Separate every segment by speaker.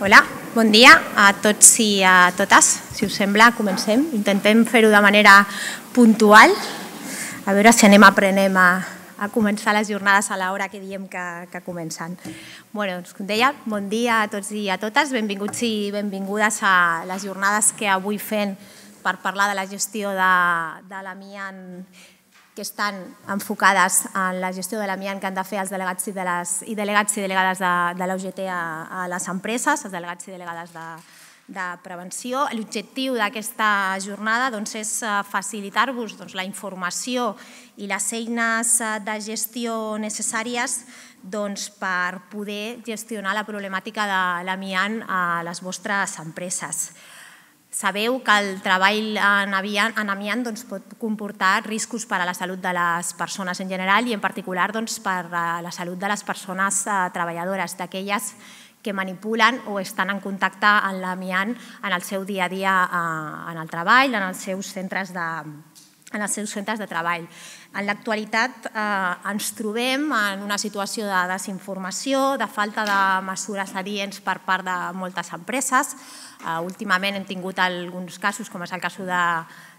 Speaker 1: Hola, bon dia a tots i a totes. Si us sembla, comencem. Intentem fer-ho de manera puntual. A veure si anem aprenem a, a començar les jornades a l'hora que diem que, que comencen. Bueno, doncs, com deia, bon dia a tots i a totes. Benvinguts i benvingudes a les jornades que avui fem per parlar de la gestió de, de l'amiant que estan enfocades en la gestió de l'amiant que han de fer els delegats i, de les, i delegats i delegades de, de l'UGT a, a les empreses, els delegats i delegades de, de prevenció. L'objectiu d'aquesta jornada doncs, és eh, facilitar-vos doncs, la informació i les eines eh, de gestió necessàries doncs, per poder gestionar la problemàtica de l'amiant a les vostres empreses. Sabeu que el treball en amiant, doncs, pot comportar riscos per a la salut de les persones en general i en particular doncs, per a la salut de les persones eh, treballadores, d'aquelles que manipulen o estan en contacte amb l'amiant en el seu dia a dia eh, en el treball, en els seus centres de, en els seus centres de treball. En l'actualitat eh, ens trobem en una situació de desinformació, de falta de mesures adients per part de moltes empreses, Uh, últimament hem tingut alguns casos, com és el cas de,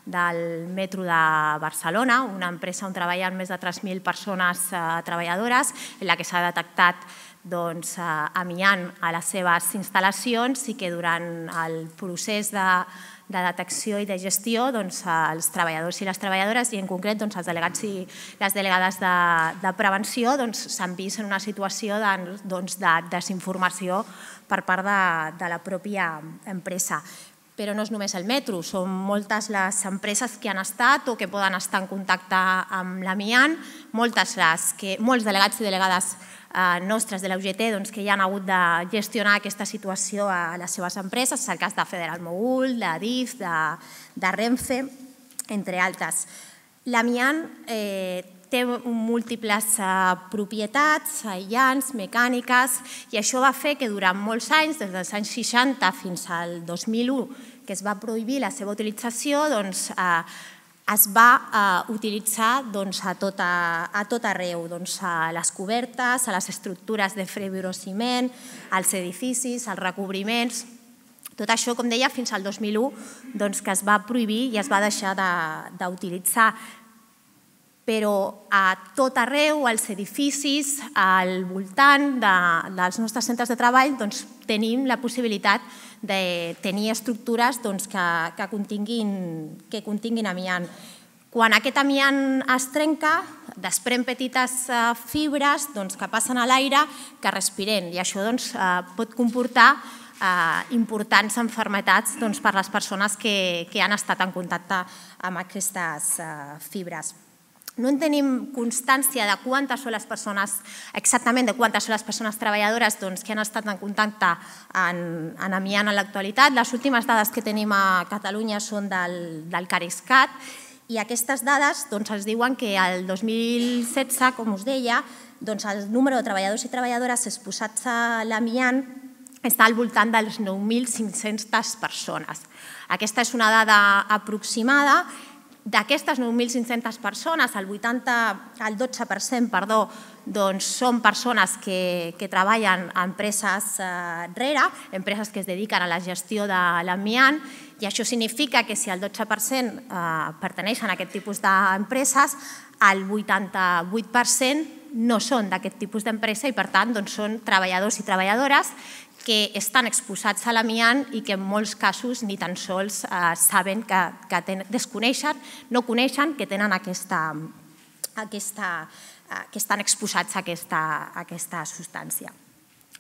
Speaker 1: del metro de Barcelona, una empresa on treballen més de 3.000 persones uh, treballadores, en la que s'ha detectat doncs, uh, amiant a les seves instal·lacions i que durant el procés de, de detecció i de gestió doncs, els treballadors i les treballadores i en concret doncs, els delegats i les delegades de, de prevenció doncs, s'han doncs, vist en una situació de, doncs, de desinformació per part de, de la pròpia empresa. Però no és només el metro, són moltes les empreses que han estat o que poden estar en contacte amb l'amiant, moltes les que, molts delegats i delegades eh, nostres de la UGT doncs, que ja han hagut de gestionar aquesta situació a les seves empreses, és el cas de Federal Mogul, de DIF, de, de Renfe, entre altres. L'amiant eh, té múltiples propietats, aïllants, mecàniques, i això va fer que durant molts anys, des dels anys 60 fins al 2001, que es va prohibir la seva utilització, doncs, eh, es va eh, utilitzar doncs, a, tot, a, a tot arreu, doncs, a les cobertes, a les estructures de fibrociment, als edificis, als recobriments, tot això, com deia, fins al 2001, doncs, que es va prohibir i es va deixar d'utilitzar però a tot arreu, als edificis, al voltant de, dels nostres centres de treball, doncs, tenim la possibilitat de tenir estructures doncs, que, que, continguin, que continguin amiant. Quan aquest amiant es trenca, desprèn petites eh, fibres doncs, que passen a l'aire que respirem i això doncs, eh, pot comportar eh, importants enfermetats doncs, per les persones que, que han estat en contacte amb aquestes eh, fibres no en tenim constància de quantes són les persones, exactament de quantes són les persones treballadores doncs, que han estat en contacte en, en Amiant en l'actualitat. Les últimes dades que tenim a Catalunya són del, del Carescat i aquestes dades doncs, ens diuen que el 2016, com us deia, doncs, el número de treballadors i treballadores exposats a l'amiant està al voltant dels 9.500 persones. Aquesta és una dada aproximada D'aquestes 9.500 persones, el 80, el 12% perdó, doncs són persones que, que treballen a empreses eh, RERA, empreses que es dediquen a la gestió de l'amiant, i això significa que si el 12% eh, perteneixen a aquest tipus d'empreses, el 88% no són d'aquest tipus d'empresa i, per tant, doncs, són treballadors i treballadores que estan exposats a l'amiant i que en molts casos ni tan sols eh, saben que, que ten, desconeixen, no coneixen que tenen aquesta, aquesta, eh, que estan exposats a aquesta, a aquesta substància.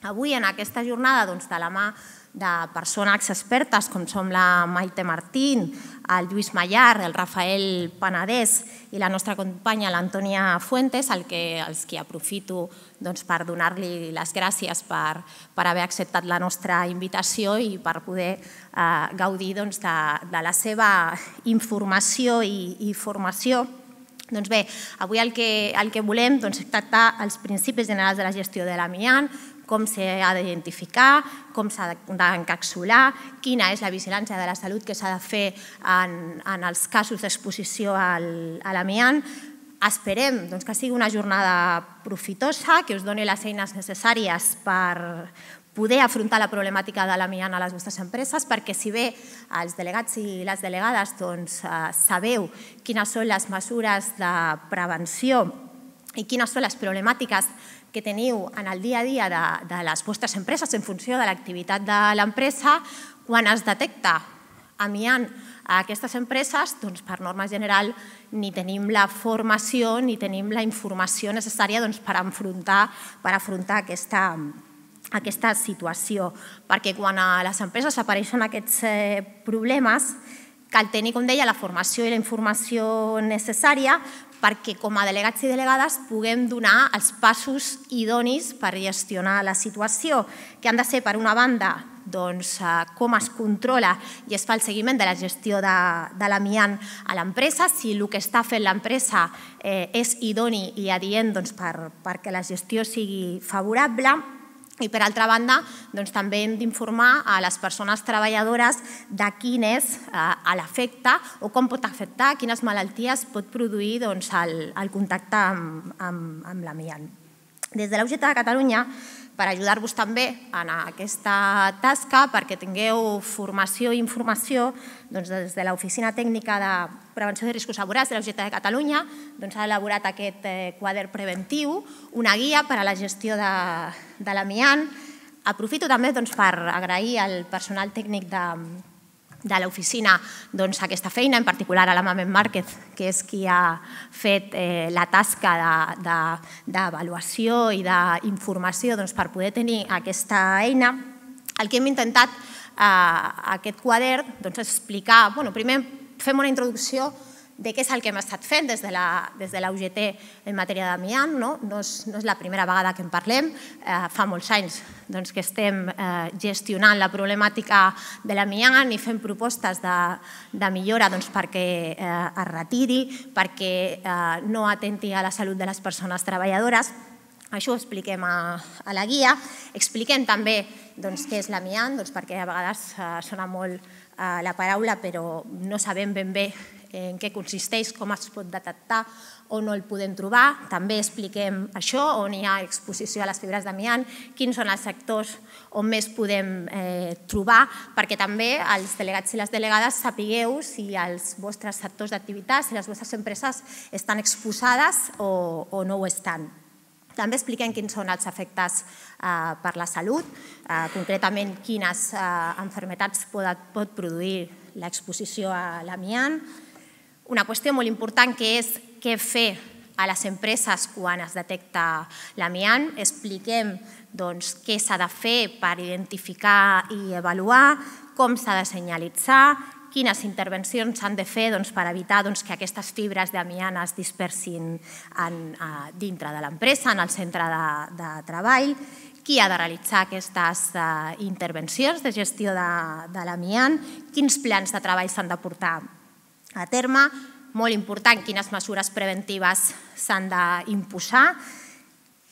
Speaker 1: Avui, en aquesta jornada, doncs, de la mà de persones expertes com som la Maite Martín, el Lluís Mallar, el Rafael Panadès i la nostra companya l'Antònia Fuentes, el que, els que aprofito doncs, per donar-li les gràcies per, per haver acceptat la nostra invitació i per poder eh, gaudir doncs, de, de la seva informació i, i formació. Doncs bé, avui el que, el que volem doncs, tractar els principis generals de la gestió de l'amiant, com s'ha d'identificar, com s'ha d'encapsular, quina és la vigilància de la salut que s'ha de fer en, en els casos d'exposició a l'amiant. Esperem doncs, que sigui una jornada profitosa, que us doni les eines necessàries per, poder afrontar la problemàtica de l'amiant a les vostres empreses, perquè si bé els delegats i les delegades doncs, eh, sabeu quines són les mesures de prevenció i quines són les problemàtiques que teniu en el dia a dia de, de les vostres empreses en funció de l'activitat de l'empresa, quan es detecta amiant a aquestes empreses, doncs, per norma general, ni tenim la formació ni tenim la informació necessària doncs, per, enfrontar, per afrontar aquesta, aquesta situació, perquè quan a les empreses apareixen aquests eh, problemes cal tenir, com deia, la formació i la informació necessària perquè com a delegats i delegades puguem donar els passos idonis per gestionar la situació, que han de ser, per una banda, doncs, eh, com es controla i es fa el seguiment de la gestió de, de l'amiant a l'empresa, si el que està fent l'empresa eh, és idoni i adient doncs, per, perquè la gestió sigui favorable, i per altra banda, doncs, també hem d'informar a les persones treballadores de quin és eh, l'efecte o com pot afectar, quines malalties pot produir doncs, el, el contacte amb, amb, amb l'amiant. Des de l'UGT de Catalunya per ajudar-vos també en aquesta tasca, perquè tingueu formació i informació doncs, des de l'Oficina Tècnica de Prevenció de Riscos Laborals de la de Catalunya, doncs, ha elaborat aquest eh, quadre preventiu, una guia per a la gestió de, de l'amiant. Aprofito també doncs, per agrair al personal tècnic de, de l'oficina doncs, aquesta feina, en particular a la Mamen Márquez, que és qui ha fet eh, la tasca d'avaluació i d'informació doncs, per poder tenir aquesta eina. El que hem intentat eh, aquest quadern doncs, explicar, bueno, primer fem una introducció de què és el que hem estat fent des de la, des de la UGT en matèria d'amiant. No? No, és, no és la primera vegada que en parlem, eh, fa molts anys doncs, que estem eh, gestionant la problemàtica de l'amiant i fem propostes de, de millora doncs, perquè eh, es retiri, perquè eh, no atenti a la salut de les persones treballadores. Això ho expliquem a, a la guia. Expliquem també doncs, què és l'amiant, doncs, perquè a vegades eh, sona molt eh, la paraula, però no sabem ben bé en què consisteix, com es pot detectar o no el podem trobar. També expliquem això, on hi ha exposició a les fibres d'amiant, quins són els sectors on més podem eh, trobar, perquè també els delegats i les delegades sapigueu si els vostres sectors d'activitat, si les vostres empreses estan exposades o, o no ho estan. També expliquem quins són els efectes eh, per la salut, eh, concretament quines eh, enfermetats pot, pot produir l'exposició a l'amiant, una qüestió molt important que és què fer a les empreses quan es detecta l'amiant. Expliquem doncs, què s'ha de fer per identificar i avaluar, com s'ha de senyalitzar, quines intervencions s'han de fer doncs, per evitar doncs, que aquestes fibres d'amiant es dispersin en, a, dintre de l'empresa, en el centre de, de treball, qui ha de realitzar aquestes uh, intervencions de gestió de, de l'amiant, quins plans de treball s'han de portar a terme, molt important quines mesures preventives s'han d'imposar,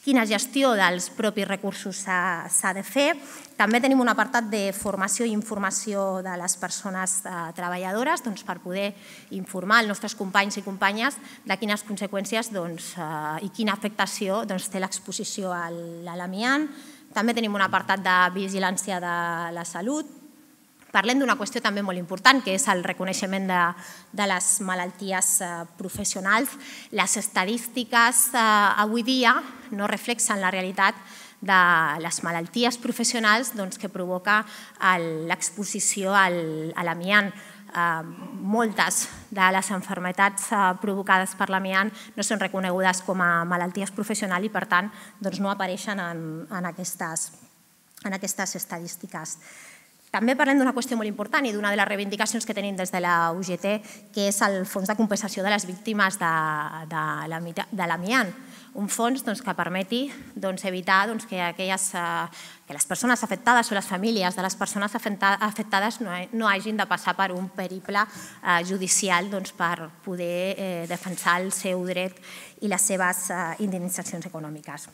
Speaker 1: quina gestió dels propis recursos s'ha de fer. També tenim un apartat de formació i informació de les persones eh, treballadores doncs, per poder informar els nostres companys i companyes de quines conseqüències doncs, eh, i quina afectació doncs, té l'exposició a l'amiant. També tenim un apartat de vigilància de la salut, Parlem d'una qüestió també molt important, que és el reconeixement de, de les malalties eh, professionals. Les estadístiques eh, avui dia no reflexen la realitat de les malalties professionals doncs, que provoca l'exposició a l'amiant. Eh, moltes de les enfermetats provocades per l'amiant no són reconegudes com a malalties professionals i, per tant, doncs, no apareixen en, en, aquestes, en aquestes estadístiques. També parlem d'una qüestió molt important i d'una de les reivindicacions que tenim des de la UGT, que és el fons de compensació de les víctimes de, de, l'amiant. Un fons doncs, que permeti doncs, evitar doncs, que, aquelles, eh, que les persones afectades o les famílies de les persones afectades no, no hagin de passar per un periple eh, judicial doncs, per poder eh, defensar el seu dret i les seves eh, indemnitzacions econòmiques.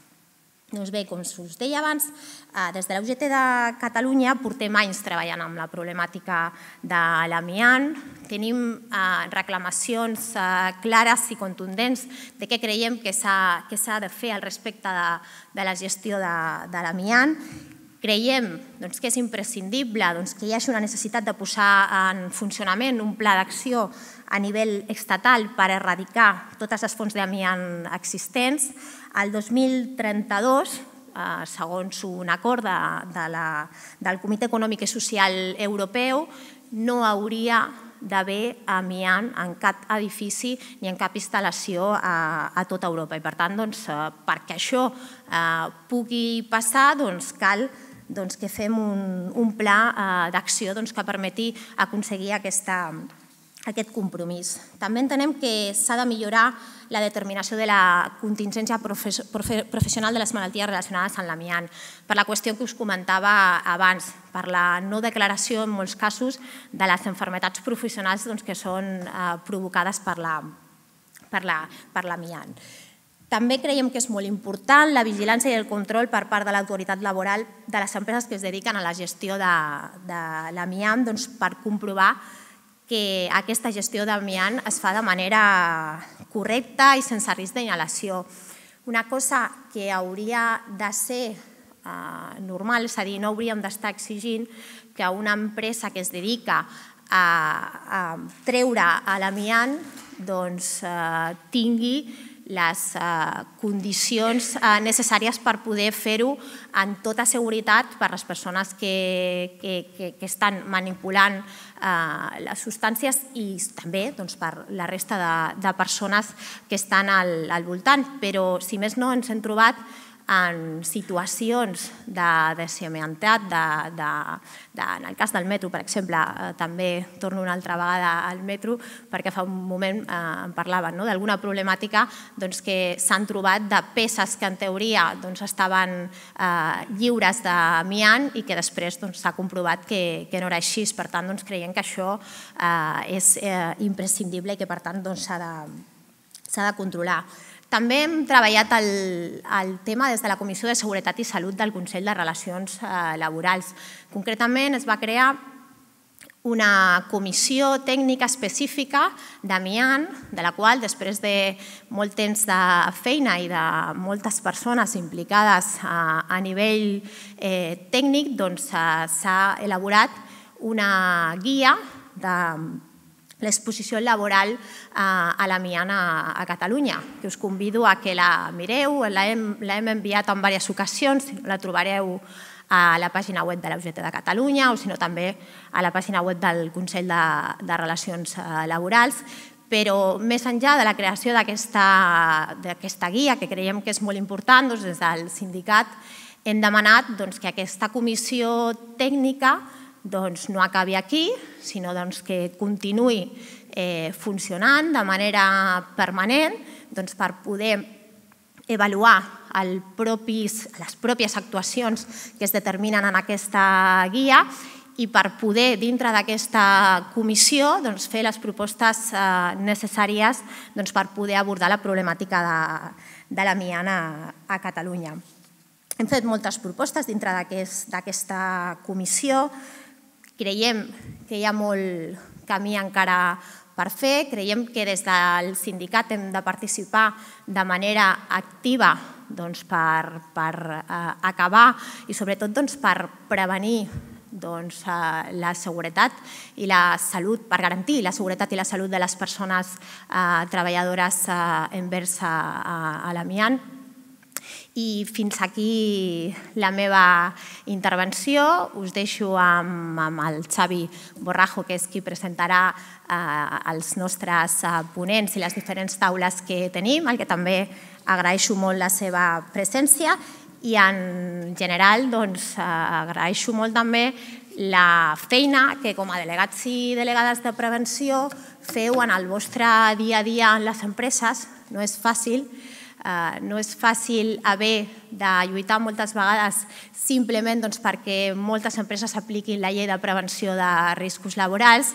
Speaker 1: Doncs bé, com us deia abans, eh, des de la UGT de Catalunya portem anys treballant amb la problemàtica de l'amiant. Tenim eh, reclamacions eh, clares i contundents de què creiem que s'ha de fer al respecte de, la gestió de, de l'amiant Creiem doncs, que és imprescindible doncs, que hi hagi una necessitat de posar en funcionament un pla d'acció a nivell estatal per erradicar totes les fonts d'amiant existents. El 2032, eh, segons un acord de, de la, del Comitè Econòmic i Social Europeu, no hauria d'haver amiant en cap edifici ni en cap instal·lació a, a tota Europa. I per tant, doncs, eh, perquè això eh, pugui passar, doncs, cal doncs, que fem un, un pla eh, d'acció doncs, que permeti aconseguir aquesta, aquest compromís. També entenem que s'ha de millorar la determinació de la contingència professional de les malalties relacionades amb l'amiant, per la qüestió que us comentava abans, per la no declaració en molts casos de les enfermetats professionals doncs, que són eh, provocades per l'amiant. La, també creiem que és molt important la vigilància i el control per part de l'autoritat laboral de les empreses que es dediquen a la gestió de, l'amiant doncs, per comprovar que aquesta gestió d'amiant es fa de manera correcta i sense risc d'inhalació. Una cosa que hauria de ser eh, normal, és a dir, no hauríem d'estar exigint que una empresa que es dedica a, a treure a l'amiant doncs, eh, tingui les eh, condicions eh, necessàries per poder fer-ho en tota seguretat per les persones que, que, que, que estan manipulant eh, les substàncies i també doncs, per la resta de, de persones que estan al, al voltant. Però, si més no, ens hem trobat en situacions de desemiantat, de, de, de, en el cas del metro, per exemple, eh, també torno una altra vegada al metro, perquè fa un moment eh, em parlaven no, d'alguna problemàtica doncs, que s'han trobat de peces que en teoria doncs, estaven eh, lliures d'amiant i que després doncs, s'ha doncs, comprovat que, que no era així. Per tant, doncs, creiem que això eh, és eh, imprescindible i que per tant doncs, s'ha doncs, de, de controlar. També hem treballat el, el tema des de la Comissió de Seguretat i Salut del Consell de Relacions eh, Laborals. Concretament es va crear una comissió tècnica específica d'amiant, de la qual, després de molt temps de feina i de moltes persones implicades a, a nivell eh, tècnic, doncs, eh, s'ha doncs, elaborat una guia de l'exposició laboral eh, a l'amiant a, a Catalunya, que us convido a que la mireu, l'hem enviat en diverses ocasions, la trobareu a la pàgina web de la de Catalunya o sinó també a la pàgina web del Consell de, de Relacions eh, Laborals, però més enllà de la creació d'aquesta guia, que creiem que és molt important, doncs des del sindicat hem demanat doncs, que aquesta comissió tècnica doncs, no acabi aquí, sinó doncs, que continuï eh, funcionant de manera permanent doncs, per poder avaluar el propis, les pròpies actuacions que es determinen en aquesta guia i per poder, dintre d'aquesta comissió, doncs, fer les propostes eh, necessàries doncs, per poder abordar la problemàtica de, de l'amiant a, a Catalunya. Hem fet moltes propostes dintre d'aquesta aquest, comissió, Creiem que hi ha molt camí encara per fer. Creiem que des del sindicat hem de participar de manera activa doncs, per, per eh, acabar i sobretot doncs, per prevenir doncs, eh, la seguretat i la salut, per garantir la seguretat i la salut de les persones eh, treballadores eh, envers a, a, l'amiant i fins aquí la meva intervenció. Us deixo amb, amb el Xavi Borrajo, que és qui presentarà eh, els nostres eh, ponents i les diferents taules que tenim, el que també agraeixo molt la seva presència i en general doncs, eh, agraeixo molt també la feina que com a delegats i delegades de prevenció feu en el vostre dia a dia en les empreses. No és fàcil, Eh, no és fàcil haver de lluitar moltes vegades simplement doncs, perquè moltes empreses apliquin la llei de prevenció de riscos laborals,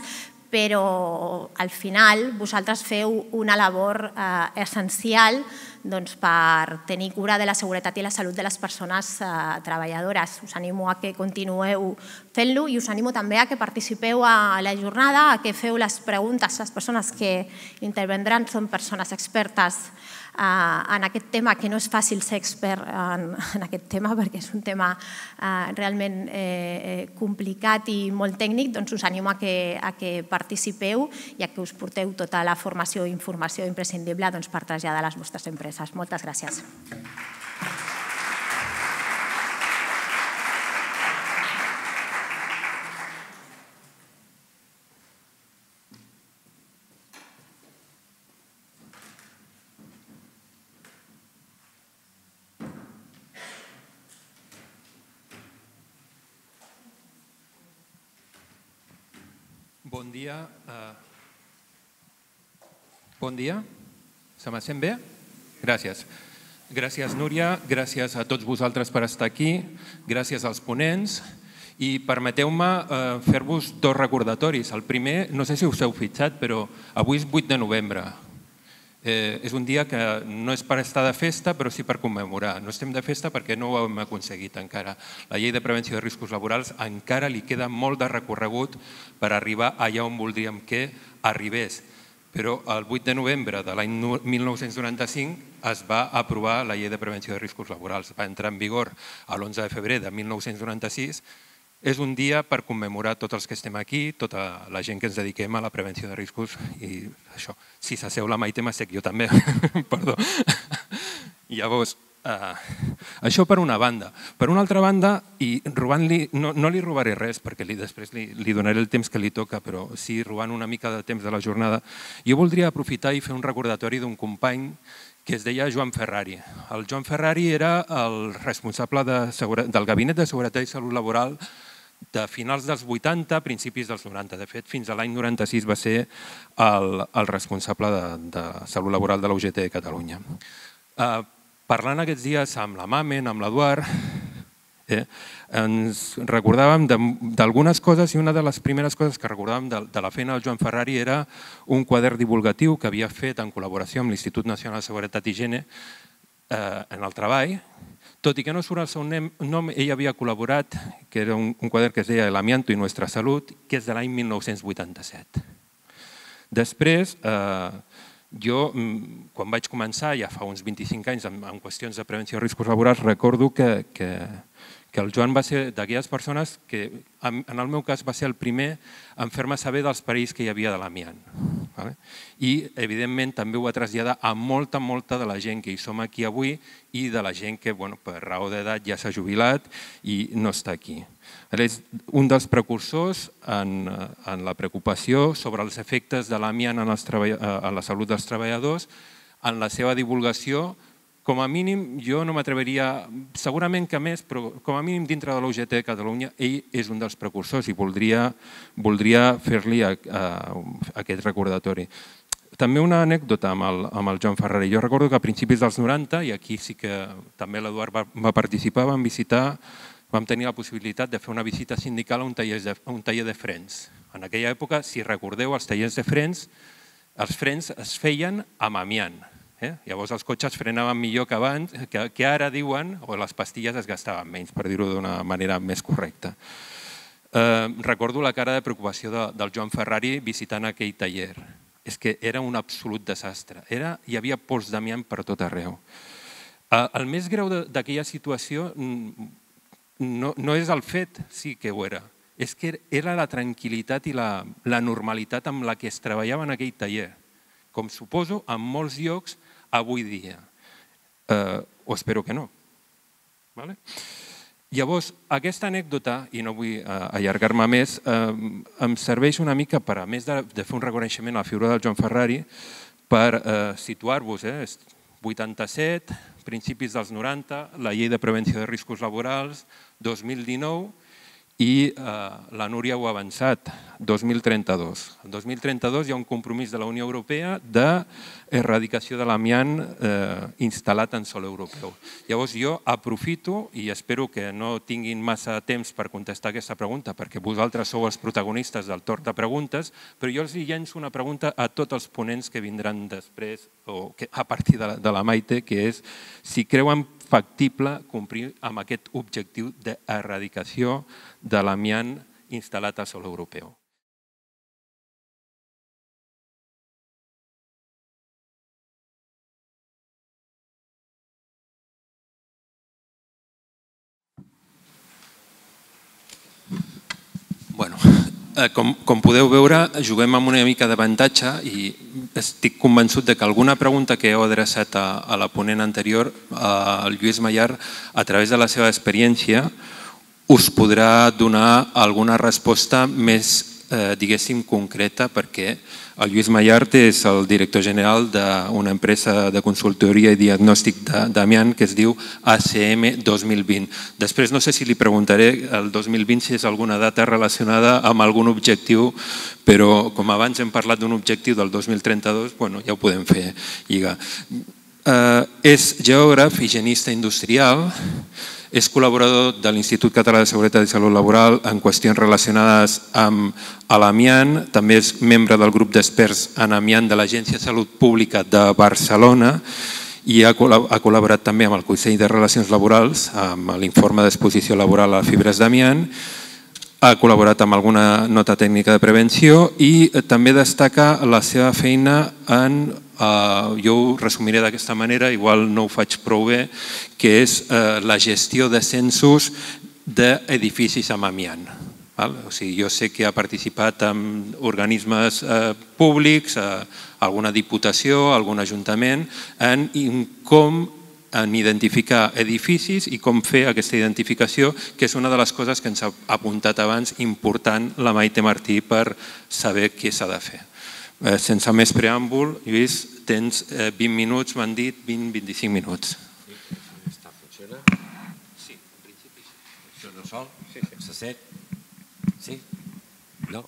Speaker 1: però al final vosaltres feu una labor eh, essencial doncs, per tenir cura de la seguretat i la salut de les persones eh, treballadores. Us animo a que continueu fent-lo i us animo també a que participeu a la jornada, a que feu les preguntes. Les persones que intervendran són persones expertes en aquest tema, que no és fàcil ser expert en, en aquest tema perquè és un tema eh, realment eh, complicat i molt tècnic, doncs us animo a que, a que participeu i a que us porteu tota la formació i informació imprescindible doncs, per traslladar a les vostres empreses. Moltes gràcies.
Speaker 2: Bon dia. Uh, bon dia. Se me sent bé? Gràcies. Gràcies, Núria. Gràcies a tots vosaltres per estar aquí. Gràcies als ponents. I permeteu-me uh, fer-vos dos recordatoris. El primer, no sé si us heu fitxat, però avui és 8 de novembre. Eh, és un dia que no és per estar de festa, però sí per commemorar. No estem de festa perquè no ho hem aconseguit encara. La llei de prevenció de riscos laborals encara li queda molt de recorregut per arribar allà on voldríem que arribés. Però el 8 de novembre de l'any 1995 es va aprovar la llei de prevenció de riscos laborals. Va entrar en vigor l'11 de febrer de 1996 és un dia per commemorar tots els que estem aquí, tota la gent que ens dediquem a la prevenció de riscos i això. Si s'asseu la Maite, m'assec jo també, perdó. Llavors, eh, això per una banda. Per una altra banda, i robant-li, no, no li robaré res perquè li, després li, li donaré el temps que li toca, però sí robant una mica de temps de la jornada, jo voldria aprofitar i fer un recordatori d'un company que es deia Joan Ferrari. El Joan Ferrari era el responsable de, del Gabinet de Seguretat i Salut Laboral de finals dels 80, principis dels 90. De fet, fins a l'any 96 va ser el, el responsable de, de salut laboral de la UGT de Catalunya. Eh, parlant aquests dies amb la Mamen, amb l'Eduard, eh, ens recordàvem d'algunes coses i una de les primeres coses que recordàvem de, de la feina del Joan Ferrari era un quadern divulgatiu que havia fet en col·laboració amb l'Institut Nacional de Seguretat i Higiene eh, en el treball tot i que no surt el seu nom, ell havia col·laborat, que era un, un quadern que es deia L'amianto i nuestra salut, que és de l'any 1987. Després, eh, jo, mm, quan vaig començar, ja fa uns 25 anys, en qüestions de prevenció de riscos laborals, recordo que, que, que el Joan va ser d'aquelles persones que, en el meu cas, va ser el primer en fer-me saber dels perills que hi havia de l'amiant. Vale? I, evidentment, també ho va traslladar a molta, molta de la gent que hi som aquí avui i de la gent que, bueno, per raó d'edat ja s'ha jubilat i no està aquí. És un dels precursors en, en la preocupació sobre els efectes de l'amiant en, en la salut dels treballadors, en la seva divulgació, com a mínim, jo no m'atreveria, segurament que més, però com a mínim dintre de l'UGT Catalunya, ell és un dels precursors i voldria, voldria fer-li aquest recordatori. També una anècdota amb el, amb el Joan Ferrari. Jo recordo que a principis dels 90, i aquí sí que també l'Eduard va, va participar, vam visitar, vam tenir la possibilitat de fer una visita sindical a un taller de, un taller de frens. En aquella època, si recordeu, els tallers de frens, els frens es feien amb amiant Eh? Llavors els cotxes frenaven millor que abans, que, que ara diuen, o les pastilles es gastaven menys, per dir-ho d'una manera més correcta. Eh, recordo la cara de preocupació de, del Joan Ferrari visitant aquell taller. És que era un absolut desastre. Era, hi havia pols d'amiant per tot arreu. Eh, el més greu d'aquella situació mm, no, no és el fet, sí que ho era, és que era la tranquil·litat i la, la normalitat amb la que es treballava en aquell taller. Com suposo, en molts llocs avui dia. Eh, o espero que no. Vale? Llavors, aquesta anècdota, i no vull eh, allargar-me més, eh, em serveix una mica per, a més de, de fer un reconeixement a la figura del Joan Ferrari, per eh, situar-vos. Eh, 87, principis dels 90, la llei de prevenció de riscos laborals, 2019, i eh, la Núria ho ha avançat, 2032. El 2032 hi ha un compromís de la Unió Europea d'erradicació de l'amiant eh, instal·lat en sol europeu. Llavors jo aprofito i espero que no tinguin massa temps per contestar aquesta pregunta perquè vosaltres sou els protagonistes del torn de preguntes, però jo els llenço una pregunta a tots els ponents que vindran després o que, a partir de la, de la Maite, que és si creuen factible complir amb aquest objectiu d'erradicació de l'amiant instal·lat al sol europeu. Bueno, com, com podeu veure, juguem amb una mica d'avantatge i estic convençut de que alguna pregunta que heu adreçat a, a la ponent anterior, el Lluís Mallar, a través de la seva experiència, us podrà donar alguna resposta més eh, diguéssim, concreta perquè el Lluís Mallart és el director general d'una empresa de consultoria i diagnòstic d'amiant que es diu ACM 2020. Després no sé si li preguntaré el 2020 si és alguna data relacionada amb algun objectiu, però com abans hem parlat d'un objectiu del 2032, bueno, ja ho podem fer lligar. Eh, és geògraf, higienista industrial, és col·laborador de l'Institut Català de Seguretat i Salut Laboral en qüestions relacionades amb l'amiant, també és membre del grup d'experts en amiant de l'Agència de Salut Pública de Barcelona i ha col·laborat també amb el Consell de Relacions Laborals, amb l'informe d'exposició laboral a fibres d'amiant, ha col·laborat amb alguna nota tècnica de prevenció i també destaca la seva feina en Uh, jo ho resumiré d'aquesta manera, igual no ho faig prou bé, que és uh, la gestió de censos d'edificis amb amiant. Val? O sigui, jo sé que ha participat en organismes uh, públics, uh, alguna diputació, algun ajuntament, en, en com en identificar edificis i com fer aquesta identificació, que és una de les coses que ens ha apuntat abans, important la Maite Martí per saber què s'ha de fer. Eh, sense més preàmbul, Lluís, tens 20 eh, minuts, m'han dit 20-25 minuts.
Speaker 3: Sí, està, funciona? Sí, en principi sí. Funciona sol? Sí, sí. Se set? Sí? No?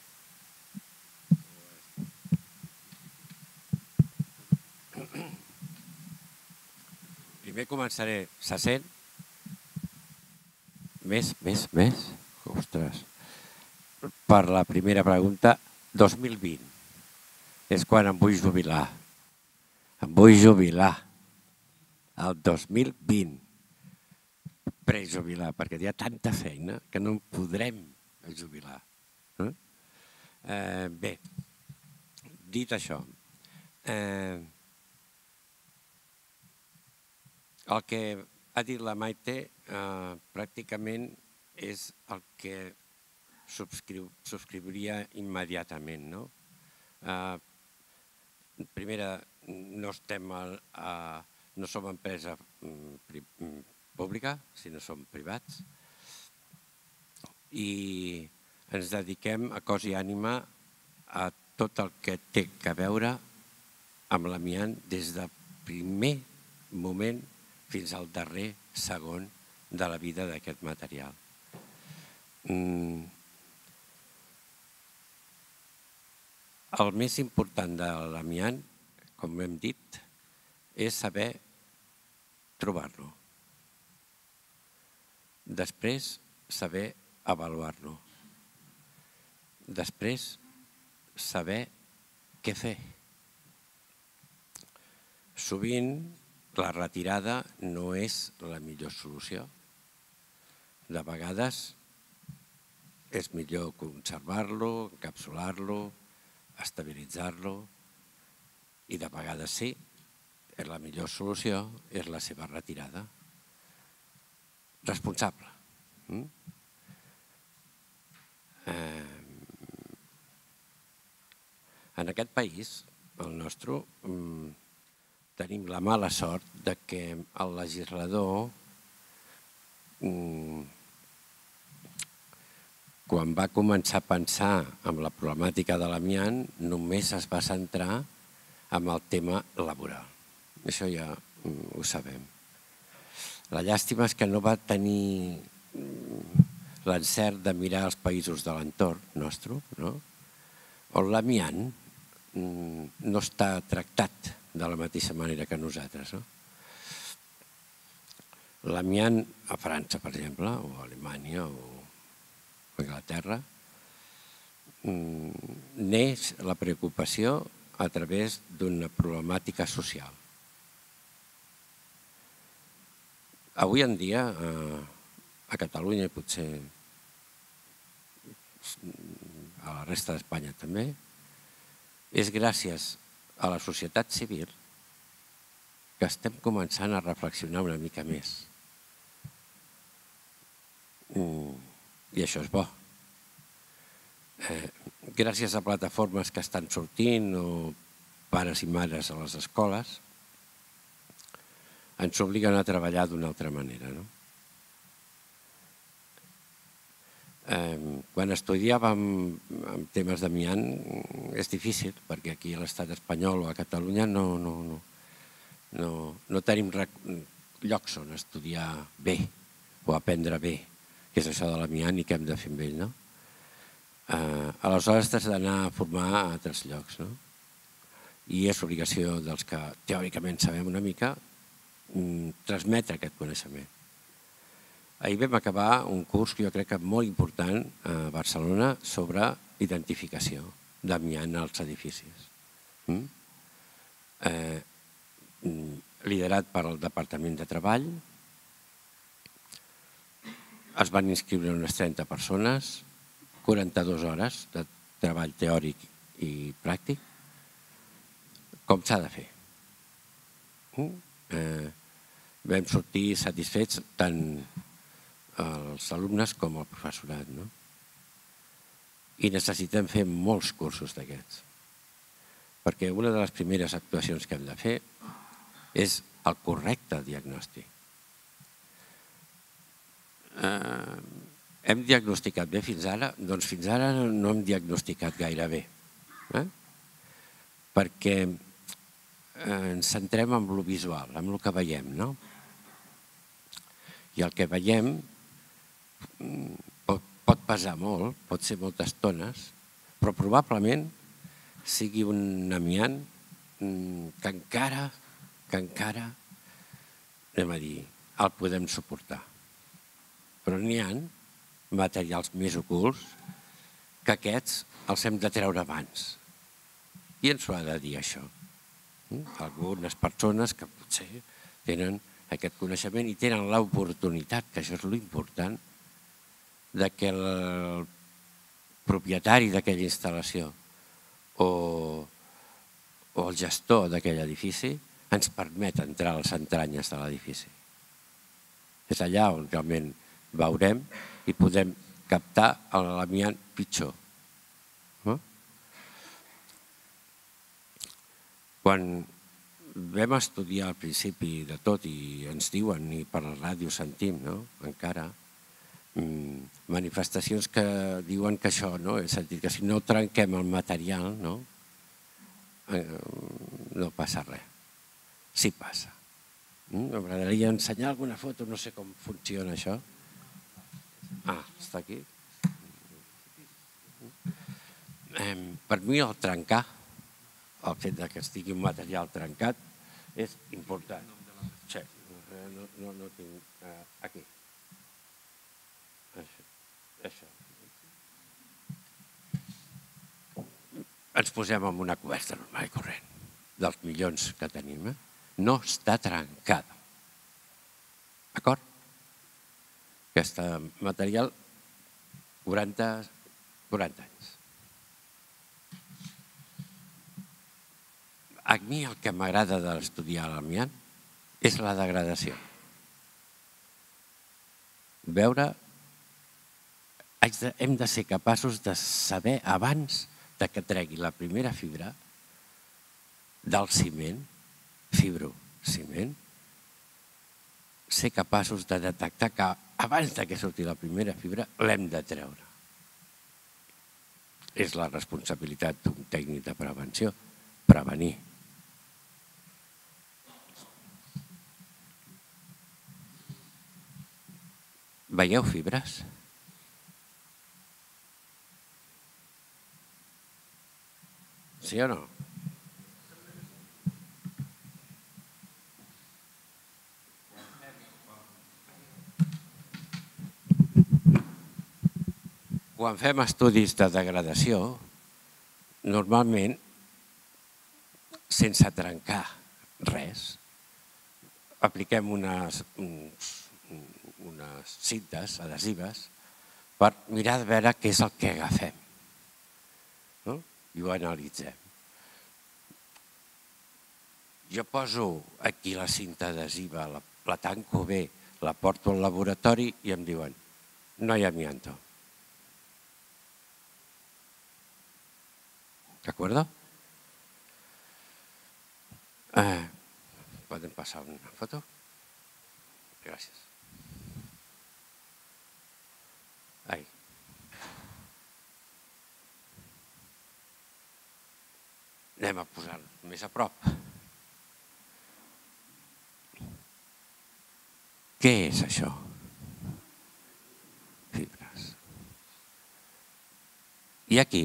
Speaker 3: Primer començaré. Se sent? Més, més, més? Ostres. Per la primera pregunta, 2020 és quan em vull jubilar. Em vull jubilar el 2020. Prejubilar, perquè hi ha tanta feina que no em podrem jubilar. Eh? Eh, bé, dit això, eh, el que ha dit la Maite eh, pràcticament és el que subscriu, subscriuria immediatament. No? Eh, primera, no estem a, a, no som empresa mm, mm, pública, sinó som privats, i ens dediquem a cos i ànima a tot el que té a veure amb l'amiant des del primer moment fins al darrer segon de la vida d'aquest material. Mm, El més important de l'amiant, com hem dit, és saber trobar-lo. Després, saber avaluar-lo. Després, saber què fer. Sovint, la retirada no és la millor solució. De vegades, és millor conservar-lo, encapsular-lo, estabilitzar-lo i de vegades sí, és la millor solució, és la seva retirada. Responsable. Mm? Eh, en aquest país, el nostre, mm, tenim la mala sort de que el legislador mm, quan va començar a pensar en la problemàtica de l'amiant, només es va centrar en el tema laboral. Això ja mm, ho sabem. La llàstima és que no va tenir mm, l'encert de mirar els països de l'entorn nostre, no? on l'amiant mm, no està tractat de la mateixa manera que nosaltres. No? L'amiant a França, per exemple, o a Alemanya, o Anglaterra, mm, neix la preocupació a través d'una problemàtica social. Avui en dia, eh, a Catalunya i potser a la resta d'Espanya també, és gràcies a la societat civil que estem començant a reflexionar una mica més. Mm i això és bo. eh, gràcies a plataformes que estan sortint o pares i mares a les escoles, ens obliguen a treballar d'una altra manera. No? Eh, quan estudiàvem en temes d'amiant és difícil, perquè aquí a l'estat espanyol o a Catalunya no, no, no, no, no tenim llocs on estudiar bé o aprendre bé, que és això de l'amiant i què hem de fer amb ell. No? Eh, aleshores t'has d'anar a formar a altres llocs. No? I és obligació dels que teòricament sabem una mica mm, transmetre aquest coneixement. Ahir vam acabar un curs que jo crec que molt important a Barcelona sobre identificació d'amiant als edificis. Mm? Eh, mm, liderat per al Departament de Treball. Es van inscriure unes 30 persones, 42 hores de treball teòric i pràctic. Com s'ha de fer? Mm? Eh, vam sortir satisfets tant els alumnes com el professorat. No? I necessitem fer molts cursos d'aquests. Perquè una de les primeres actuacions que hem de fer és el correcte diagnòstic. Eh, hem diagnosticat bé fins ara? Doncs fins ara no hem diagnosticat gaire bé. Eh? Perquè eh, ens centrem en lo visual, en el que veiem, no? I el que veiem pot, pot pesar molt, pot ser moltes tones, però probablement sigui un amiant mm, que encara, que encara, anem a dir, el podem suportar. Però n'hi ha materials més ocults que aquests els hem de treure abans. I ens ho ha de dir això. Mm? Algunes persones que potser tenen aquest coneixement i tenen l'oportunitat, que això és l'important, que el propietari d'aquella instal·lació o, o el gestor d'aquell edifici ens permet entrar a les entranyes de l'edifici. És allà on realment veurem i podem captar l'amiant pitjor. No? Quan vam estudiar al principi de tot i ens diuen, i per la ràdio sentim, no? encara, Mm, manifestacions que diuen que això, no? és a dir, que si no trenquem el material, no, eh, no passa res. Sí passa. Mm, m'agradaria ensenyar alguna foto, no sé com funciona això. Ah, està aquí. Per mi el trencar, el fet que estigui un material trencat, és important. Sí, no, no, no tinc... Eh, aquí. Això. Ens posem amb una coberta normal i corrent dels milions que tenim. Eh? No està trencada. D'acord? Aquest material, 40, 40 anys. A mi el que m'agrada d'estudiar l'amiant és la degradació. Veure de, hem de ser capaços de saber abans de que tregui la primera fibra del ciment, fibro, ciment, ser capaços de detectar que abans que surti la primera fibra l'hem de treure. És la responsabilitat d'un tècnic de prevenció, prevenir. Veieu fibres? Sí o no? Quan fem estudis de degradació, normalment, sense trencar res, apliquem unes, unes cintes adhesives per mirar de veure què és el que agafem. No? I ho analitzem. Jo poso aquí la cinta adhesiva, la, la tanco bé, la porto al laboratori i em diuen no hi ha amianto. ¿De acuerdo? Eh, ¿Pueden pasar una foto? Gracias. Ahí. Anem a posar més a prop. Què és això? Fibres. I aquí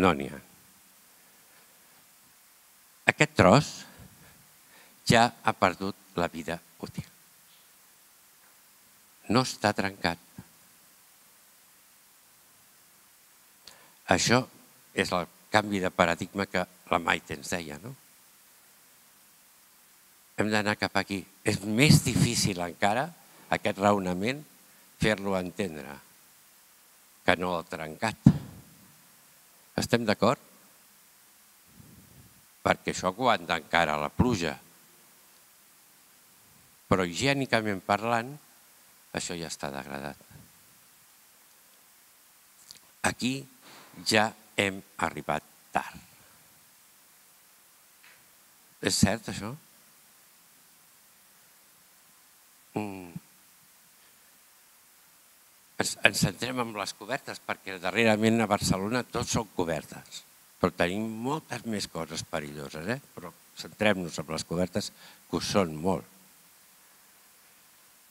Speaker 3: no n'hi ha. Aquest tros ja ha perdut la vida útil. No està trencat. Això és el canvi de paradigma que la Maite ens deia, no? Hem d'anar cap aquí. És més difícil encara, aquest raonament, fer-lo entendre que no el trencat. Estem d'acord? Perquè això aguanta encara la pluja. Però higiènicament parlant, això ja està degradat. Aquí ja hem arribat tard. És cert, això? Mm. Ens, ens centrem en les cobertes perquè darrerament a Barcelona tots són cobertes, però tenim moltes més coses perilloses, eh? però centrem-nos en les cobertes que ho són molt.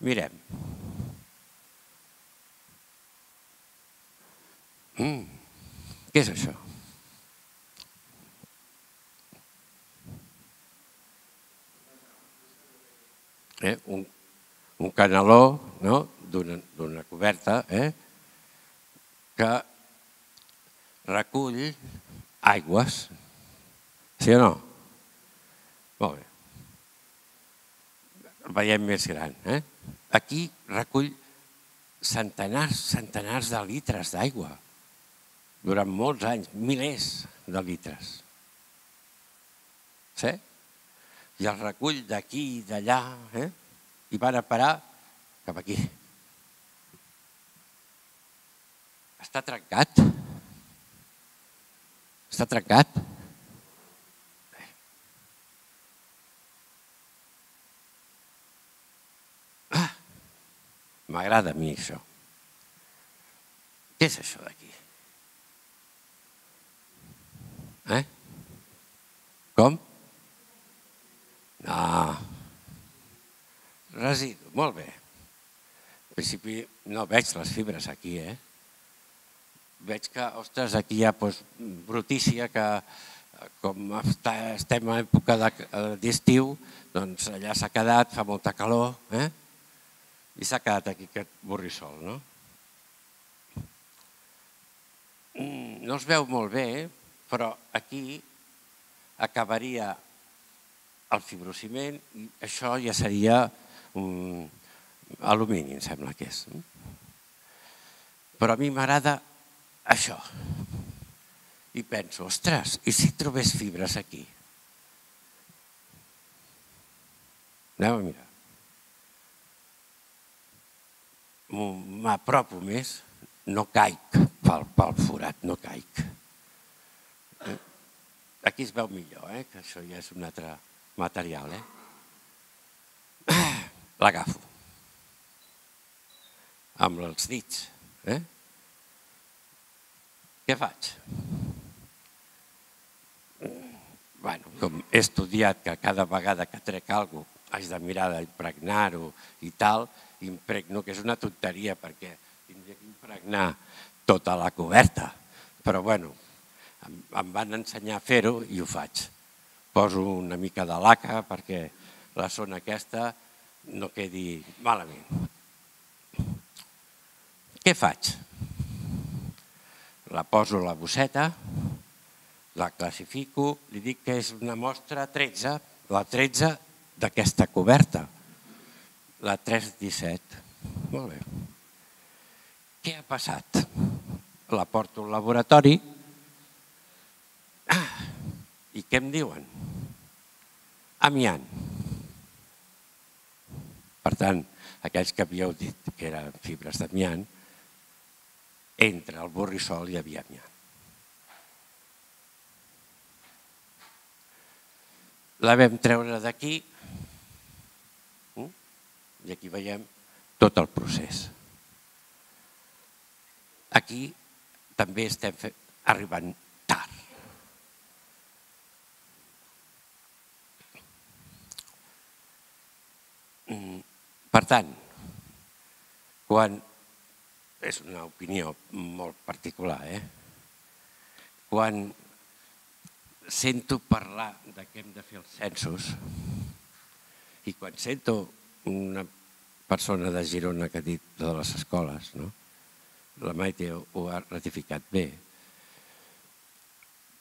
Speaker 3: Mirem. Mm. Què és això? Eh? Un, un canaló no? D'una coberta eh? que recull aigües. Sí o no? Molt bé. El veiem més gran. Eh? Aquí recull centenars, centenars de litres d'aigua durant molts anys, milers de litres. Sí? I el recull d'aquí i d'allà, eh? i van a parar cap aquí. Està trencat. Està trencat. Ah, M'agrada a mi això. Què és això d'aquí? Eh? Com? No. Residu, molt bé. En principi no veig les fibres aquí, eh? Veig que, ostres, aquí hi ha doncs, brutícia que com està, estem en època d'estiu, doncs allà s'ha quedat, fa molta calor, eh? i s'ha quedat aquí aquest borrissol, no? Mm, no es veu molt bé, però aquí acabaria el fibrociment i això ja seria un alumini, em sembla que és. Però a mi m'agrada això. I penso, ostres, i si trobés fibres aquí? Anem a mirar. M'apropo més, no caic pel, pel forat, no caic. Aquí es veu millor, eh? que això ja és un altre material. Eh? L'agafo. Amb els dits. Eh? Què faig? Bueno, com he estudiat que cada vegada que trec alguna cosa haig de mirar d'impregnar-ho i tal, impregno, que és una tonteria perquè tindria que impregnar tota la coberta. Però bueno, em, em van ensenyar a fer-ho i ho faig. Poso una mica de laca perquè la zona aquesta no quedi malament. Què faig? La poso a la bosseta, la classifico, li dic que és una mostra 13, la 13 d'aquesta coberta, la 317. Molt bé. Què ha passat? La porto al laboratori ah, i què em diuen? Amiant. Per tant, aquells que havíeu dit que eren fibres d'amiant, entre el Borrissol i Avianya. La vam treure d'aquí mm, i aquí veiem tot el procés. Aquí també estem arribant tard. Mm, per tant, quan és una opinió molt particular, eh? quan sento parlar de que hem de fer els censos i quan sento una persona de Girona que ha dit de les escoles, no? la Maite ho ha ratificat bé,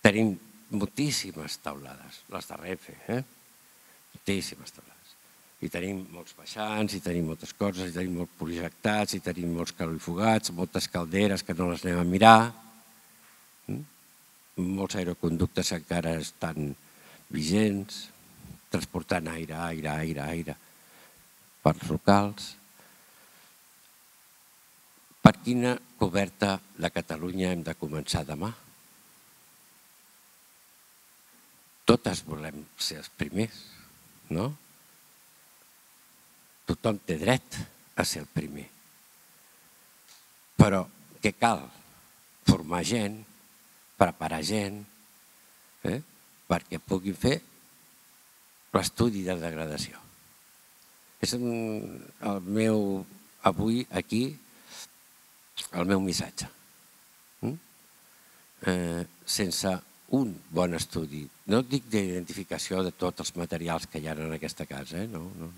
Speaker 3: tenim moltíssimes taulades, les de Renfe, eh? moltíssimes taulades. I tenim molts baixants, i tenim moltes coses, i tenim molts projectats, i tenim molts califugats, moltes calderes que no les anem a mirar, mm? molts aeroconductes encara estan vigents, transportant aire, aire, aire, aire pels locals. Per quina coberta de Catalunya hem de començar demà? Totes volem ser els primers, no? Tothom té dret a ser el primer. Però què cal? Formar gent, preparar gent, eh? perquè puguin fer l'estudi de degradació. És el meu, avui, aquí, el meu missatge. Mm? Eh, sense un bon estudi, no dic d'identificació de tots els materials que hi ha en aquesta casa, eh? no, no.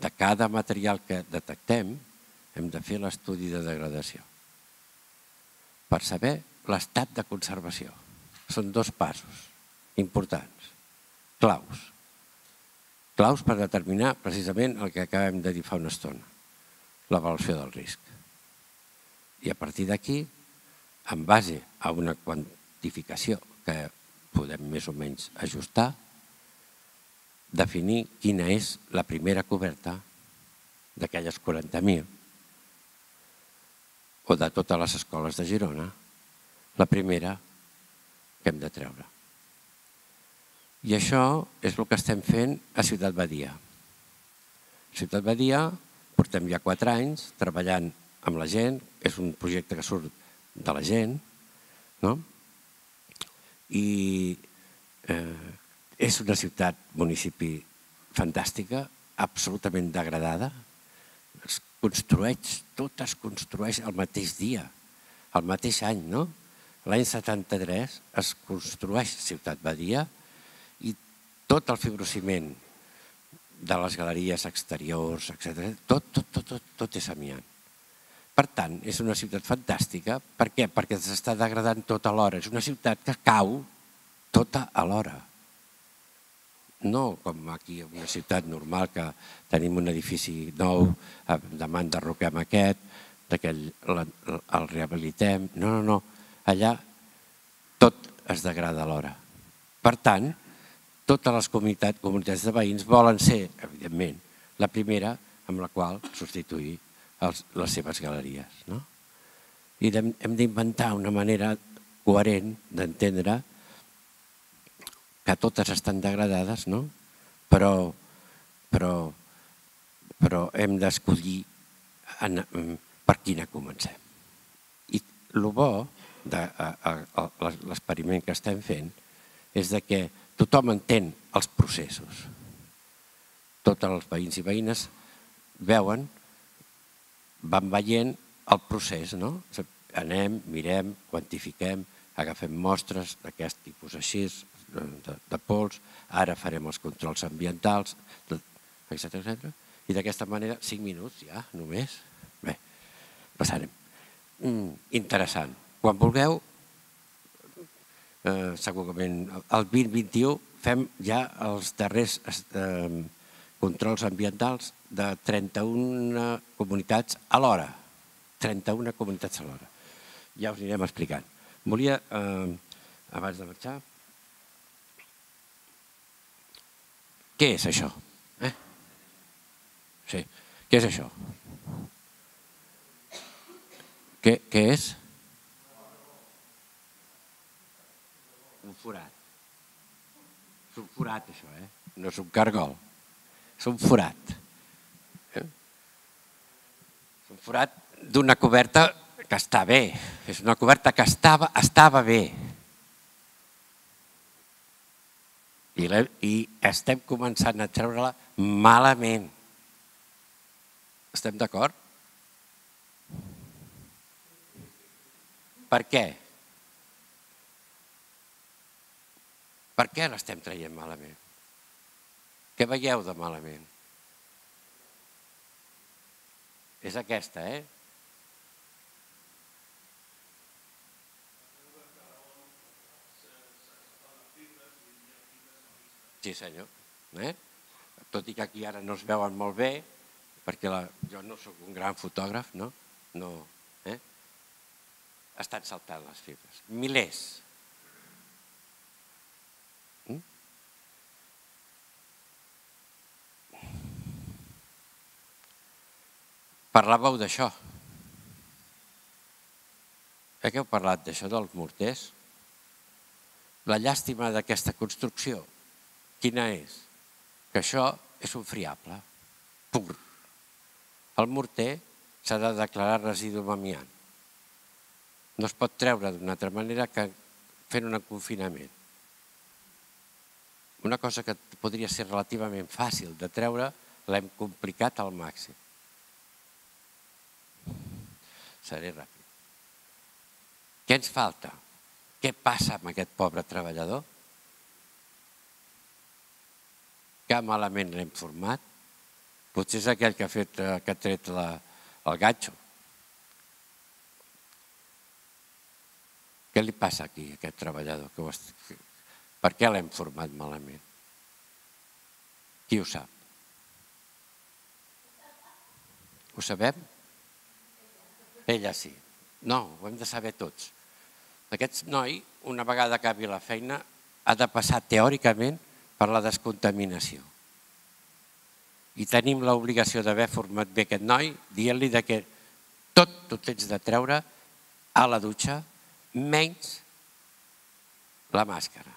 Speaker 3: De cada material que detectem hem de fer l'estudi de degradació per saber l'estat de conservació. Són dos passos importants, claus. Claus per determinar precisament el que acabem de dir fa una estona, l'avaluació del risc. I a partir d'aquí, en base a una quantificació que podem més o menys ajustar, definir quina és la primera coberta d'aquelles 40.000 o de totes les escoles de Girona, la primera que hem de treure. I això és el que estem fent a Ciutat Badia. A Ciutat Badia portem ja quatre anys treballant amb la gent, és un projecte que surt de la gent, no? i eh, és una ciutat, municipi fantàstica, absolutament degradada, es construeix, tot es construeix el mateix dia, el mateix any, no? L'any 73 es construeix Ciutat Badia i tot el fibrociment de les galeries exteriors, etc. Tot, tot, tot, tot, tot és amiant. Per tant, és una ciutat fantàstica. Per què? Perquè s'està degradant tot alhora. És una ciutat que cau tota alhora. No com aquí, una ciutat normal, que tenim un edifici nou, eh, demà enderroquem aquest, d'aquell el rehabilitem. No, no, no allà tot es degrada alhora. Per tant, totes les comunitats, comunitats de veïns volen ser, evidentment, la primera amb la qual substituir els, les seves galeries. No? I hem d'inventar una manera coherent d'entendre que totes estan degradades, no? però, però, però hem d'escollir per quina comencem. I el bo de l'experiment que estem fent és de que tothom entén els processos. Tots els veïns i veïnes veuen, van veient el procés, no? Anem, mirem, quantifiquem, agafem mostres d'aquest tipus així, de, de pols, ara farem els controls ambientals, etc etc. I d'aquesta manera, cinc minuts ja, només. Bé, passarem. Mm, interessant. Quan vulgueu, eh, segurament el 2021 fem ja els darrers eh, controls ambientals de 31 comunitats a l'hora. 31 comunitats a l'hora. Ja us anirem explicant. Volia, eh, abans de marxar, què és això? Eh? Sí, què és això? Què, què és? un forat. És un forat, això, eh? No és un cargol. És un forat. Eh? És un forat d'una coberta que està bé. És una coberta que estava, estava bé. I, I estem començant a treure-la malament. Estem d'acord? Per què? Per què l'estem traient malament? Què veieu de malament? És aquesta, eh? Sí, senyor. Eh? Tot i que aquí ara no es veuen molt bé, perquè la, jo no sóc un gran fotògraf, no? no eh? Estan saltant les fibres. Milers. Mm? Parlàveu d'això. Eh que heu parlat d'això, dels morters? La llàstima d'aquesta construcció, quina és? Que això és un friable, pur. El morter s'ha de declarar residu mamiant. No es pot treure d'una altra manera que fent un confinament. Una cosa que podria ser relativament fàcil de treure, l'hem complicat al màxim. Seré ràpid. Què ens falta? Què passa amb aquest pobre treballador? Que malament l'hem format? Potser és aquell que ha, fet, eh, que ha tret la, el gatxo. Què li passa aquí a aquest treballador? Que ho per què l'hem format malament? Qui ho sap? Ho sabem? Ella sí. No, ho hem de saber tots. Aquest noi, una vegada acabi la feina, ha de passar teòricament per la descontaminació i tenim l'obligació d'haver format bé aquest noi, dient-li que tot t'ho tens de treure a la dutxa, menys la màscara,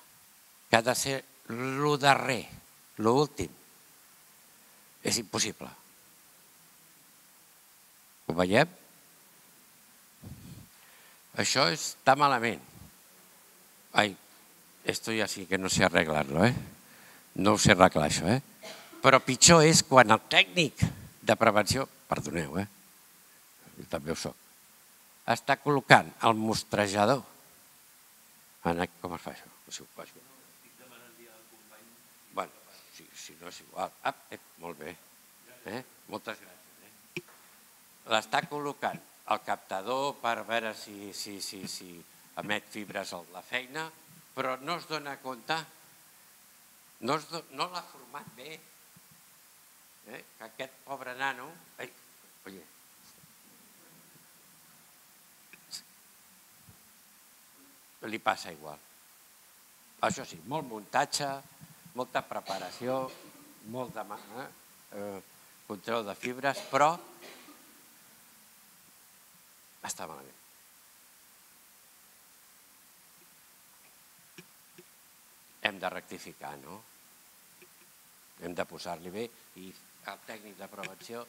Speaker 3: que ha de ser el darrer, l'últim. És impossible. Ho veiem? Això està malament. Ai, esto ja sí que no sé arreglar-lo, eh? No ho sé arreglar, això, eh? Però pitjor és quan el tècnic de prevenció, perdoneu, eh? Jo també ho soc, està col·locant el mostrejador. En, com es fa això? Sé, ho bé. Bueno, si, si no és igual. Ah, eh, molt bé. Eh? Moltes gràcies. Eh? L'està col·locant el captador per veure si, si, si, si emet fibres a la feina, però no es dona compte, no, no l'ha format bé, eh, que aquest pobre nano... Ai, oye, li passa igual. Això sí, molt muntatge, molta preparació, molt de eh, eh, control de fibres, però està malament. Hem de rectificar, no? Hem de posar-li bé i el tècnic de prevenció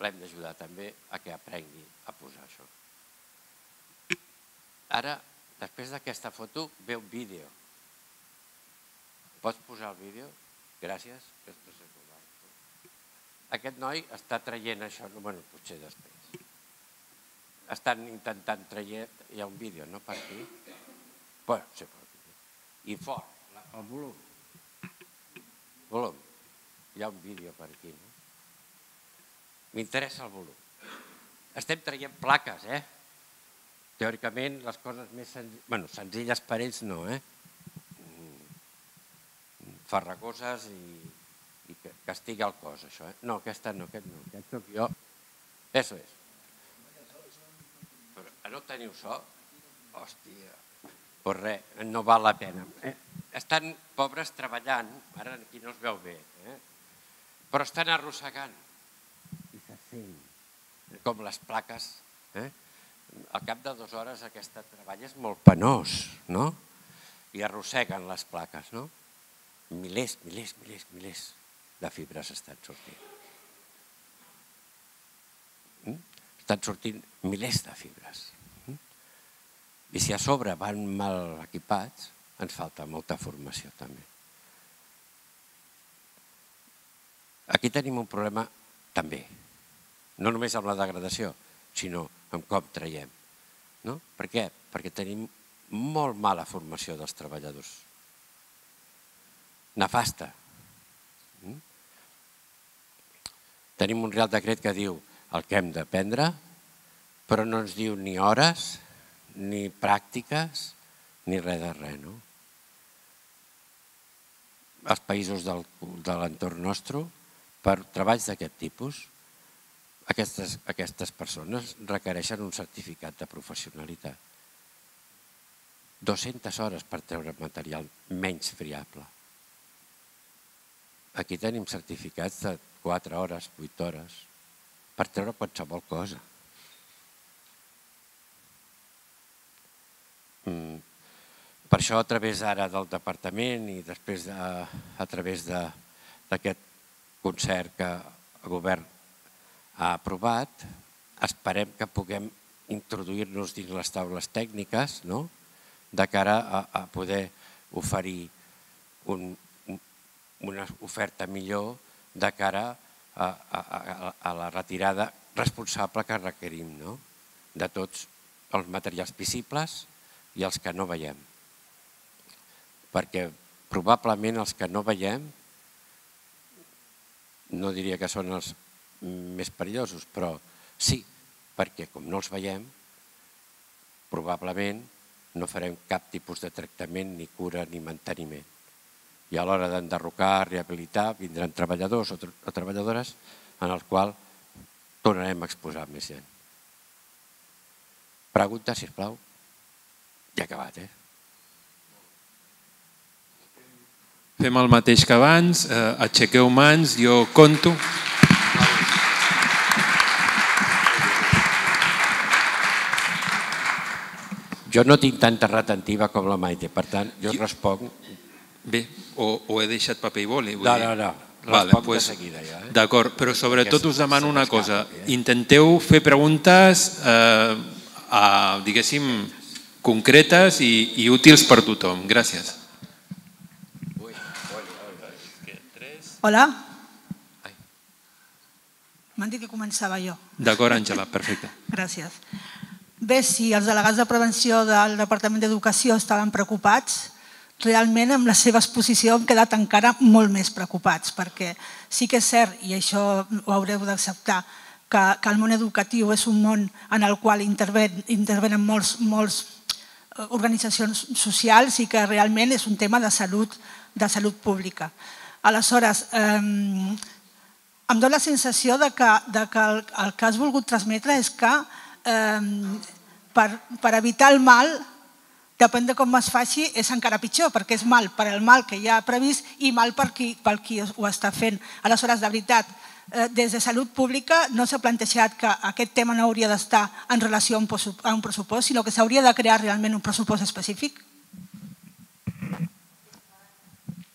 Speaker 3: l'hem d'ajudar també a que aprengui a posar això. Ara, després d'aquesta foto, ve un vídeo. Pots posar el vídeo? Gràcies. Aquest noi està traient això, no, bueno, potser després. Estan intentant traient, hi ha un vídeo, no, per aquí? Bueno, sí, per aquí. I fort, el volum. Volum. Hi ha un vídeo per aquí, no? M'interessa el volum. Estem traient plaques, eh? Teòricament, les coses més senzilles, bueno, senzilles per ells no, eh? Mm. Farragoses i, i que, que estigui al cos, això, eh? No, aquesta no, aquest no, aquest soc jo. Eso és. Però no teniu so? Hòstia. Pues res, no val la pena. Eh? Estan pobres treballant, ara aquí no es veu bé, eh? però estan arrossegant. I se sent com les plaques. Eh? Al cap de dues hores aquest treball és molt penós, no? I arrosseguen les plaques, no? milers, milers, milers, milers de fibres estan sortint. Mm? Estan sortint milers de fibres. Mm? I si a sobre van mal equipats, ens falta molta formació també. Aquí tenim un problema també, no només amb la degradació, sinó amb com traiem. No? Per què? Perquè tenim molt mala formació dels treballadors. Nefasta. Mm? Tenim un real decret que diu el que hem d'aprendre, però no ens diu ni hores, ni pràctiques, ni res de res. No? Els països del, de l'entorn nostre, per treballs d'aquest tipus, aquestes, aquestes persones requereixen un certificat de professionalitat. 200 hores per treure material menys friable. Aquí tenim certificats de 4 hores, 8 hores, per treure qualsevol cosa. Mm. Per això, a través ara del departament i després de, a través d'aquest concert que el govern ha aprovat, esperem que puguem introduir-nos dins les taules tècniques no? de cara a, a poder oferir un, una oferta millor de cara a, a, a la retirada responsable que requerim no? de tots els materials visibles i els que no veiem. Perquè probablement els que no veiem, no diria que són els més perillosos, però sí, perquè com no els veiem, probablement no farem cap tipus de tractament, ni cura, ni manteniment. I a l'hora d'enderrocar, rehabilitar, vindran treballadors o, o treballadores en el qual tornarem a exposar més gent. Pregunta, si plau. Ja acabat, eh?
Speaker 2: Fem el mateix que abans, eh, aixequeu mans, jo conto.
Speaker 3: Jo no tinc tanta retentiva com la Maite, per tant, jo, jo... responc...
Speaker 2: Bé, o, o he deixat paper i boli?
Speaker 3: Vull no, no, no.
Speaker 2: Vale, pues, de seguida ja. Eh? D'acord, però sobretot us demano una cosa. Eh? Intenteu fer preguntes, eh, a, diguéssim, concretes i, i útils per tothom. Gràcies.
Speaker 4: Hola. M'han dit que començava jo.
Speaker 2: D'acord, Àngela, perfecte.
Speaker 4: Gràcies. Bé, si els delegats de prevenció del Departament d'Educació estaven preocupats, realment amb la seva exposició hem quedat encara molt més preocupats, perquè sí que és cert, i això ho haureu d'acceptar, que, que el món educatiu és un món en el qual interven, intervenen molts, molts eh, organitzacions socials i que realment és un tema de salut, de salut pública. Aleshores, eh, em dóna la sensació de que, de que el, el que has volgut transmetre és que eh, per, per evitar el mal, depèn de com es faci, és encara pitjor, perquè és mal per al mal que ja ha previst i mal per qui, per qui ho està fent. Aleshores, de veritat, eh, des de Salut Pública no s'ha plantejat que aquest tema no hauria d'estar en relació a un pressupost, sinó que s'hauria de crear realment un pressupost específic?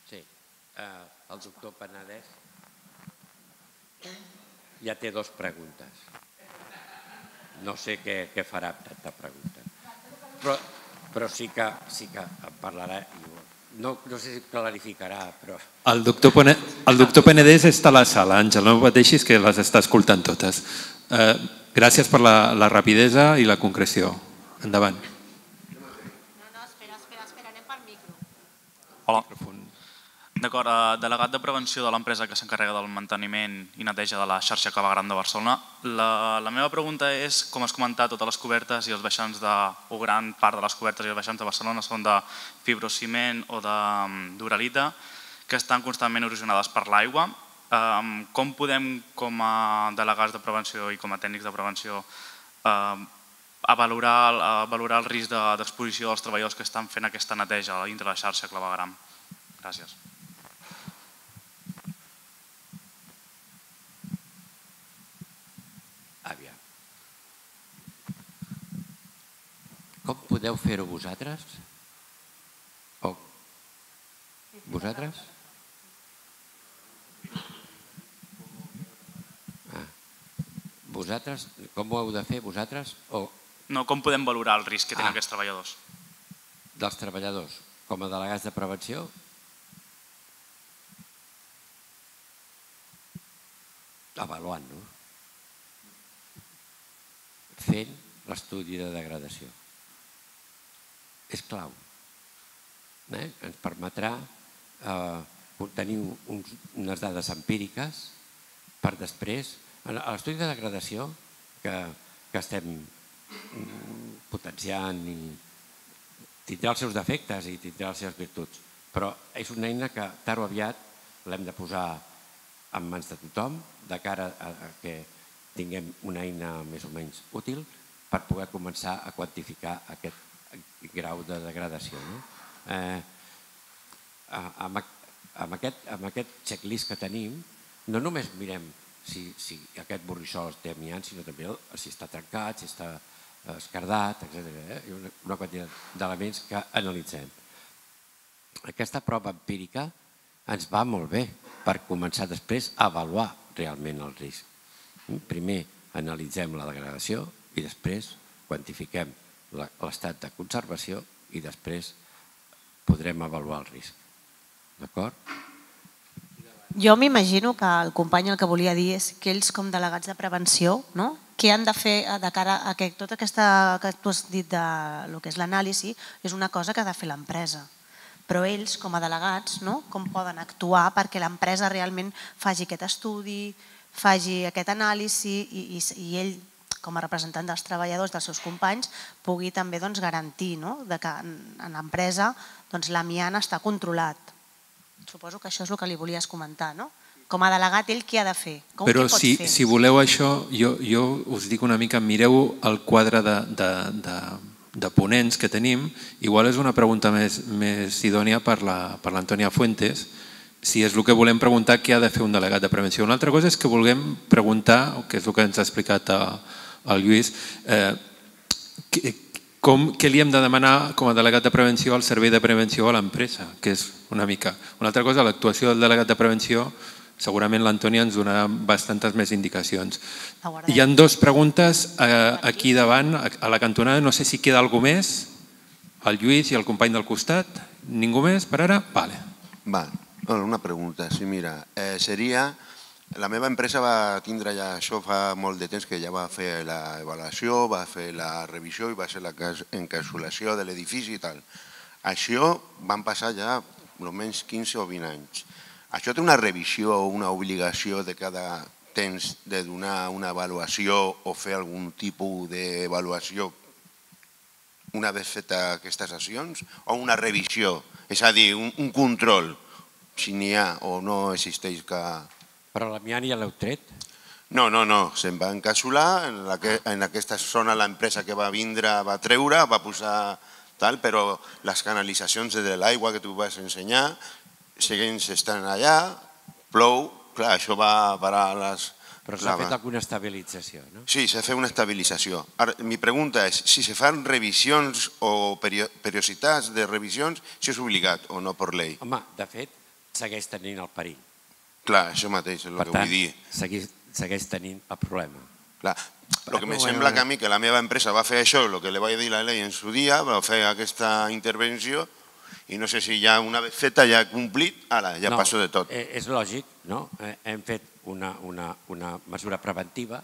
Speaker 3: Sí. Eh, el doctor Penedès ja té dues preguntes no sé què, què farà amb tanta pregunta. Però, però sí, que, sí que en parlarà i no, no sé si clarificarà, però...
Speaker 2: El doctor, Pone, el doctor Penedès està a la sala, Àngel, no pateixis que les està escoltant totes. Eh, gràcies per la, la rapidesa i la concreció. Endavant. No,
Speaker 5: no, espera, espera, espera, anem per micro.
Speaker 6: Hola. D'acord, eh, delegat de prevenció de l'empresa que s'encarrega del manteniment i neteja de la xarxa Clavegram de Barcelona. La, la meva pregunta és, com has comentat, totes les cobertes i els baixants de, o gran part de les cobertes i els baixants de Barcelona són de fibrociment o d'uralita, que estan constantment erosionades per l'aigua. Um, com podem, com a delegats de prevenció i com a tècnics de prevenció, um, a valorar, a valorar el risc d'exposició de, dels treballadors que estan fent aquesta neteja dintre la xarxa clavegram? Gràcies.
Speaker 3: Com podeu fer-ho vosaltres? O vosaltres? Ah. Vosaltres, com ho heu de fer vosaltres? O...
Speaker 6: No, com podem valorar el risc que tenen
Speaker 3: ah.
Speaker 6: aquests treballadors?
Speaker 3: Dels treballadors, com a delegats de prevenció? Avaluant, no? Fent l'estudi de degradació. És clau. Eh? Ens permetrà eh, obtenir uns, unes dades empíriques per després, a l'estudi de degradació que, que estem mm, potenciant i tindrà els seus defectes i tindrà les seves virtuts, però és una eina que tard o aviat l'hem de posar en mans de tothom, de cara a que tinguem una eina més o menys útil per poder començar a quantificar aquest grau de degradació. No? Eh, amb, amb, aquest, amb aquest checklist que tenim, no només mirem si, si aquest borrissol té amiant, sinó també si està trencat, si està escardat, etc. Eh? I una, una quantitat d'elements que analitzem. Aquesta prova empírica ens va molt bé per començar després a avaluar realment el risc. Primer analitzem la degradació i després quantifiquem l'estat de conservació i després podrem avaluar el risc. D'acord?
Speaker 5: Jo m'imagino que el company el que volia dir és que ells com delegats de prevenció, no? què han de fer de cara a que tota aquesta que tu has dit de lo que és l'anàlisi és una cosa que ha de fer l'empresa. Però ells, com a delegats, no? com poden actuar perquè l'empresa realment faci aquest estudi, faci aquest anàlisi i, i, i ell, com a representant dels treballadors, dels seus companys, pugui també doncs, garantir no? de que en, l'empresa doncs, l'amiant està controlat. Suposo que això és el que li volies comentar, no? Com a delegat, ell què ha de fer? Com
Speaker 2: Però
Speaker 5: pot
Speaker 2: si,
Speaker 5: fer?
Speaker 2: si voleu això, jo, jo us dic una mica, mireu el quadre de, de, de, de ponents que tenim, igual és una pregunta més, més idònia per l'Antònia la, per Fuentes, si és el que volem preguntar què ha de fer un delegat de prevenció. Una altra cosa és que vulguem preguntar, que és el que ens ha explicat el Lluís, eh, com, què li hem de demanar com a delegat de prevenció al servei de prevenció a l'empresa, que és una mica. Una altra cosa, l'actuació del delegat de prevenció, segurament l'Antònia ens donarà bastantes més indicacions. Hi han dues preguntes eh, aquí davant, a la cantonada, no sé si queda algú més, el Lluís i el company del costat. Ningú més per ara? Vale.
Speaker 7: Val. Una pregunta, sí, mira, eh, seria... La meva empresa va tindre ja, això fa molt de temps que ja va fer l'avaluació, va fer la revisió i va ser la encapsulació de l'edifici i tal. Això van passar ja almenys 15 o 20 anys. Això té una revisió o una obligació de cada temps de donar una avaluació o fer algun tipus d'avaluació una vegada feta aquestes accions o una revisió, és a dir, un, control, si n'hi ha o no existeix cap
Speaker 3: però l'amiant ja l'heu tret?
Speaker 7: No, no, no, se'n va encapsular, en, la que, en aquesta zona l'empresa que va vindre va treure, va posar tal, però les canalitzacions de l'aigua que tu vas ensenyar seguint estan allà, plou, clar, això va parar les...
Speaker 3: Però s'ha fet alguna estabilització, no?
Speaker 7: Sí, s'ha fet una estabilització. Ara, mi pregunta és, si se fan revisions o periodicitats de revisions, si és obligat o no per llei?
Speaker 3: Home, de fet, segueix tenint el perill.
Speaker 7: Clar, això mateix és el
Speaker 3: per
Speaker 7: que
Speaker 3: tant,
Speaker 7: vull dir.
Speaker 3: Segueix, segueix tenint el problema.
Speaker 7: Clar, el que me sembla que a mi que la meva empresa va fer això, el que li vaig dir la llei en su dia, va fer aquesta intervenció i no sé si ja una vegada feta, ja complit, ara ja
Speaker 3: no,
Speaker 7: passo de tot.
Speaker 3: Eh, és lògic, no? Eh, hem fet una, una, una mesura preventiva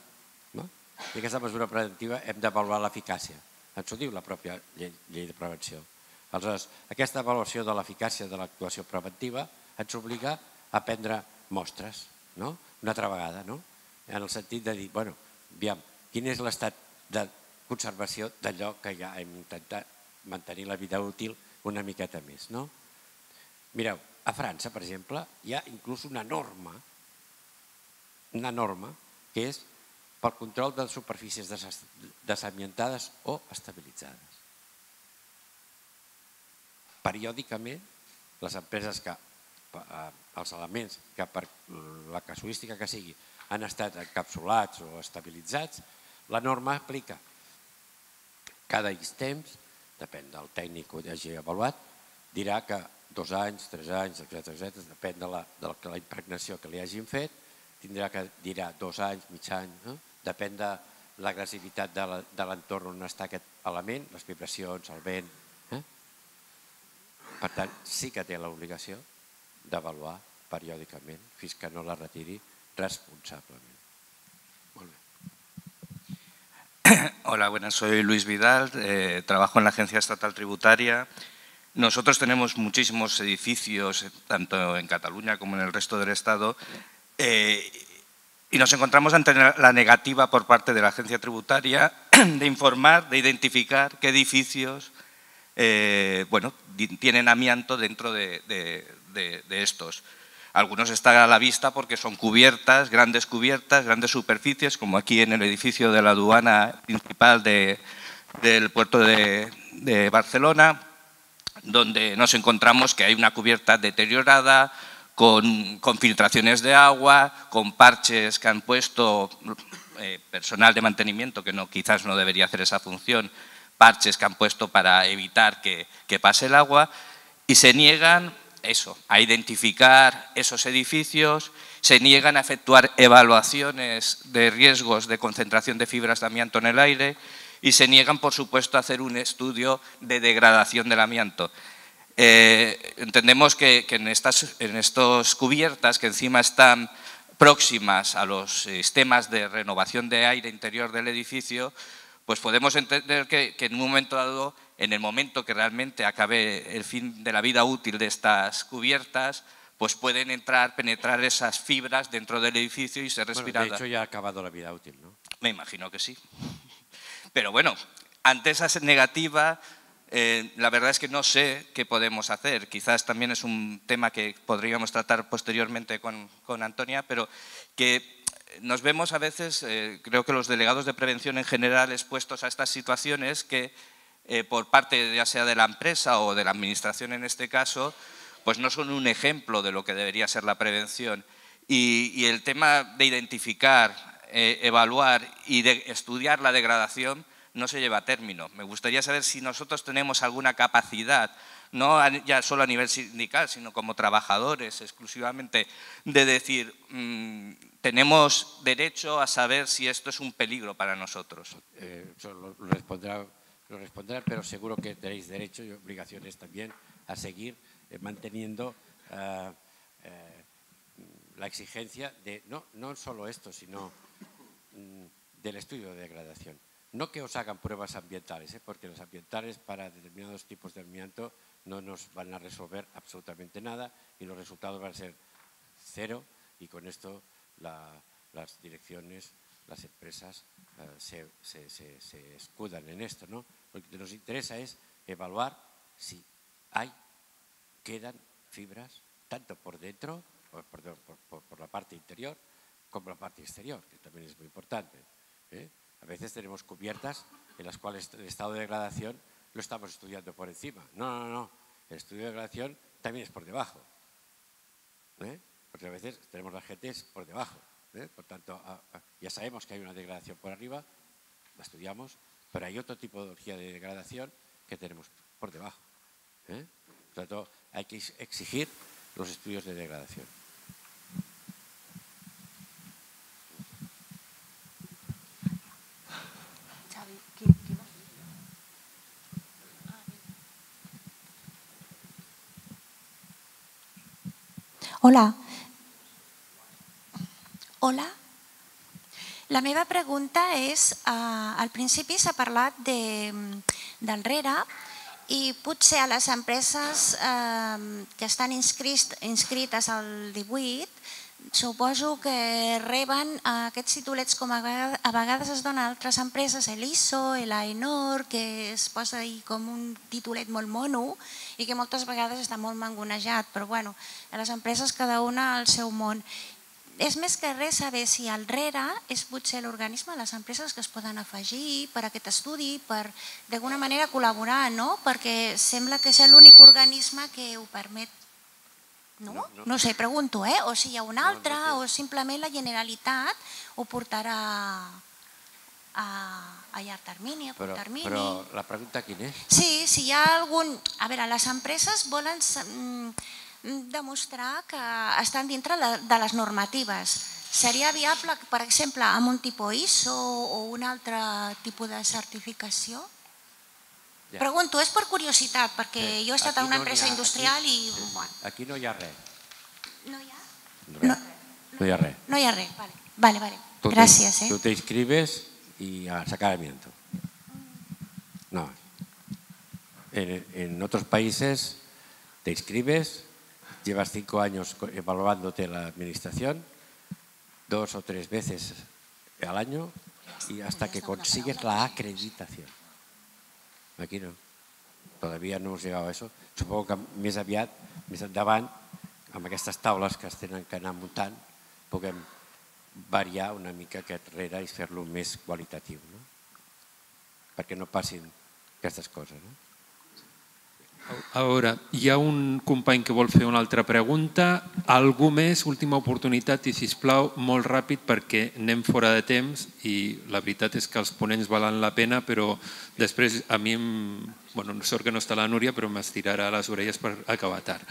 Speaker 3: no? i aquesta mesura preventiva hem d'avaluar l'eficàcia. Ens ho diu la pròpia llei, llei de prevenció. Aleshores, aquesta avaluació de l'eficàcia de l'actuació preventiva ens obliga a prendre mostres, no? una altra vegada, no? en el sentit de dir, bueno, aviam, quin és l'estat de conservació d'allò que ja hem intentat mantenir la vida útil una miqueta més. No? Mireu, a França, per exemple, hi ha inclús una norma, una norma que és pel control de superfícies desambientades o estabilitzades. Periòdicament, les empreses que els elements que per la casuística que sigui han estat encapsulats o estabilitzats, la norma aplica cada X temps, depèn del tècnic que ho hagi avaluat, dirà que dos anys, tres anys, etc etc, depèn de la, de la impregnació que li hagin fet, tindrà que dirà dos anys, mig any, no? depèn de l'agressivitat de l'entorn on està aquest element, les vibracions, el vent. Eh? Per tant, sí que té l'obligació d'avaluar periòdicament fins que no la retiri responsablement.
Speaker 8: Hola, buenas, soy Luis Vidal, eh, trabajo en la Agencia Estatal Tributaria. Nosotros tenemos muchísimos edificios, tanto en Cataluña como en el resto del Estado, eh, y nos encontramos ante la negativa por parte de la agencia tributaria de informar, de identificar qué edificios eh, bueno, tienen amianto dentro de, estos. Algunos están a la vista porque son cubiertas, grandes cubiertas, grandes superficies, como aquí en el edificio de la aduana principal del puerto de, Barcelona, donde nos encontramos que hay una cubierta deteriorada, con, filtraciones de agua, con parches que han puesto eh, personal de mantenimiento, que no, quizás no debería hacer esa función, parches que han puesto para evitar que, pase el agua, y se niegan eso, a identificar esos edificios, se niegan a efectuar evaluaciones de riesgos de concentración de fibras de amianto en el aire y se niegan, por supuesto, a hacer un estudio de degradación del amianto. Eh, entendemos que, en, estas, en estos cubiertas que encima están próximas a los sistemas de renovación de aire interior del edificio, pues podemos entender que, en un momento dado, en el momento que realmente acabe el fin de la vida útil de estas cubiertas, pues pueden entrar, penetrar esas fibras dentro del edificio y ser respiradas.
Speaker 3: de hecho ya ha acabado la vida útil, ¿no?
Speaker 8: Me imagino que sí. Pero bueno, ante esa negativa, eh, la verdad es que no sé qué podemos hacer. Quizás también es un tema que podríamos tratar posteriormente con, Antonia, pero que nos vemos a veces, eh, creo que los delegados de prevención en general expuestos a estas situaciones que eh, por parte ya sea de la empresa o de la administración en este caso, pues no son un ejemplo de lo que debería ser la prevención. y el tema de identificar, evaluar y de estudiar la degradación no se lleva a término. Me gustaría saber si nosotros tenemos alguna capacidad, no ya solo a nivel sindical, sino como trabajadores exclusivamente, de decir, mm, tenemos derecho a saber si esto es un peligro para nosotros.
Speaker 3: Eh, lo, responderá, pero seguro que tenéis derecho y obligaciones también a seguir eh, manteniendo eh, la exigencia de no, no solo esto, sino mm, del estudio de degradación. No que os hagan pruebas ambientales, ¿eh? porque los ambientales para determinados tipos de amianto no nos van a resolver absolutamente nada y los resultados van a ser cero y con esto las direcciones, las empresas eh, se, escudan en esto. ¿no? Lo que nos interesa es evaluar si hay, quedan fibras tanto por dentro, por, por, la parte interior, como la parte exterior, que también es muy importante. ¿eh? A veces tenemos cubiertas en las cuales el estado de degradación lo estamos estudiando por encima. No, no, no. El estudio de degradación también es por debajo. ¿eh? Porque a veces tenemos las GTs por debajo. ¿Eh? Por tanto, ya sabemos que hay una degradación por arriba, la estudiamos, pero hay otro tipo de de degradación que tenemos por debajo. ¿eh? Por tanto, hay que exigir los estudios de degradación.
Speaker 9: Hola. Hola. La meva pregunta és, eh, al principi s'ha parlat de, del RERA i potser a les empreses eh, que estan inscrits, inscrites al 18 suposo que reben aquests titulets com a a vegades es dona a altres empreses, l'ISO, l'AENOR, que es posa ahí com un titulet molt mono i que moltes vegades està molt mangonejat, però bueno, a les empreses cada una al seu món. És més que res saber si al RERA és potser l'organisme, les empreses que es poden afegir per aquest estudi, per d'alguna manera col·laborar, no? perquè sembla que és l'únic organisme que ho permet no? No, no. no sé, pregunto, eh? O si hi ha un altre, no, no o simplement la Generalitat ho portarà a, a llarg termini, a curt
Speaker 3: però,
Speaker 9: termini.
Speaker 3: Però la pregunta quina és?
Speaker 9: Sí, si hi ha algun... A veure, les empreses volen mm, demostrar que estan dintre de les normatives. seria viable, per exemple, amb un tipus ISO o un altre tipus de certificació? Ja. Pregunto, és per curiositat, perquè sí. jo he estat Aquí en una no empresa ha, industrial aquí, i... Sí.
Speaker 3: Bueno. Aquí no hi ha res.
Speaker 9: No hi ha?
Speaker 3: No, no hi ha res.
Speaker 9: No hi ha res, vale. Vale, vale. Tú Gracias.
Speaker 3: Te,
Speaker 9: eh.
Speaker 3: Tú te inscribes y a sacar el viento. No. En, en otros países te inscribes, llevas cinco años evaluándote la administración, dos o tres veces al año y hasta que consigues la acreditación. Aquí no. Todavía no hemos llegado a eso. Supongo que més aviat, més endavant, amb aquestes taules que es tenen que anar muntant, puguem variar una mica aquest rere i fer-lo més qualitatiu, no? perquè no passin aquestes coses. No?
Speaker 2: A veure, hi ha un company que vol fer una altra pregunta. Algú més? Última oportunitat i, si plau molt ràpid perquè anem fora de temps i la veritat és que els ponents valen la pena, però després a mi, em, bueno, sort que no està la Núria, però m'estirarà les orelles per acabar tard.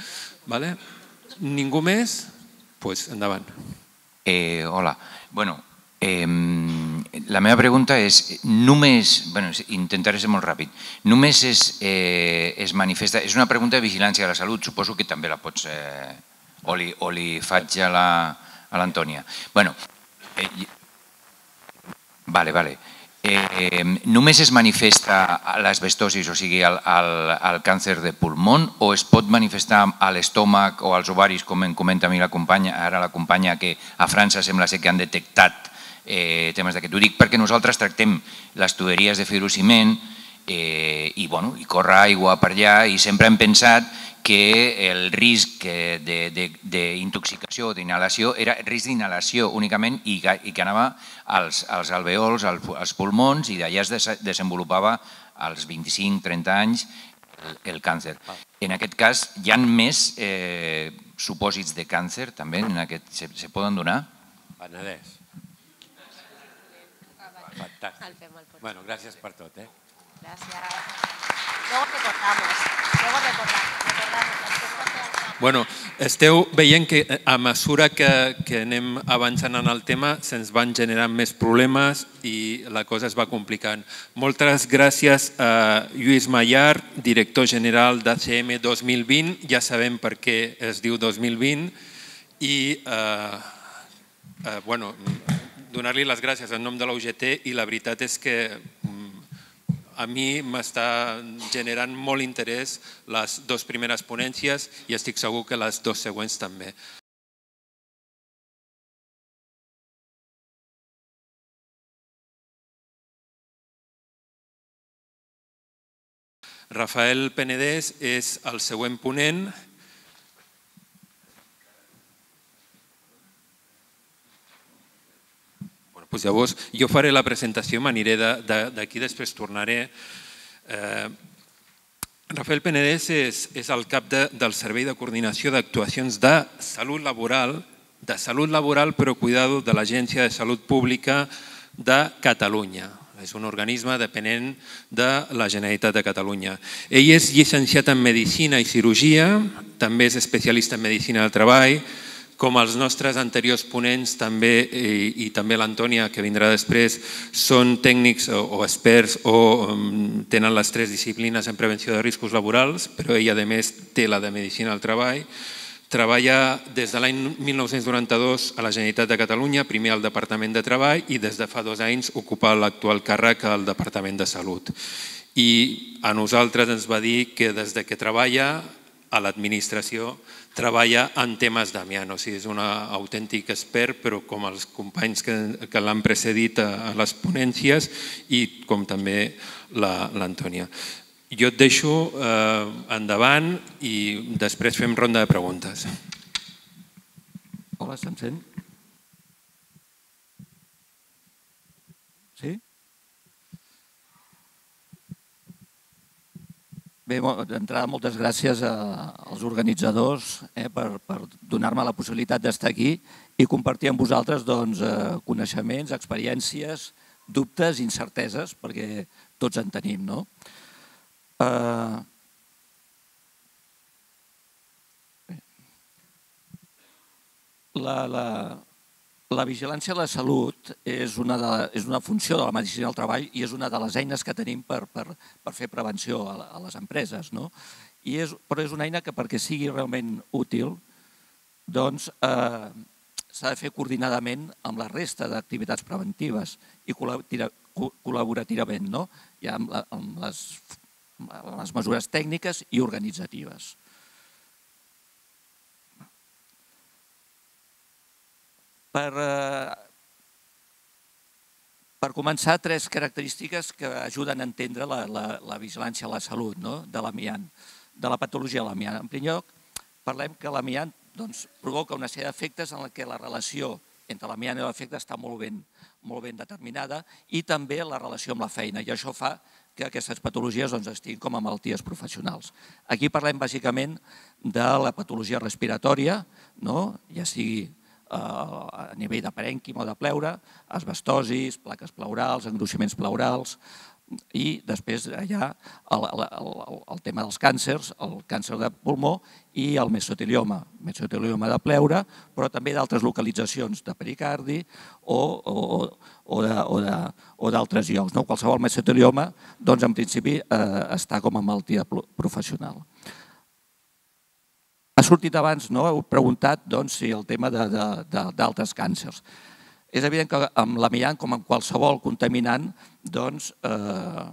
Speaker 2: Vale? Ningú més? Doncs pues endavant.
Speaker 10: Eh, hola. Bueno, eh, la meva pregunta és, només, bueno, intentaré ser molt ràpid, només es, eh, es manifesta, és una pregunta de vigilància de la salut, suposo que també la pots, eh, o, li, o li faig a l'Antònia. La, bueno, eh, vale, vale eh, només es manifesta l'asbestosis, o sigui, el, el, el càncer de pulmó, o es pot manifestar a l'estómac o als ovaris, com em comenta a mi la companya, ara la companya que a França sembla ser que han detectat eh, temes d'aquest. Ho dic perquè nosaltres tractem les tuberies de fibrociment eh, i, bueno, i corre aigua per allà i sempre hem pensat que el risc d'intoxicació o d'inhalació era risc d'inhalació únicament i, i que anava als, als alveols, als, pulmons i d'allà es desenvolupava als 25-30 anys el, càncer. En aquest cas, hi ha més eh, supòsits de càncer també? En aquest, se, se poden donar?
Speaker 3: Penedès. Fantàstic. Bueno, gràcies per tot. Eh?
Speaker 5: Gràcies. Luego recordamos, luego recordamos,
Speaker 2: Bueno, esteu veient que eh, a mesura que, que anem avançant en el tema se'ns van generant més problemes i la cosa es va complicant. Moltes gràcies a Lluís Mallar, director general d'ACM 2020. Ja sabem per què es diu 2020 i eh, eh, bueno, donar-li les gràcies en nom de la UGT i la veritat és que a mi m'està generant molt interès les dues primeres ponències i estic segur que les dues següents també. Rafael Penedès és el següent ponent Pues llavors jo faré la presentació, m'aniré d'aquí, després tornaré. Eh, Rafael Penedès és, és el cap de, del Servei de Coordinació d'Actuacions de Salut Laboral, de Salut Laboral però cuidado de l'Agència de Salut Pública de Catalunya. És un organisme dependent de la Generalitat de Catalunya. Ell és llicenciat en Medicina i Cirurgia, també és especialista en Medicina del Treball, com els nostres anteriors ponents també i, i també l'Antònia que vindrà després són tècnics o, o experts o um, tenen les tres disciplines en prevenció de riscos laborals, però ella a més té la de Medicina al Treball. Treballa des de l'any 1992 a la Generalitat de Catalunya, primer al Departament de Treball i des de fa dos anys ocupa l'actual càrrec al Departament de Salut. I a nosaltres ens va dir que des de que treballa a l'administració treballa en temes d'amiant, o sigui, és un autèntic expert, però com els companys que, que l'han precedit a, a les ponències i com també l'Antònia. La, jo et deixo eh, endavant i després fem ronda de preguntes.
Speaker 11: Hola, se'm sent? Sí? Bé, d'entrada, moltes gràcies als organitzadors eh, per, per donar-me la possibilitat d'estar aquí i compartir amb vosaltres doncs, eh, coneixements, experiències, dubtes, incerteses, perquè tots en tenim. No? Eh, la, la, La vigilància a la salut és una, de, és una funció de la medicina del treball i és una de les eines que tenim per, per, per fer prevenció a, a les empreses. No? I és, però és una eina que perquè sigui realment útil doncs, eh, s'ha de fer coordinadament amb la resta d'activitats preventives i col·laborativament, no? ja amb, la, amb, les, amb les mesures tècniques i organitzatives. Per, eh, per començar, tres característiques que ajuden a entendre la, la, la vigilància a la salut no? de l'amiant, de la patologia de l'amiant. En primer lloc, parlem que l'amiant doncs, provoca una sèrie d'efectes en què la relació entre l'amiant i l'efecte està molt ben, molt ben determinada i també la relació amb la feina i això fa que aquestes patologies doncs, estiguin com a malalties professionals. Aquí parlem bàsicament de la patologia respiratòria, no? ja sigui a nivell de parènquim o de pleure, asbestosis, plaques pleurals, engruiximents pleurals, i després hi ha el, el, el tema dels càncers, el càncer de pulmó i el mesotelioma, mesotelioma de pleure, però també d'altres localitzacions de pericardi o, o, o d'altres llocs. No? Qualsevol mesotelioma, doncs, en principi, eh, està com a malaltia professional. Sortit abans, no? heu preguntat doncs, si el tema d'altres càncers. És evident que amb l'amiant, com amb qualsevol contaminant, doncs, eh,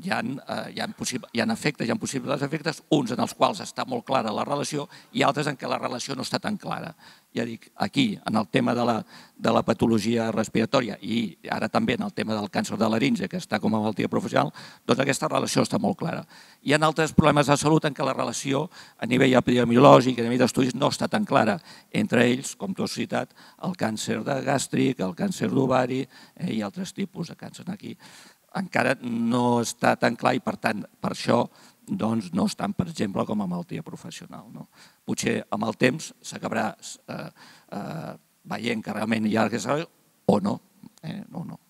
Speaker 11: hi ha, eh, hi, ha hi ha efectes, hi ha possibles efectes, uns en els quals està molt clara la relació i altres en què la relació no està tan clara. Ja dic, aquí, en el tema de la, de la patologia respiratòria i ara també en el tema del càncer de laringe, que està com a malaltia professional, doncs aquesta relació està molt clara. Hi ha altres problemes de salut en què la relació a nivell epidemiològic, a nivell d'estudis, no està tan clara. Entre ells, com tu has citat, el càncer de gàstric, el càncer d'ovari eh, i altres tipus de càncer. Aquí encara no està tan clar i per tant per això doncs, no estan, per exemple, com a malaltia professional. No? Potser amb el temps s'acabarà eh, eh, veient que realment hi ha aquesta o no. Eh? no, no.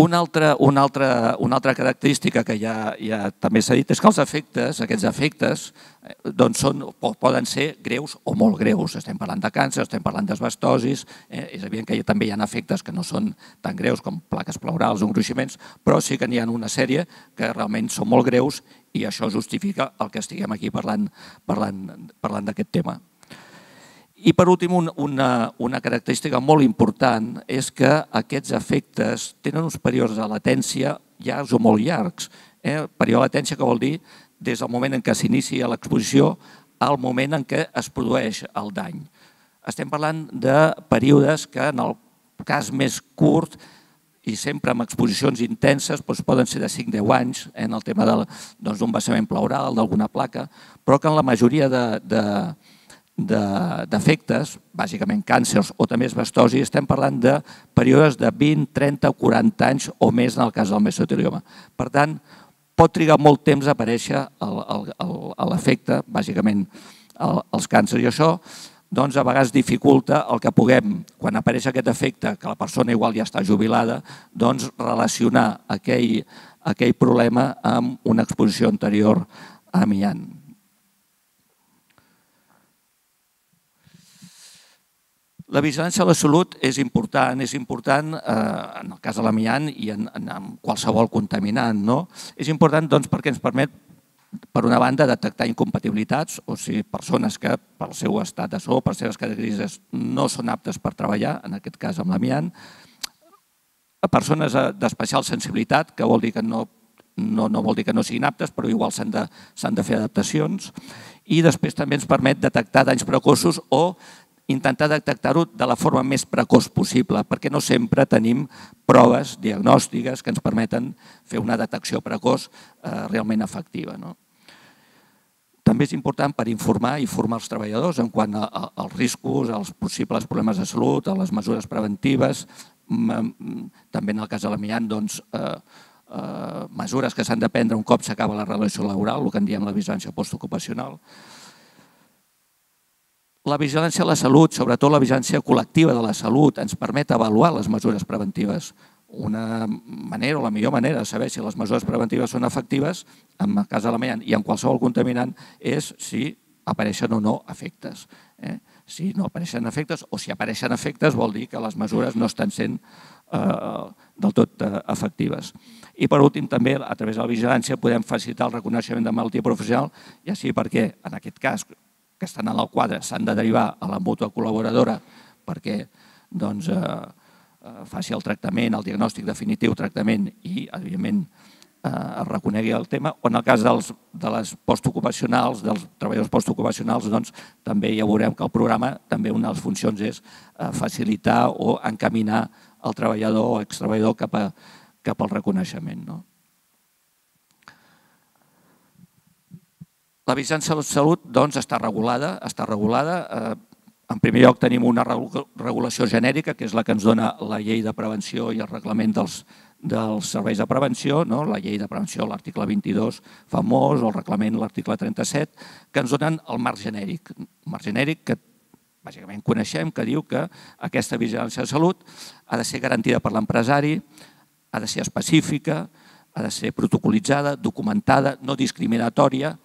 Speaker 11: Una altra, una, altra, una altra característica que ja, ja també s'ha dit és que els efectes, aquests efectes, eh, doncs són, poden ser greus o molt greus. Estem parlant de càncer, estem parlant d'asbestosis, eh, és evident que també hi ha efectes que no són tan greus com plaques pleurals o engruiximents, però sí que n'hi ha una sèrie que realment són molt greus i això justifica el que estiguem aquí parlant, parlant, parlant d'aquest tema. I per últim, una, una característica molt important és que aquests efectes tenen uns períodes de latència llargs o molt llargs. Eh? Període de latència que vol dir des del moment en què s'inicia l'exposició al moment en què es produeix el dany. Estem parlant de períodes que en el cas més curt i sempre amb exposicions intenses doncs poden ser de 5-10 anys en el tema doncs, d'un doncs, vessament pleural, d'alguna placa, però que en la majoria de, de, d'efectes, de, bàsicament càncers o també esbestosi, estem parlant de períodes de 20, 30 o 40 anys o més en el cas del mesotelioma. Per tant, pot trigar molt temps a aparèixer l'efecte, bàsicament el, els càncers. I això doncs, a vegades dificulta el que puguem, quan apareix aquest efecte, que la persona igual ja està jubilada, doncs relacionar aquell, aquell problema amb una exposició anterior a amiant. La vigilància a la salut és important, és important eh, en el cas de l'amiant i en, en, en qualsevol contaminant. No? És important doncs, perquè ens permet, per una banda, detectar incompatibilitats, o sigui, persones que pel seu estat de salut, per les seves característiques, no són aptes per treballar, en aquest cas amb l'amiant, persones d'especial sensibilitat, que vol dir que no, no, no vol dir que no siguin aptes, però igual s'han de, de fer adaptacions, i després també ens permet detectar danys precoços o intentar detectar-ho de la forma més precoç possible, perquè no sempre tenim proves diagnòstiques que ens permeten fer una detecció precoç eh, realment efectiva. No? També és important per informar i formar els treballadors en quant als riscos, als possibles problemes de salut, a les mesures preventives, també en el cas de l'amiant, doncs, eh, eh, mesures que s'han de prendre un cop s'acaba la relació laboral, el que en diem la vigilància postocupacional, la vigilància a la salut, sobretot la vigilància col·lectiva de la salut, ens permet avaluar les mesures preventives. Una manera o la millor manera de saber si les mesures preventives són efectives, en el cas de l'amiant i en qualsevol contaminant, és si apareixen o no efectes. Eh? Si no apareixen efectes o si apareixen efectes vol dir que les mesures no estan sent eh, del tot eh, efectives. I per últim, també, a través de la vigilància, podem facilitar el reconeixement de malaltia professional, ja sigui perquè, en aquest cas, que estan en el quadre, s'han de derivar a la mútua col·laboradora perquè doncs, eh, eh, faci el tractament, el diagnòstic definitiu, tractament i, evidentment, eh, es reconegui el tema, o en el cas dels, de les postocupacionals, dels treballadors postocupacionals, doncs, també ja veurem que el programa, també una de les funcions és eh, facilitar o encaminar el treballador o extreballador cap a cap al reconeixement. No? La vigilància de salut doncs, està regulada. Està regulada. Eh, en primer lloc tenim una regulació genèrica, que és la que ens dona la llei de prevenció i el reglament dels, dels serveis de prevenció, no? la llei de prevenció, l'article 22 famós, el reglament, l'article 37, que ens donen el marc genèric. Un marc genèric que bàsicament coneixem, que diu que aquesta vigilància de salut ha de ser garantida per l'empresari, ha de ser específica, ha de ser protocolitzada, documentada, no discriminatòria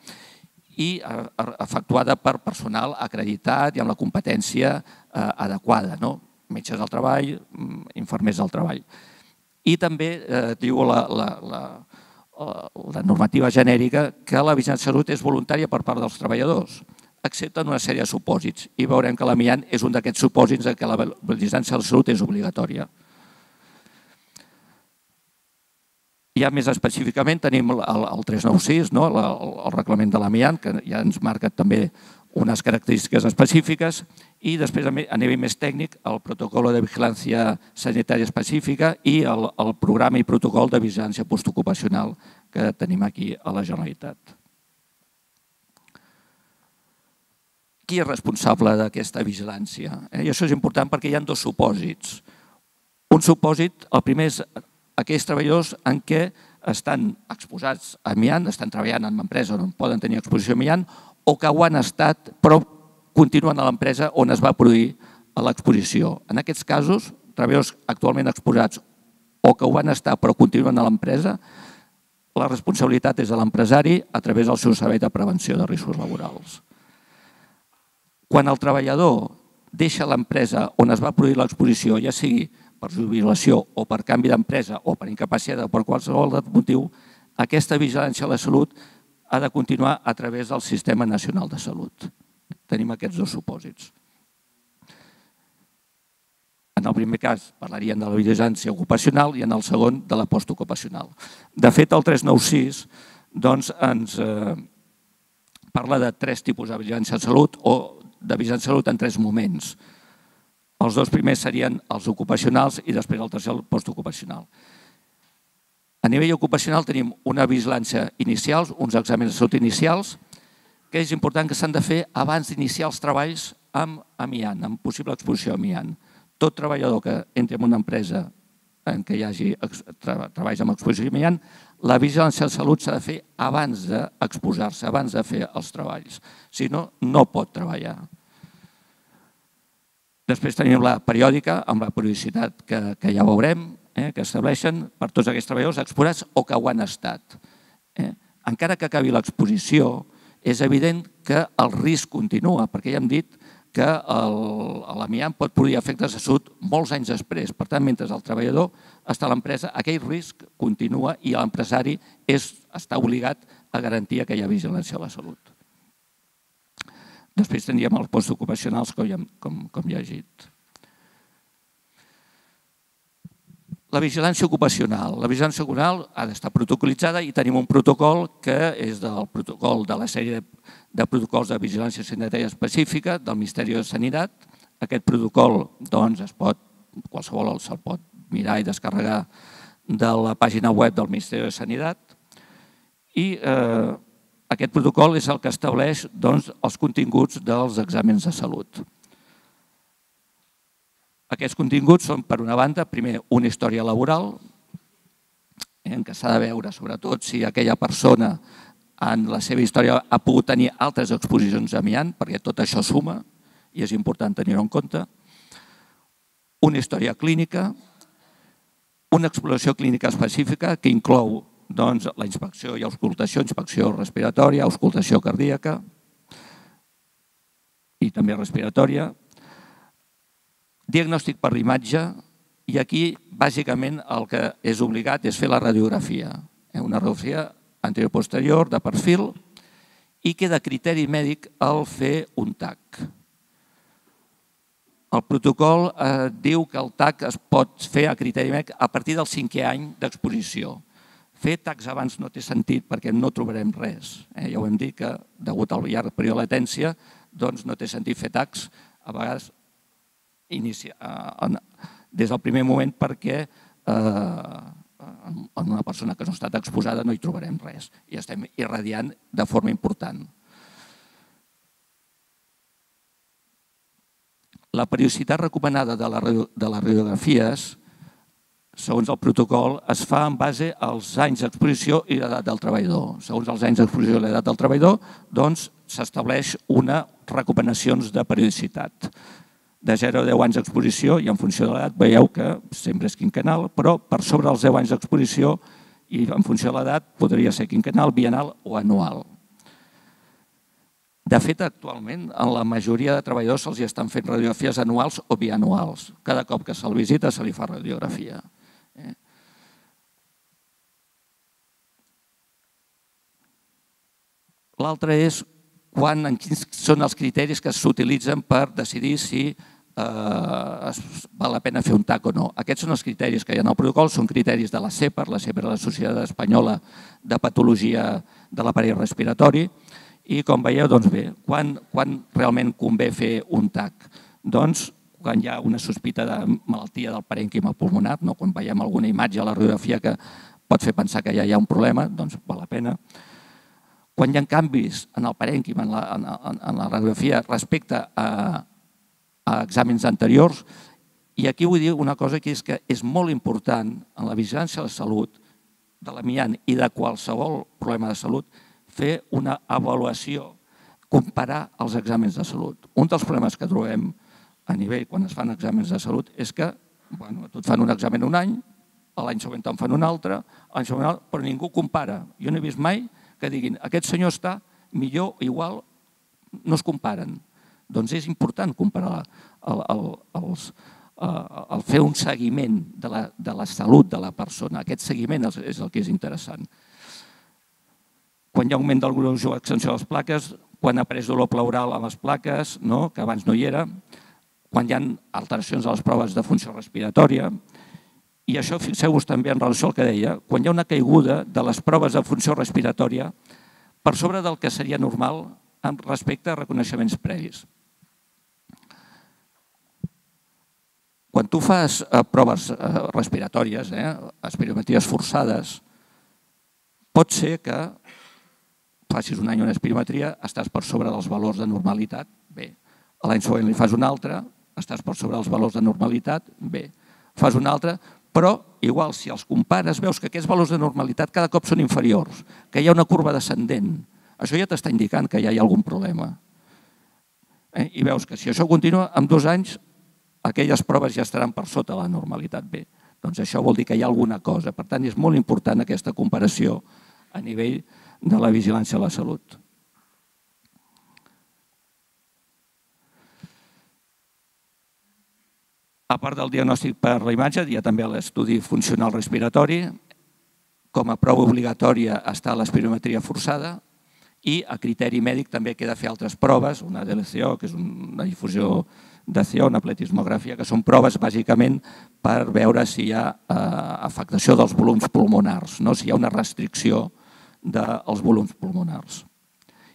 Speaker 11: i eh, efectuada per personal acreditat i amb la competència eh, adequada, no? metges del treball, mm, infermers del treball. I també eh, diu la, la, la, la normativa genèrica que la vigilància de salut és voluntària per part dels treballadors, excepte en una sèrie de supòsits. I veurem que l'amiant és un d'aquests supòsits en què la vigilància de salut és obligatòria. Ja més específicament tenim el, el 396, no? el, el reglament de l'amiant, que ja ens marca també unes característiques específiques i després a nivell més tècnic el protocol de vigilància sanitària específica i el, el programa i protocol de vigilància postocupacional que tenim aquí a la Generalitat. Qui és responsable d'aquesta vigilància? Eh? I això és important perquè hi ha dos supòsits. Un supòsit, el primer és aquells treballadors en què estan exposats a amiant, estan treballant en empresa on poden tenir exposició a amiant, o que ho han estat però continuen a l'empresa on es va produir l'exposició. En aquests casos, treballadors actualment exposats o que ho van estar però continuen a l'empresa, la responsabilitat és de l'empresari a través del seu servei de prevenció de riscos laborals. Quan el treballador deixa l'empresa on es va produir l'exposició, ja sigui per jubilació o per canvi d'empresa o per incapacitat o per qualsevol motiu, aquesta vigilància a la salut ha de continuar a través del Sistema Nacional de Salut. Tenim aquests dos supòsits. En el primer cas parlaríem de la vigilància ocupacional i en el segon de la postocupacional. De fet, el 396 doncs, ens eh, parla de tres tipus de vigilància de salut o de vigilància de salut en tres moments. Els dos primers serien els ocupacionals i després el tercer el postocupacional. A nivell ocupacional tenim una vigilància inicial, uns exàmens de salut inicials, que és important que s'han de fer abans d'iniciar els treballs amb amiant, amb possible exposició a amiant. Tot treballador que entri en una empresa en què hi hagi treballs amb exposició a amiant, la vigilància de salut s'ha de fer abans d'exposar-se, abans de fer els treballs. Si no, no pot treballar. Després tenim la periòdica, amb la periodicitat que, que ja veurem, eh, que estableixen per tots aquests treballadors exposats o que ho han estat. Eh? Encara que acabi l'exposició, és evident que el risc continua, perquè ja hem dit que l'amiant pot produir efectes de salut molts anys després. Per tant, mentre el treballador està a l'empresa, aquell risc continua i l'empresari està obligat a garantir aquella vigilància a la salut. Després tindríem els postos ocupacionals, com ja, com, com ja he dit. La vigilància ocupacional. La vigilància ocupacional ha d'estar protocolitzada i tenim un protocol que és del protocol de la sèrie de protocols de vigilància sanitària específica del Ministeri de Sanitat. Aquest protocol doncs, es pot, qualsevol se'l pot mirar i descarregar de la pàgina web del Ministeri de Sanitat i eh, aquest protocol és el que estableix doncs, els continguts dels exàmens de salut. Aquests continguts són, per una banda, primer, una història laboral, en què s'ha de veure, sobretot, si aquella persona en la seva història ha pogut tenir altres exposicions d'amiant, perquè tot això suma i és important tenir-ho en compte. Una història clínica, una exploració clínica específica que inclou doncs, la inspecció i auscultació, inspecció respiratòria, auscultació cardíaca, i també respiratòria. Diagnòstic per l'imatge, i aquí bàsicament el que és obligat és fer la radiografia. Eh, una radiografia anterior-posterior de perfil i queda criteri mèdic el fer un TAC. El protocol eh, diu que el TAC es pot fer a criteri mèdic a partir del cinquè any d'exposició. Fer tacs abans no té sentit perquè no trobarem res. Eh? Ja ho hem dit que, degut al llarg període de latència, doncs no té sentit fer tacs a vegades inicia, eh, des del primer moment perquè eh, en una persona que no ha estat exposada no hi trobarem res i estem irradiant de forma important. La periodicitat recomanada de, la, de les radiografies segons el protocol, es fa en base als anys d'exposició i l'edat del treballador. Segons els anys d'exposició i l'edat del treballador, doncs s'estableix una recomanacions de periodicitat. De 0 a 10 anys d'exposició i en funció de l'edat veieu que sempre és quinquenal, però per sobre dels 10 anys d'exposició i en funció de l'edat podria ser quinquenal, bienal o anual. De fet, actualment, en la majoria de treballadors se'ls estan fent radiografies anuals o bianuals. Cada cop que se'l visita se li fa radiografia. L'altre és quan, en quins són els criteris que s'utilitzen per decidir si eh, val la pena fer un TAC o no. Aquests són els criteris que hi ha en el protocol, són criteris de la CEPAR, la CEPAR és la Societat Espanyola de Patologia de l'Aparell Respiratori, i com veieu, doncs bé, quan, quan realment convé fer un TAC? Doncs quan hi ha una sospita de malaltia del parènquima pulmonar, no? quan veiem alguna imatge a la radiografia que pot fer pensar que ja hi ha un problema, doncs val la pena. Quan hi ha canvis en el parènquim, en la, en, en la radiografia, respecte a, a exàmens anteriors, i aquí vull dir una cosa que és que és molt important en la vigilància de la salut de l'amiant i de qualsevol problema de salut fer una avaluació, comparar els exàmens de salut. Un dels problemes que trobem a nivell, quan es fan exàmens de salut, és que bueno, tot fan un examen un any, l'any següent en fan un altre, l'any següent però ningú compara. Jo no he vist mai que diguin aquest senyor està millor igual, no es comparen. Doncs és important comparar el, el, els, el fer un seguiment de la, de la salut de la persona. Aquest seguiment és, és el que és interessant. Quan hi ha augment del gruix o extensió de les plaques, quan apareix dolor pleural a les plaques, no? que abans no hi era, quan hi ha alteracions a les proves de funció respiratòria, i això fixeu-vos també en relació al que deia, quan hi ha una caiguda de les proves de funció respiratòria per sobre del que seria normal amb respecte a reconeixements previs. Quan tu fas eh, proves eh, respiratòries, eh, espirometries forçades, pot ser que facis un any una espirometria, estàs per sobre dels valors de normalitat, bé, l'any següent li fas una altra, estàs per sobre els valors de normalitat, bé, fas un altre, però igual si els compares veus que aquests valors de normalitat cada cop són inferiors, que hi ha una curva descendent. Això ja t'està indicant que ja hi ha algun problema. Eh? I veus que si això continua, en dos anys aquelles proves ja estaran per sota la normalitat bé. Doncs això vol dir que hi ha alguna cosa. Per tant, és molt important aquesta comparació a nivell de la vigilància a la salut. A part del diagnòstic per la imatge, hi ha també l'estudi funcional respiratori. Com a prova obligatòria està l'espirometria forçada i a criteri mèdic també queda fer altres proves, una DLCO, que és una difusió de una pletismografia, que són proves bàsicament per veure si hi ha eh, afectació dels volums pulmonars, no? si hi ha una restricció dels volums pulmonars.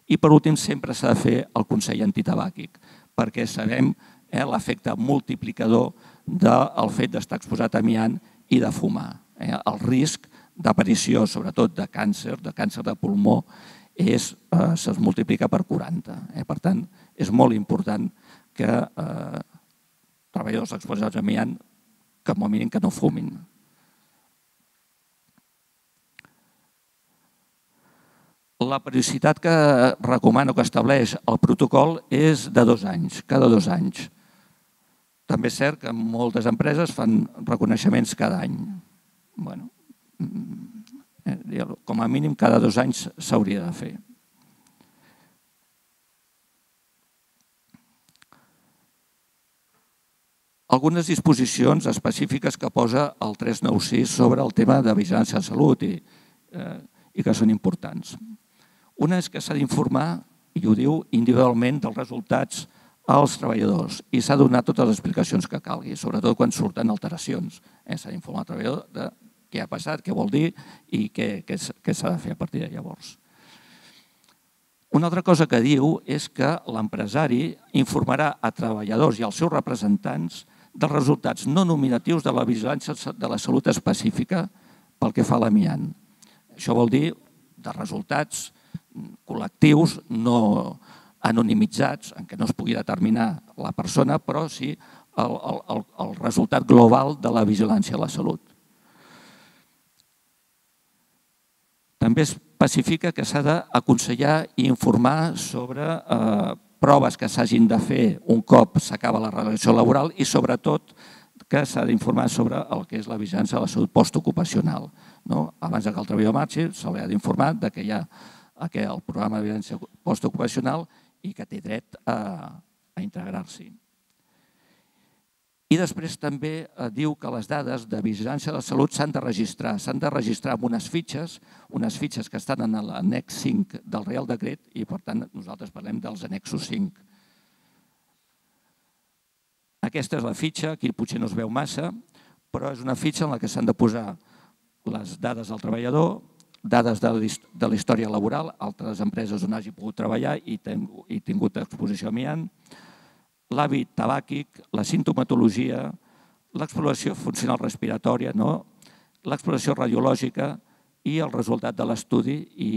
Speaker 11: I per últim sempre s'ha de fer el consell antitabàquic, perquè sabem eh, l'efecte multiplicador del fet d'estar exposat a amiant i de fumar. Eh? El risc d'aparició, sobretot de càncer, de càncer de pulmó, és, eh, se'ls multiplica per 40. Eh? Per tant, és molt important que eh, treballadors exposats a amiant, que com a mínim que no fumin. La periodicitat que recomano que estableix el protocol és de dos anys, cada dos anys. També és cert que moltes empreses fan reconeixements cada any. Bueno, mm, com a mínim cada dos anys s'hauria de fer. algunes disposicions específiques que posa el 396 sobre el tema de vigilància de salut i, eh, i que són importants. Una és que s'ha d'informar, i ho diu, individualment dels resultats als treballadors i s'ha donat totes les explicacions que calgui, sobretot quan surten alteracions. Eh? S'ha d'informar el treballador de què ha passat, què vol dir i què, què, què s'ha de fer a partir de llavors. Una altra cosa que diu és que l'empresari informarà a treballadors i als seus representants dels resultats no nominatius de la vigilància de la salut específica pel que fa a l'amiant. Això vol dir de resultats col·lectius no anonimitzats, en què no es pugui determinar la persona, però sí el, el, el resultat global de la vigilància a la salut. També especifica que s'ha d'aconsellar i informar sobre eh, proves que s'hagin de fer un cop s'acaba la relació laboral i sobretot que s'ha d'informar sobre el que és la vigilància de la salut postocupacional. No? Abans que el treballador marxi, se li ha d'informar que hi ha el programa de vigilància postocupacional i que té dret a, a integrar-s'hi. I després també eh, diu que les dades de vigilància de la salut s'han de registrar. S'han de registrar amb unes fitxes, unes fitxes que estan en l'annex 5 del Real Decret i, per tant, nosaltres parlem dels annexos 5. Aquesta és la fitxa, aquí potser no es veu massa, però és una fitxa en la que s'han de posar les dades del treballador, dades de la història laboral, altres empreses on hagi pogut treballar i tingut exposició a amiant, l'hàbit tabàquic, la sintomatologia, l'exploració funcional respiratòria, no? l'exploració radiològica i el resultat de l'estudi i,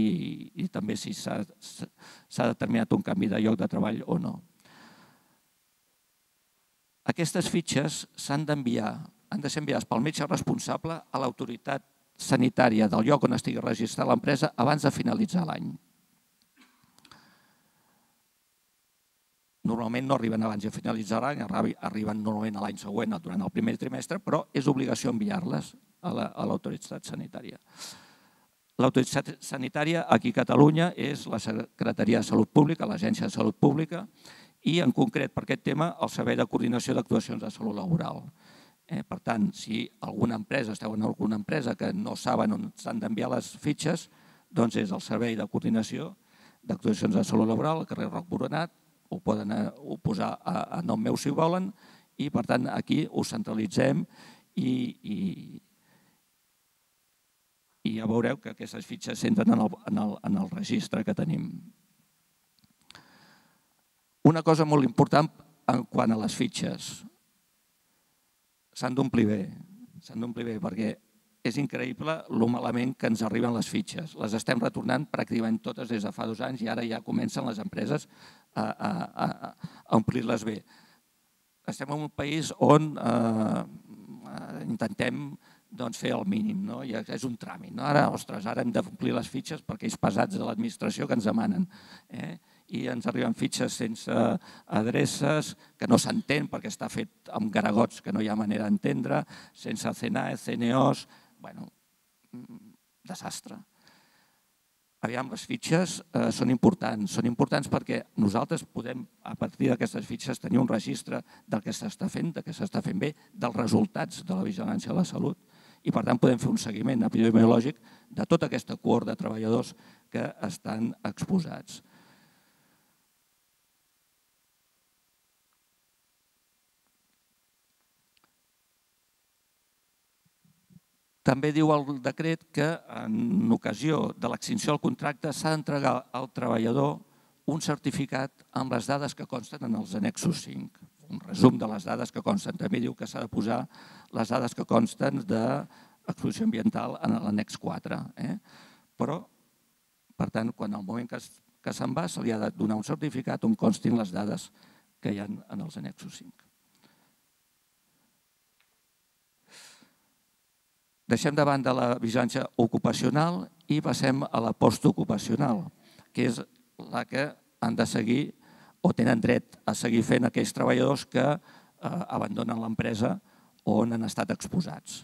Speaker 11: i també si s'ha determinat un canvi de lloc de treball o no. Aquestes fitxes s'han d'enviar, han de ser enviades pel metge responsable a l'autoritat sanitària del lloc on estigui registrada l'empresa abans de finalitzar l'any. Normalment no arriben abans de finalitzar l'any, arriben normalment a l'any següent, durant el primer trimestre, però és obligació enviar-les a l'autoritat sanitària. L'autoritat sanitària aquí a Catalunya és la Secretaria de Salut Pública, l'Agència de Salut Pública, i en concret per aquest tema el Servei de Coordinació d'Actuacions de Salut Laboral. Eh, per tant, si alguna empresa, esteu en alguna empresa que no saben on s'han d'enviar les fitxes, doncs és el Servei de Coordinació d'Actuacions de Salut Laboral, al carrer Roc Boronat, ho poden eh, posar a, a nom meu si volen i per tant aquí ho centralitzem i, i, i ja veureu que aquestes fitxes s'entren en, el, en, el, en el registre que tenim. Una cosa molt important en quant a les fitxes. S'han d'omplir bé, s'han d'omplir bé perquè és increïble el malament que ens arriben les fitxes. Les estem retornant pràcticament totes des de fa dos anys i ara ja comencen les empreses a, a, a, a omplir-les bé. Estem en un país on eh, intentem doncs, fer el mínim, no? I és un tràmit. No? Ara, ostres, ara hem d'omplir les fitxes perquè és pesats de l'administració que ens demanen. Eh? I ens arriben fitxes sense adreces, que no s'entén perquè està fet amb garagots que no hi ha manera d'entendre, sense CNAE, CNOs, bueno, mm, desastre. Aviam, les fitxes eh, són importants. Són importants perquè nosaltres podem, a partir d'aquestes fitxes, tenir un registre del que s'està fent, de què s'està fent bé, dels resultats de la vigilància de la salut i, per tant, podem fer un seguiment epidemiològic de tota aquesta cohort de treballadors que estan exposats. També diu el decret que en ocasió de l'extinció del contracte s'ha d'entregar al treballador un certificat amb les dades que consten en els annexos 5. Un resum de les dades que consten. També diu que s'ha de posar les dades que consten d'exposició ambiental en l'annex 4. Eh? Però, per tant, quan al moment que, que se'n va, se li ha de donar un certificat on constin les dades que hi ha en els annexos 5. Deixem de banda la vigilància ocupacional i passem a la postocupacional, que és la que han de seguir o tenen dret a seguir fent aquells treballadors que eh, abandonen l'empresa on han estat exposats.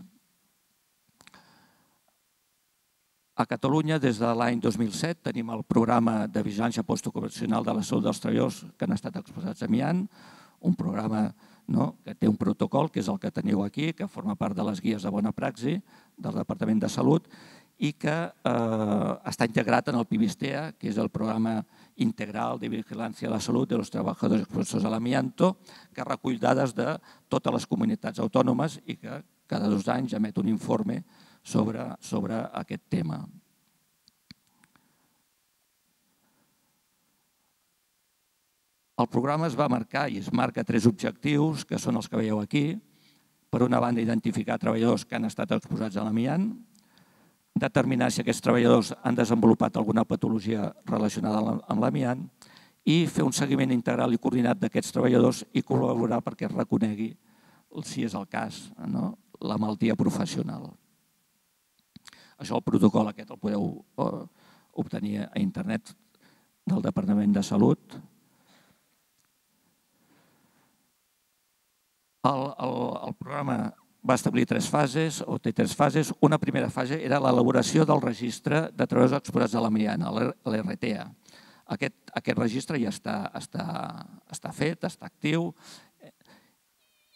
Speaker 11: A Catalunya, des de l'any 2007, tenim el programa de vigilància postocupacional de la salut dels treballadors que han estat exposats a Mian, un programa no? que té un protocol, que és el que teniu aquí, que forma part de les guies de bona praxi del Departament de Salut i que eh, està integrat en el PIBISTEA, que és el programa integral de vigilància de la salut de los trabajadores a l'amianto, que recull dades de totes les comunitats autònomes i que cada dos anys emet un informe sobre, sobre aquest tema. El programa es va marcar i es marca tres objectius, que són els que veieu aquí. Per una banda, identificar treballadors que han estat exposats a l'amiant, determinar si aquests treballadors han desenvolupat alguna patologia relacionada amb l'amiant i fer un seguiment integral i coordinat d'aquests treballadors i col·laborar perquè es reconegui, si és el cas, no? la malaltia professional. Això, el protocol aquest el podeu eh, obtenir a internet del Departament de Salut, El, el, el programa va establir tres fases, o té tres fases. Una primera fase era l'elaboració del registre de treballadors exposats a l'amiant, l'RTA. Aquest, aquest registre ja està, està, està fet, està actiu,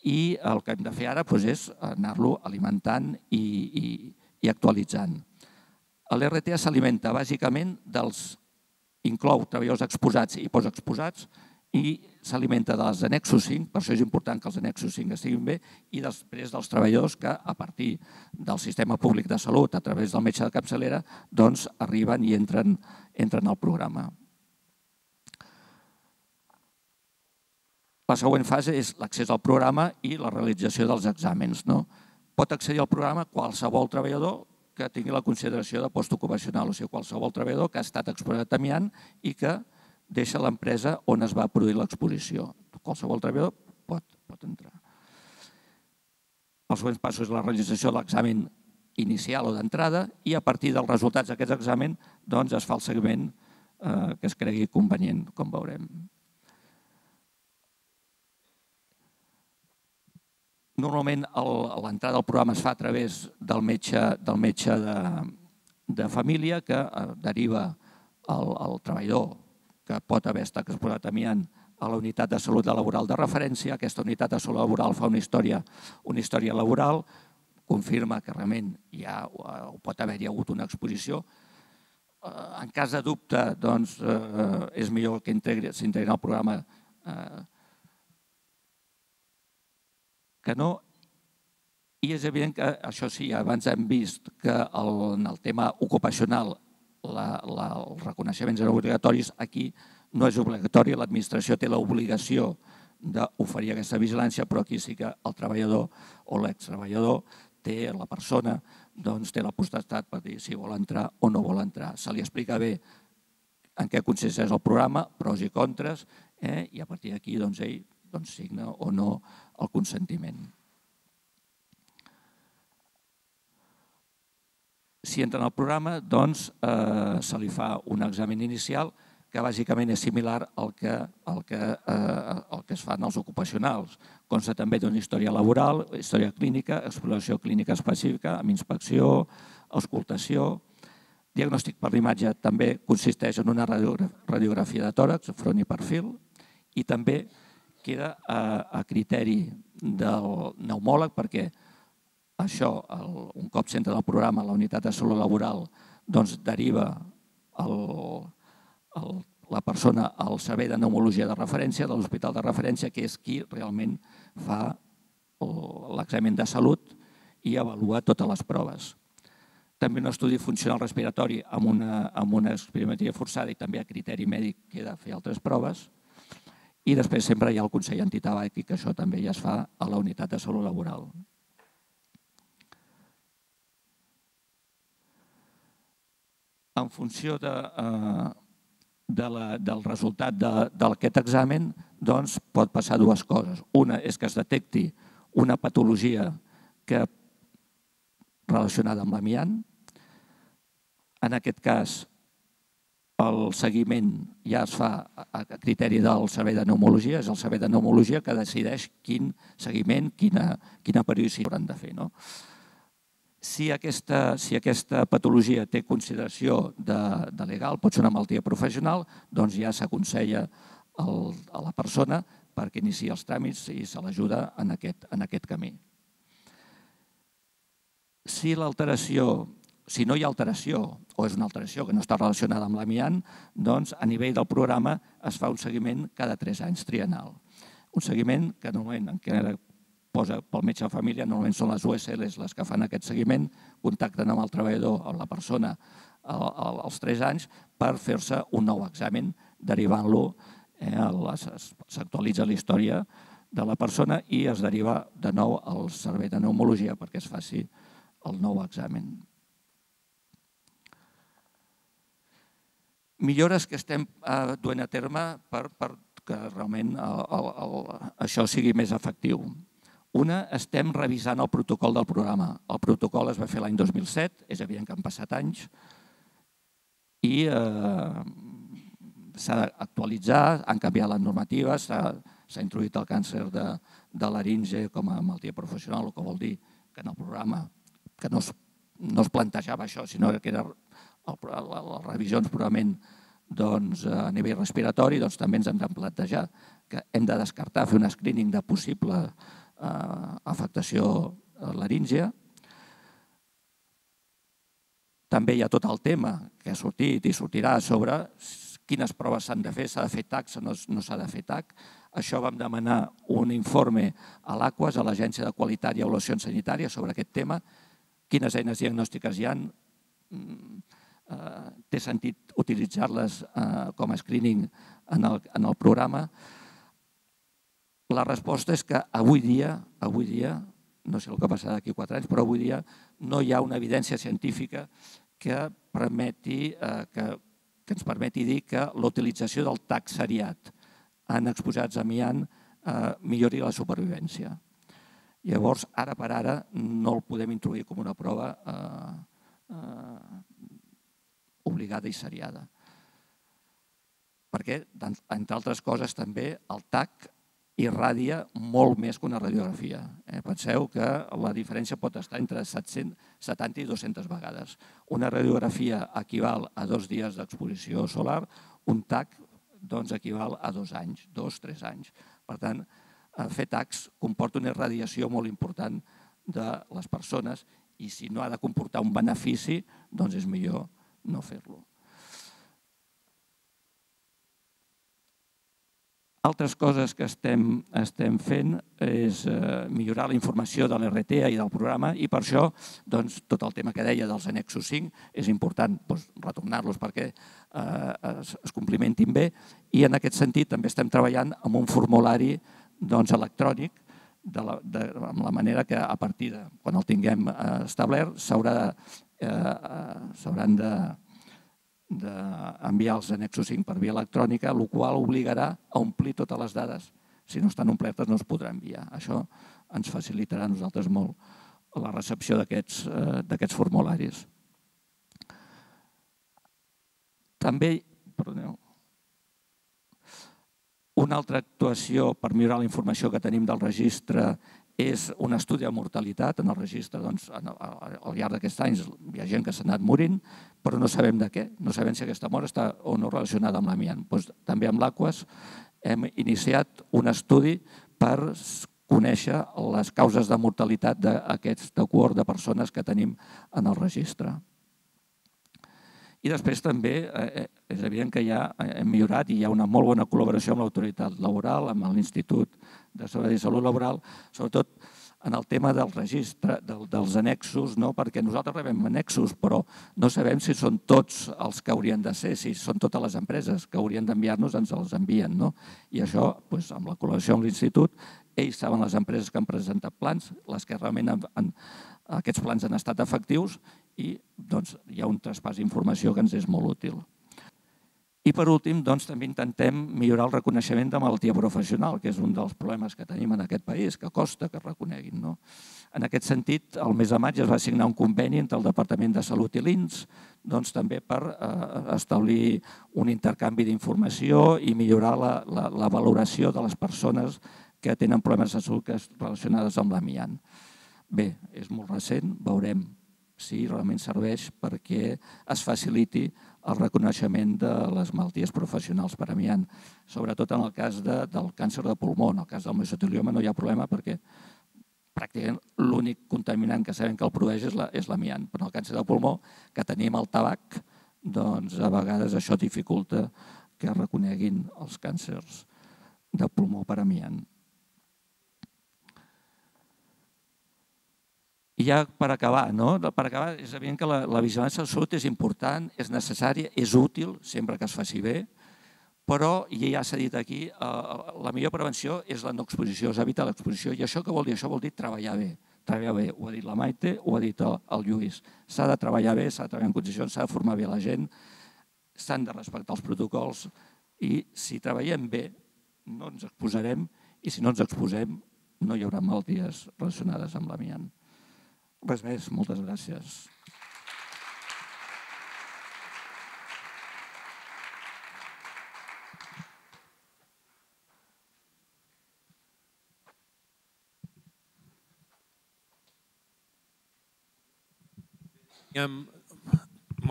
Speaker 11: i el que hem de fer ara doncs, és anar-lo alimentant i, i, i actualitzant. L'RTA s'alimenta bàsicament dels inclou treballadors exposats i postexposats, i s'alimenta dels anexos 5, per això és important que els anexos 5 estiguin bé, i després dels treballadors que, a partir del sistema públic de salut, a través del metge de capçalera, doncs arriben i entren, entren al programa. La següent fase és l'accés al programa i la realització dels exàmens. No? Pot accedir al programa qualsevol treballador que tingui la consideració de postocupacional, o sigui, qualsevol treballador que ha estat exposat a amiant i que deixa l'empresa on es va produir l'exposició. Qualsevol treballador pot, pot entrar. Els següents passos és la realització de l'examen inicial o d'entrada i a partir dels resultats d'aquest examen doncs, es fa el seguiment eh, que es cregui convenient, com veurem. Normalment l'entrada al programa es fa a través del metge, del metge de, de família que eh, deriva el, el treballador que pot haver estat exposat amiant a la unitat de salut laboral de referència. Aquesta unitat de salut laboral fa una història, una història laboral, confirma que realment hi ha, o pot haver-hi hagut una exposició. Eh, en cas de dubte, doncs, eh, és millor que s'integri al programa eh, que no. I és evident que, això sí, abans hem vist que el, en el tema ocupacional la, la, els reconeixements eren obligatoris, aquí no és obligatori, l'administració té l'obligació d'oferir aquesta vigilància, però aquí sí que el treballador o l'extreballador té, la persona, doncs té la potestat per dir si vol entrar o no vol entrar. Se li explica bé en què consisteix el programa, pros i contres, eh? i a partir d'aquí doncs, ell doncs, signa o no el consentiment. Si entra en el programa, doncs, eh, se li fa un examen inicial que bàsicament és similar al que, al que, eh, al que es fan els ocupacionals. Consta també d'una història laboral, història clínica, exploració clínica específica, amb inspecció, auscultació. Diagnòstic per l'imatge també consisteix en una radiografia de tòrax, front i perfil, i també queda a, a criteri del pneumòleg perquè això, el, un cop s'entra el programa, la unitat de salut laboral, doncs deriva el, el, la persona al servei de pneumologia de referència, de l'hospital de referència, que és qui realment fa l'examen de salut i avalua totes les proves. També un estudi funcional respiratori amb una, amb una experimentaria forçada i també a criteri mèdic que he de fer altres proves. I després sempre hi ha el Consell Antitabàquic, que això també ja es fa a la unitat de salut laboral. En funció de, eh, de la, del resultat d'aquest de, examen, doncs pot passar dues coses. Una és que es detecti una patologia que relacionada amb l'amiant. En aquest cas, el seguiment ja es fa a criteri del servei de pneumologia, és el servei de pneumologia que decideix quin seguiment, quina, quina periodicitat hauran de fer. No? Si aquesta, si aquesta patologia té consideració de, de legal, pot ser una malaltia professional, doncs ja s'aconsella a la persona perquè inici els tràmits i se l'ajuda en, aquest, en aquest camí. Si l'alteració si no hi ha alteració o és una alteració que no està relacionada amb l'amiant, doncs a nivell del programa es fa un seguiment cada 3 anys trienal. Un seguiment que normalment encara posa pel metge de família, normalment són les USLs les que fan aquest seguiment, contacten amb el treballador, amb la persona, als 3 anys per fer-se un nou examen, derivant-lo, eh, s'actualitza la història de la persona i es deriva de nou al servei de pneumologia perquè es faci el nou examen. millores que estem eh, duent a terme per, per que realment el, això sigui més efectiu. Una, estem revisant el protocol del programa. El protocol es va fer l'any 2007, és evident que han passat anys, i eh, s'ha d'actualitzar, han canviat les normatives, s'ha introduït el càncer de, de laringe com a malaltia professional, el que vol dir que en el programa que no es, plantejava això, sinó que era les revisions purament doncs, a nivell respiratori, doncs, també ens hem de plantejar que hem de descartar, fer un screening de possible afectació laríngea. També hi ha tot el tema que ha sortit i sortirà sobre quines proves s'han de fer, s'ha de fer TAC, no, no s'ha de fer TAC. Això vam demanar un informe a l'Aquas, a l'Agència de Qualitat i Avaluació Sanitària, sobre aquest tema, quines eines diagnòstiques hi ha, eh, té sentit utilitzar-les eh, com a screening en el, en el programa? La resposta és que avui dia, avui dia, no sé el que passarà d'aquí quatre anys, però avui dia no hi ha una evidència científica que, permeti, eh, que, que ens permeti dir que l'utilització del tac seriat en exposats a amiant eh, millori la supervivència. Llavors, ara per ara, no el podem introduir com una prova eh, eh, obligada i seriada. Perquè, entre altres coses, també el TAC irradia molt més que una radiografia. Eh? Penseu que la diferència pot estar entre 770 i 200 vegades. Una radiografia equival a dos dies d'exposició solar, un TAC doncs, equival a dos anys, dos, tres anys. Per tant, eh, fer TACs comporta una irradiació molt important de les persones i si no ha de comportar un benefici, doncs és millor no fer-lo. Altres coses que estem, estem fent és eh, millorar la informació de l'RT i del programa i per això doncs, tot el tema que deia dels annexos 5 és important doncs, retornar-los perquè eh, es, es complimentin bé i en aquest sentit també estem treballant amb un formulari doncs, electrònic de la, de, amb la manera que a partir de quan el tinguem eh, establert s'haurà de Eh, eh, s'hauran d'enviar els annexos 5 per via electrònica, el qual obligarà a omplir totes les dades. Si no estan omplertes no es podrà enviar. Això ens facilitarà a nosaltres molt la recepció d'aquests eh, formularis. També, perdoneu, una altra actuació per millorar la informació que tenim del registre és un estudi de mortalitat en el registre. Doncs, al llarg d'aquests anys hi ha gent que s'ha anat morint, però no sabem de què. No sabem si aquesta mort està o no relacionada amb l'amiant. Doncs, també amb l'Aquas hem iniciat un estudi per conèixer les causes de mortalitat d'aquesta cohort de persones que tenim en el registre. I després també eh, eh, és evident que ja hem millorat i hi ha una molt bona col·laboració amb l'autoritat laboral, amb l'Institut de Seguretat i Salut Laboral, sobretot en el tema del registre, del, dels annexos, no? perquè nosaltres rebem annexos, però no sabem si són tots els que haurien de ser, si són totes les empreses que haurien d'enviar-nos, ens els envien. No? I això, doncs, amb la col·laboració amb l'Institut, ells saben les empreses que han presentat plans, les que realment han, han, aquests plans han estat efectius i doncs, hi ha un traspàs d'informació que ens és molt útil. I per últim, doncs, també intentem millorar el reconeixement de malaltia professional, que és un dels problemes que tenim en aquest país, que costa que reconeguin. No? En aquest sentit, el mes de maig es va signar un conveni entre el Departament de Salut i l'INS doncs, també per eh, establir un intercanvi d'informació i millorar la, la, la valoració de les persones que tenen problemes de salut relacionades amb l'amiant. Bé, és molt recent, veurem si realment serveix perquè es faciliti el reconeixement de les malalties professionals per amiant, sobretot en el cas de, del càncer de pulmó. En el cas del mesotelioma no hi ha problema perquè pràcticament l'únic contaminant que sabem que el produeix és l'amiant. Però el càncer de pulmó, que tenim el tabac, doncs a vegades això dificulta que reconeguin els càncers de pulmó per amiant. I ja per acabar, no? per acabar és evident que la, la vigilància de salut és important, és necessària, és útil, sempre que es faci bé, però, i ja s'ha dit aquí, eh, la millor prevenció és la no exposició, és evitar l'exposició. I això què vol dir? Això vol dir treballar bé. Treballar bé, ho ha dit la Maite, ho ha dit el Lluís. S'ha de treballar bé, s'ha de treballar en condicions, s'ha de formar bé la gent, s'han de respectar els protocols i si treballem bé no ens exposarem i si no ens exposem no hi haurà malalties relacionades amb l'amiant. Res més, moltes gràcies.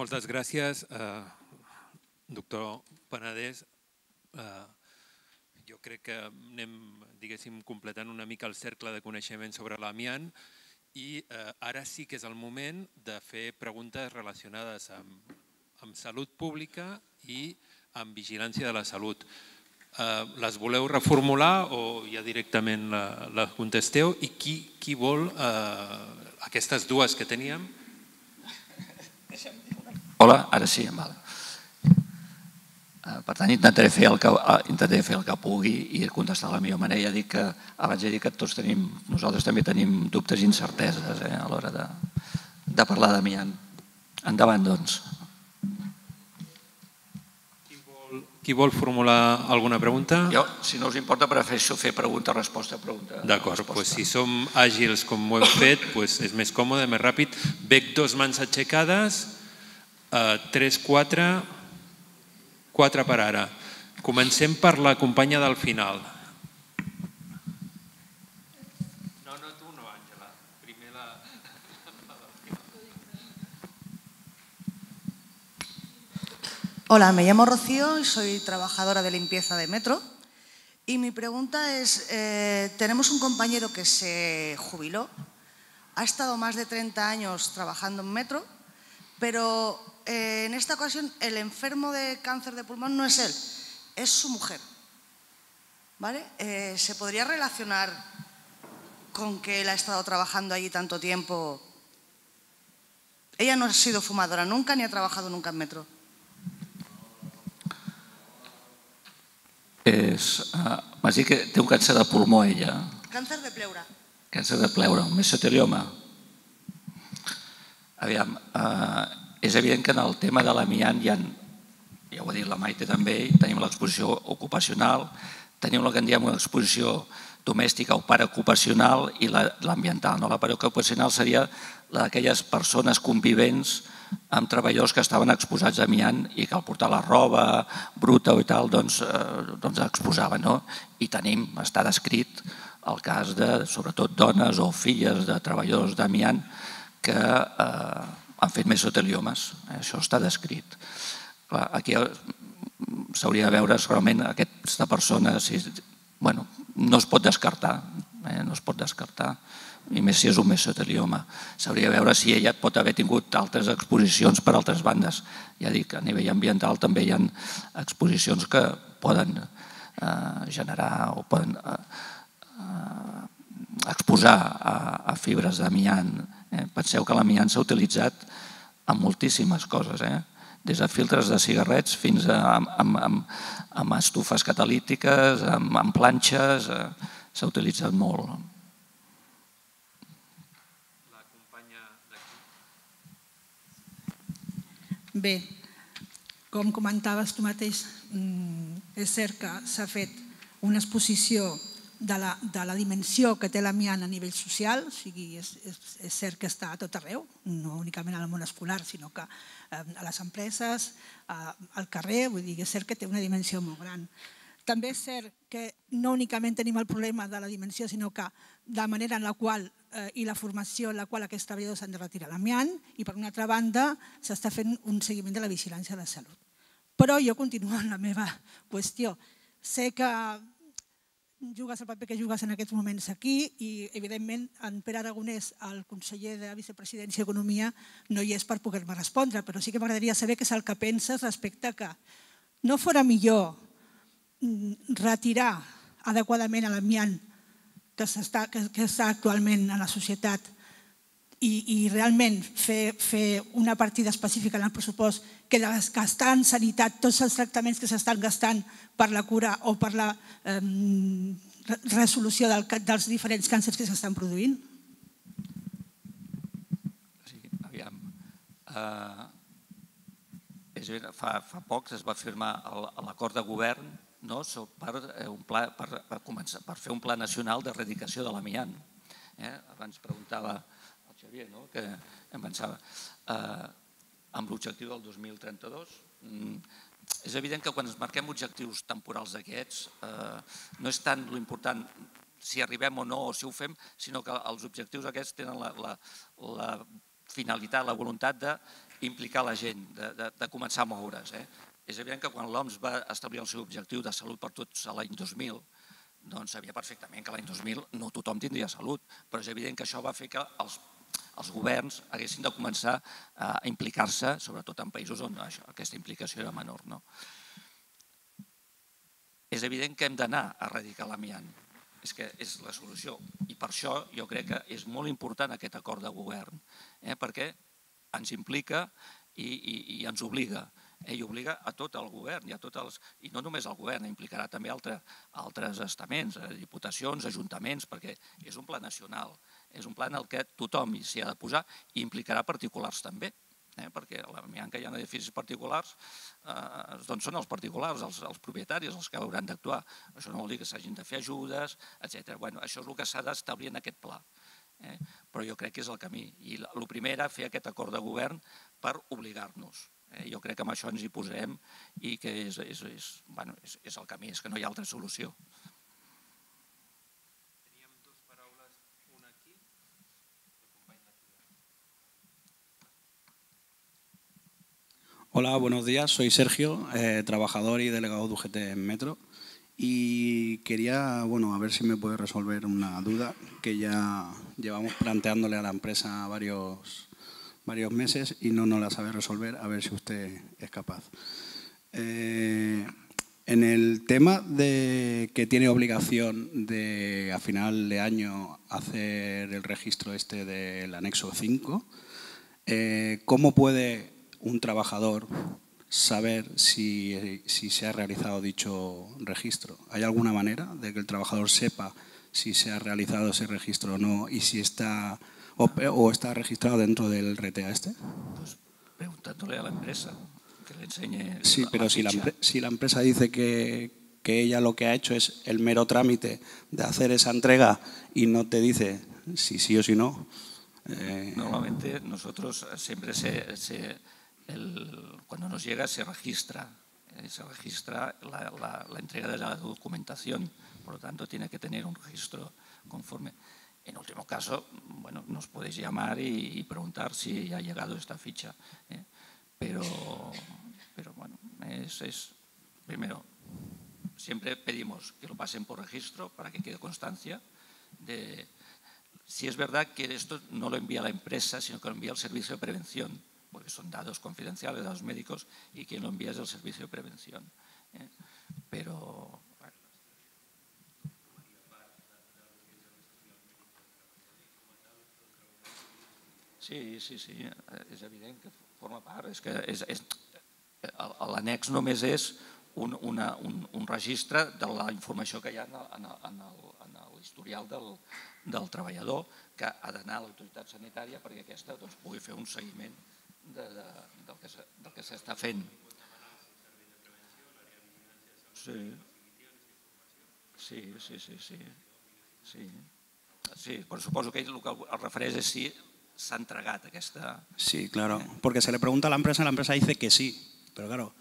Speaker 2: Moltes gràcies, eh, doctor Penedès. Eh, jo crec que anem, completant una mica el cercle de coneixement sobre l'amiant i eh, ara sí que és el moment de fer preguntes relacionades amb, amb salut pública i amb vigilància de la salut. Eh, les voleu reformular o ja directament la, la contesteu? I qui, qui vol eh, aquestes dues que teníem?
Speaker 11: Hola, ara sí, val. Eh, per tant, intentaré fer, el que, eh, intentaré fer el que pugui i contestar de la millor manera. Ja dic que abans he dit que tots tenim, nosaltres també tenim dubtes i incerteses eh, a l'hora de, de parlar d'amiant. Endavant, doncs.
Speaker 2: Qui vol, qui vol formular alguna pregunta?
Speaker 11: Jo, si no us importa, prefereixo fer pregunta-resposta. pregunta
Speaker 2: D'acord, pues si som àgils com ho hem fet, pues és més còmode, més ràpid. Bec dos mans aixecades, eh, tres, quatre, Quatre per ara. Comencem per la companya del final. No, no, tu no, Àngela. Primer la...
Speaker 12: Hola, me llamo Rocío y soy trabajadora de limpieza de Metro. Y mi pregunta es, eh, tenemos un compañero que se jubiló, ha estado más de 30 años trabajando en Metro, pero eh, en esta ocasión el enfermo de cáncer de pulmón no es él, es su mujer. ¿Vale? Eh, ¿Se podría relacionar con que él ha estado trabajando allí tanto tiempo? Ella no ha sido fumadora nunca ni ha trabajado nunca en metro.
Speaker 11: És, uh, dit que té un càncer de pulmó, ella.
Speaker 12: Càncer de pleura.
Speaker 11: Càncer de pleura, un mesotelioma. Aviam, uh, és evident que en el tema de l'amiant hi ha, ja ho ha dit la Maite també, tenim l'exposició ocupacional, tenim el que en diem una exposició domèstica o paraocupacional i l'ambiental. No? La paraocupacional seria d'aquelles persones convivents amb treballadors que estaven exposats a amiant i que al portar la roba bruta o i tal doncs, eh, doncs exposaven. No? I tenim, està descrit el cas de, sobretot, dones o filles de treballadors d'amiant que eh, han fet. Eh? Això està descrit. Clar, aquí s'hauria de veure realment aquesta persona, si, bueno, no es pot descartar, eh? no es pot descartar, i més si és un mesotelioma. S'hauria de veure si ella pot haver tingut altres exposicions per altres bandes. Ja dic, a nivell ambiental també hi ha exposicions que poden eh, generar o poden eh, eh, exposar a, a fibres d'amiant. Eh? Penseu que l'amiant s'ha utilitzat en moltíssimes coses, eh? des de filtres de cigarrets fins a estufes catalítiques, amb planxes, eh? s'ha utilitzat molt.
Speaker 4: Bé, com comentaves tu mateix, mm, és cert que s'ha fet una exposició de la, de la dimensió que té l'amiant a nivell social, o sigui, és, és, és cert que està a tot arreu, no únicament al món escolar, sinó que eh, a les empreses, eh, al carrer, vull dir, és cert que té una dimensió molt gran. També és cert que no únicament tenim el problema de la dimensió, sinó que de la manera en la qual eh, i la formació en la qual aquests treballadors s'han de retirar l'amiant i per una altra banda s'està fent un seguiment de la vigilància de salut. Però jo continuo en la meva qüestió. Sé que jugues el paper que jugues en aquests moments aquí i, evidentment, en Pere Aragonès, el conseller de Vicepresidència i Economia, no hi és per poder-me respondre, però sí que m'agradaria saber què és el que penses respecte a que no fora millor mm, retirar adequadament l'amiant que, està, que, que està actualment a la societat i, i realment fer, fer una partida específica en el pressupost que gastar en sanitat tots els tractaments que s'estan gastant per la cura o per la eh, resolució del, dels diferents càncers que s'estan produint?
Speaker 11: Sí, aviam. Uh, és fa, fa poc es va firmar l'acord de govern no, per, eh, un pla, per, per, començar, per fer un pla nacional d'erradicació de l'amiant. Eh? Abans preguntava Xavier, no? que em pensava, eh, amb l'objectiu del 2032, mm, és evident que quan ens marquem objectius temporals d'aquests, eh, no és tant l'important si arribem o no o si ho fem, sinó que els objectius aquests tenen la, la, la finalitat, la voluntat d'implicar la gent, de, de, de començar a moure's. Eh? És evident que quan l'OMS va establir el seu objectiu de salut per tots a l'any 2000, doncs sabia perfectament que l'any 2000 no tothom tindria salut, però és evident que això va fer que els els governs haguessin de començar a implicar-se, sobretot en països on això, aquesta implicació era menor. No? És evident que hem d'anar a erradicar l'amiant, és que és la solució. I per això jo crec que és molt important aquest acord de govern, eh? perquè ens implica i, i, i ens obliga eh, i obliga a tot el govern i a tots els, i no només el govern, implicarà també altre, altres estaments, eh, diputacions, ajuntaments, perquè és un pla nacional és un pla en el que tothom s'hi ha de posar i implicarà particulars també, eh? perquè l'amiant que hi ha edificis particulars eh, doncs són els particulars, els, els propietaris els que hauran d'actuar. Això no vol dir que s'hagin de fer ajudes, etc. Bueno, això és el que s'ha d'establir en aquest pla. Eh? Però jo crec que és el camí. I el primer era fer aquest acord de govern per obligar-nos. Eh? Jo crec que amb això ens hi posem i que és, és, és, bueno, és, és el camí, és que no hi ha altra solució.
Speaker 13: Hola, buenos días. Soy Sergio, eh, trabajador y delegado de UGT en Metro. Y quería, bueno, a ver si me puede resolver una duda que ya llevamos planteándole a la empresa varios, varios meses y no nos la sabe resolver, a ver si usted es capaz. Eh, en el tema de que tiene obligación de a final de año hacer el registro este del anexo 5, eh, ¿cómo puede un trabajador saber si, se ha realizado dicho registro? ¿Hay alguna manera de que el trabajador sepa si se ha realizado ese registro o no y si está o, está registrado dentro del RTA este?
Speaker 11: Pues preguntándole a la empresa que le enseñe.
Speaker 13: Sí, pero si, la, si la empresa dice que, que ella lo que ha hecho es el mero trámite de hacer esa entrega y no te dice si sí o si no.
Speaker 11: Eh... Normalmente nosotros siempre se, se cuando nos llega se registra, eh, se registra la, entrega de la documentación, por lo tanto tiene que tener un registro conforme. En último caso, bueno, nos podéis llamar y, preguntar si ha llegado esta ficha. ¿eh? Pero, pero bueno, es, es, primero, siempre pedimos que lo pasen por registro para que quede constancia de si es verdad que esto no lo envía la empresa, sino que lo envía el servicio de prevención porque son datos confidenciales, datos médicos, y quien lo envía es el servicio de prevención. ¿eh? Pero... Bueno. Sí, sí, sí, és evident que forma part. És que és, és, l'annex només és un, una, un, un registre de la informació que hi ha en l'historial del, del treballador que ha d'anar a l'autoritat sanitària perquè aquesta doncs, pugui fer un seguiment de, de, del que s'està fent. Sí. Sí, sí, sí, sí. Sí, sí però suposo que el que es refereix és si s'ha entregat aquesta...
Speaker 13: Sí, claro, porque se le pregunta a la empresa, la empresa dice que sí, pero claro,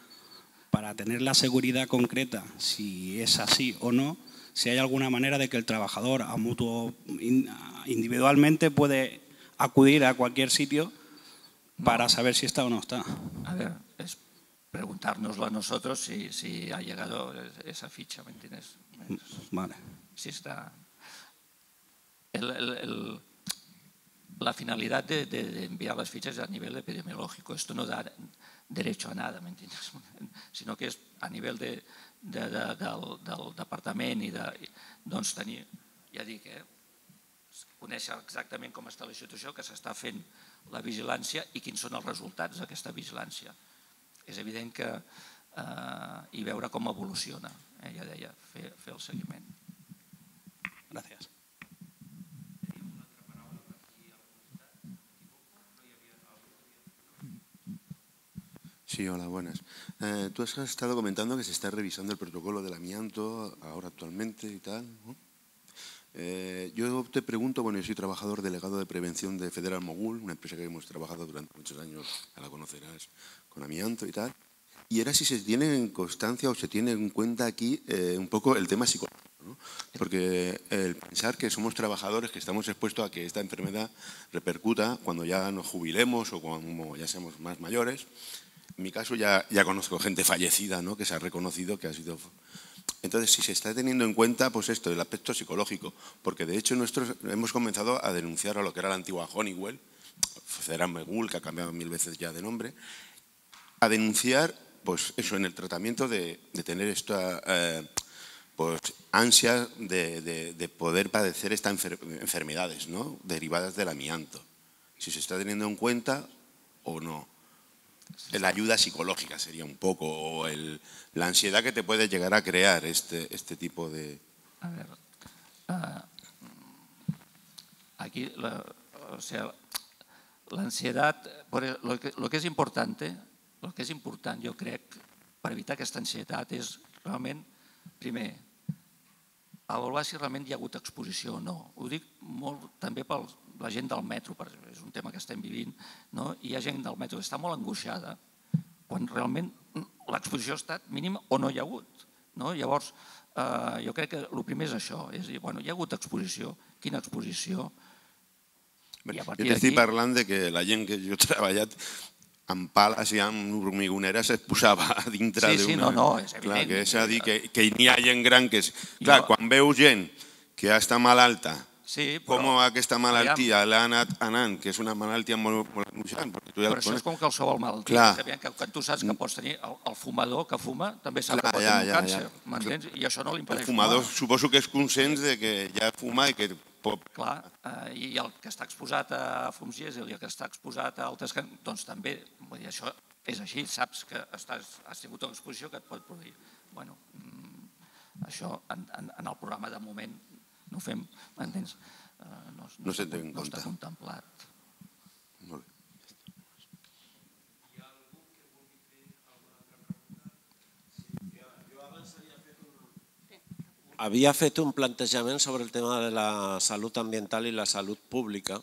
Speaker 13: para tener la seguridad concreta, si es así o no, si hay alguna manera de que el trabajador a mutuo individualmente puede acudir a cualquier sitio para saber si está o no está.
Speaker 11: A ver, es preguntárnoslo a nosotros si, si ha llegado esa ficha, ¿me entiendes?
Speaker 13: Vale.
Speaker 11: Si está... El, el, el, la finalidad de, de, de, enviar las fichas es a nivel epidemiológico. Esto no da derecho a nada, ¿me entiendes? Sinó que és a nivell de, de, de, del, del departament i de, doncs tenir, ja dic, eh, conèixer exactament com està la situació, que s'està fent la vigilància i quins són els resultats d'aquesta vigilància. És evident que eh, i veure com evoluciona, eh, ja deia, fer, fer el seguiment.
Speaker 13: Gràcies.
Speaker 7: Sí, hola, buenas. Eh, tú has estado comentando que se está revisando el protocolo del amianto ahora actualmente y tal. ¿no? Eh, yo te pregunto, bueno, yo soy trabajador delegado de prevención de Federal Mogul, una empresa que hemos trabajado durante muchos años, ya la conocerás, con amianto y tal. Y era si se tiene en constancia o se tiene en cuenta aquí eh, un poco el tema psicológico. ¿no? Porque el pensar que somos trabajadores, que estamos expuestos a que esta enfermedad repercuta cuando ya nos jubilemos o cuando ya seamos más mayores, en mi caso ya, ya conozco gente fallecida, ¿no? que se ha reconocido que ha sido... Entonces, si se está teniendo en cuenta, pues esto, el aspecto psicológico, porque de hecho nosotros hemos comenzado a denunciar a lo que era la antigua Honeywell, Federal Megul, que ha cambiado mil veces ya de nombre, a denunciar, pues eso, en el tratamiento de, tener esta eh, pues, ansia de, de, de, poder padecer estas enfer enfermedades, ¿no? Derivadas del amianto. Si se está teniendo en cuenta o no la ayuda psicológica sería un poco, o el, la ansiedad que te puede llegar a crear este, este tipo de...
Speaker 11: A ver, uh, aquí, la, o sea, la ansiedad, lo que, lo que és important, el que és important, jo crec, per evitar aquesta ansietat és realment, primer, avaluar si realment hi ha hagut exposició o no. Ho dic molt també pel la gent del metro, és un tema que estem vivint, no? hi ha gent del metro que està molt angoixada quan realment l'exposició ha estat mínima o no hi ha hagut. No? Llavors, eh, jo crec que el primer és això, és dir, bueno, hi ha hagut exposició, quina exposició?
Speaker 7: A jo t'estic parlant de que la gent que jo he treballat amb pales i amb hormigoneres es posava a dintre
Speaker 11: d'una... Sí, sí, no, no, és evident.
Speaker 7: Clar, que és a dir, que, que n'hi ha gent gran que és... Clar, jo... quan veus gent que està malalta
Speaker 11: Sí, però...
Speaker 7: Com aquesta malaltia l'ha anat anant, que és una malaltia molt, molt angoixant. Perquè tu ja
Speaker 11: però això és com qualsevol malaltia.
Speaker 7: Clar.
Speaker 11: Que, quan tu saps que pots tenir el, el fumador que fuma, també sap Clar, que pot ja, tenir un càncer, ja. m'entens? I això no li impedeix
Speaker 7: El fumador fumar. suposo que és conscient de que ja fuma i que pot...
Speaker 11: Clar, eh, i el que està exposat a fums i el que està exposat a altres... Doncs també, vull dir, això és així, saps que estàs, has tingut una exposició que et pot produir. Bueno, mm, això en, en, en el programa de moment no ho fem, m'entens? Eh, no,
Speaker 7: no, no,
Speaker 11: no està contemplat.
Speaker 7: Molt bé.
Speaker 3: havia fet un plantejament sobre el tema de la salut ambiental i la salut pública,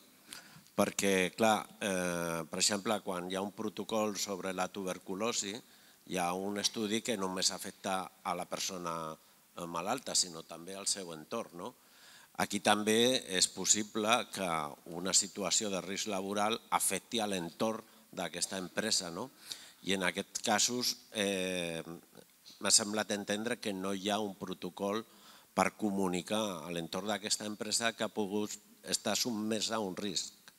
Speaker 3: perquè, clar, eh, per exemple, quan hi ha un protocol sobre la tuberculosi, hi ha un estudi que només afecta a la persona malalta, sinó també al seu entorn. No? Aquí també és possible que una situació de risc laboral afecti a l'entorn d'aquesta empresa. No? I en aquests casos eh, m'ha semblat entendre que no hi ha un protocol per comunicar a l'entorn d'aquesta empresa que ha pogut estar sotmesa a un risc.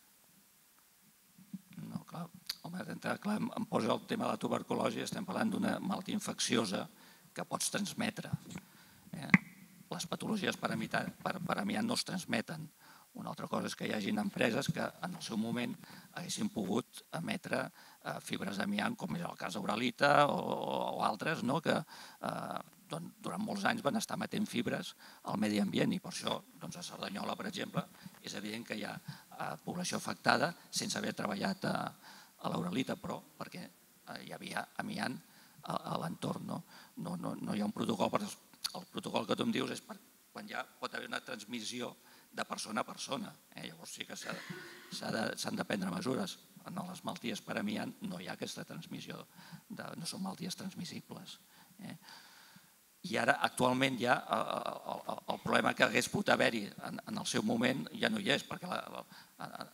Speaker 11: No, clar, home, d'entrada, clar, em posa el tema de la tuberculosi, estem parlant d'una malaltia infecciosa que pots transmetre. Eh? Les patologies per, amitar, per, per amiant no es transmeten. Una altra cosa és que hi hagin empreses que en el seu moment haguessin pogut emetre eh, fibres d'amiant, com és el cas d'Uralita o, o altres, no? que eh, durant molts anys van estar emetent fibres al medi ambient i per això doncs, a Cerdanyola, per exemple, és evident que hi ha eh, població afectada sense haver treballat a, a l'Uralita, però perquè eh, hi havia amiant a, a l'entorn. No? No, no, no hi ha un protocol per el protocol que tu em dius és per, quan ja pot haver una transmissió de persona a persona. Eh? Llavors sí que s'han de, de, prendre mesures. en les malalties per amiant no hi ha aquesta transmissió, de, no són malalties transmissibles. Eh? I ara, actualment, ja el, el, el problema que hagués pogut haver-hi en, en el seu moment ja no hi és, perquè la, la,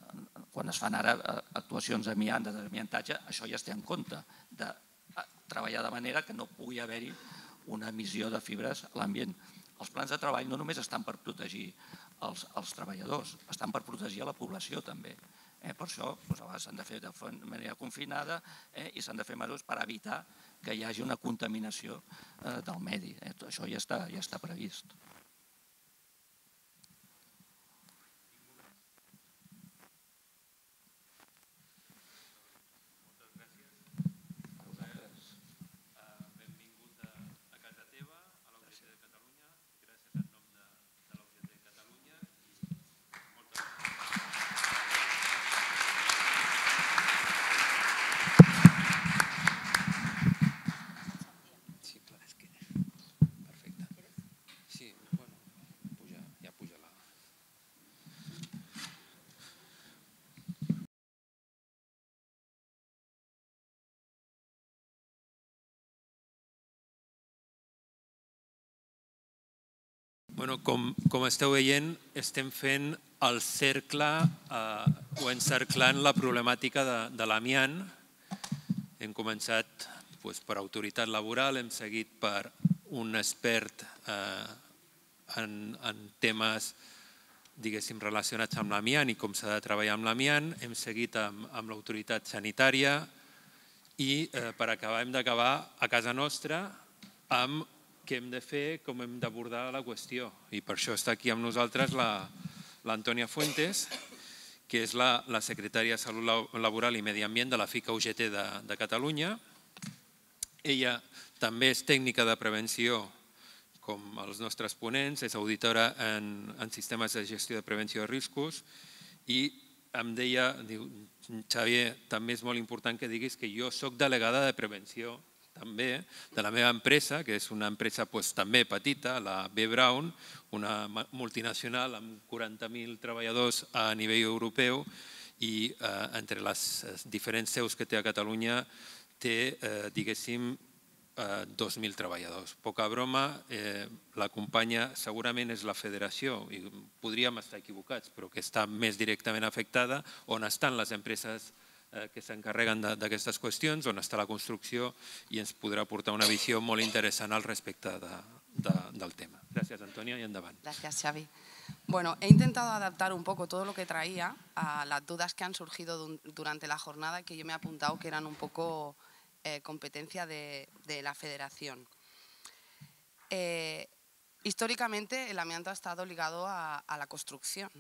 Speaker 11: quan es fan ara actuacions d'amiant, de desamiantatge, això ja es té en compte, de treballar de manera que no pugui haver-hi una emissió de fibres a l'ambient. Els plans de treball no només estan per protegir els, els treballadors, estan per protegir la població també. Eh, per això doncs, s'han de fer de manera confinada eh, i s'han de fer mesures per evitar que hi hagi una contaminació eh, del medi. Eh, això ja està, ja està previst.
Speaker 2: Bueno, com, com esteu veient, estem fent el cercle eh, o encerclant la problemàtica de, de l'amiant. Hem començat doncs, per autoritat laboral, hem seguit per un expert eh, en, en temes diguéssim, relacionats amb l'amiant i com s'ha de treballar amb l'amiant, hem seguit amb, amb l'autoritat sanitària i eh, per acabar hem d'acabar a casa nostra amb què hem de fer, com hem d'abordar la qüestió. I per això està aquí amb nosaltres l'Antònia la, Fuentes, que és la, la secretària de Salut Laboral i Medi Ambient de la FICA UGT de, de Catalunya. Ella també és tècnica de prevenció, com els nostres ponents, és auditora en, en sistemes de gestió de prevenció de riscos i em deia, diu, Xavier, també és molt important que diguis que jo sóc delegada de prevenció també de la meva empresa, que és una empresa pues, també petita, la B. Brown, una multinacional amb 40.000 treballadors a nivell europeu i eh, entre les diferents seus que té a Catalunya té, eh, diguéssim, eh, 2.000 treballadors. Poca broma, eh, la companya segurament és la federació, i podríem estar equivocats, però que està més directament afectada, on estan les empreses Eh, que s'encarreguen d'aquestes qüestions, on està la construcció i ens podrà portar una visió molt interessant al respecte de, de, del tema. Gràcies, Antonia, y endavant.
Speaker 14: Gracias, Xavi. Bueno, he intentado adaptar un poco todo lo que traía a las dudas que han surgido durante la jornada que yo me he apuntado que eran un poco eh, competencia de, de, la federación. Eh, históricamente el amianto ha estado ligado a, a la construcción.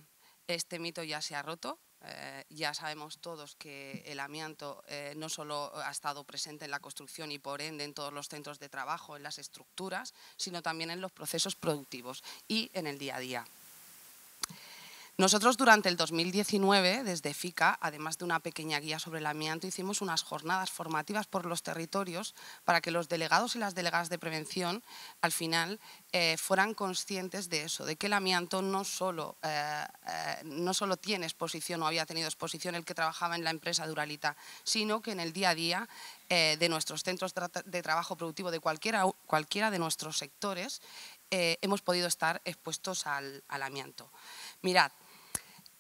Speaker 14: Este mito ya se ha roto, eh, ya sabemos todos que el amianto eh, no solo ha estado presente en la construcción y por ende en todos los centros de trabajo, en las estructuras, sino también en los procesos productivos y en el día a día. Nosotros durante el 2019, desde FICA, además de una pequeña guía sobre el amianto, hicimos unas jornadas formativas por los territorios para que los delegados y las delegadas de prevención al final eh, fueran conscientes de eso, de que el amianto no solo, eh, eh, no solo tiene exposición o había tenido exposición el que trabajaba en la empresa Duralita, sino que en el día a día de nuestros centros de trabajo productivo de cualquiera, cualquiera de nuestros sectores hemos podido estar expuestos al, al amianto. Mirad,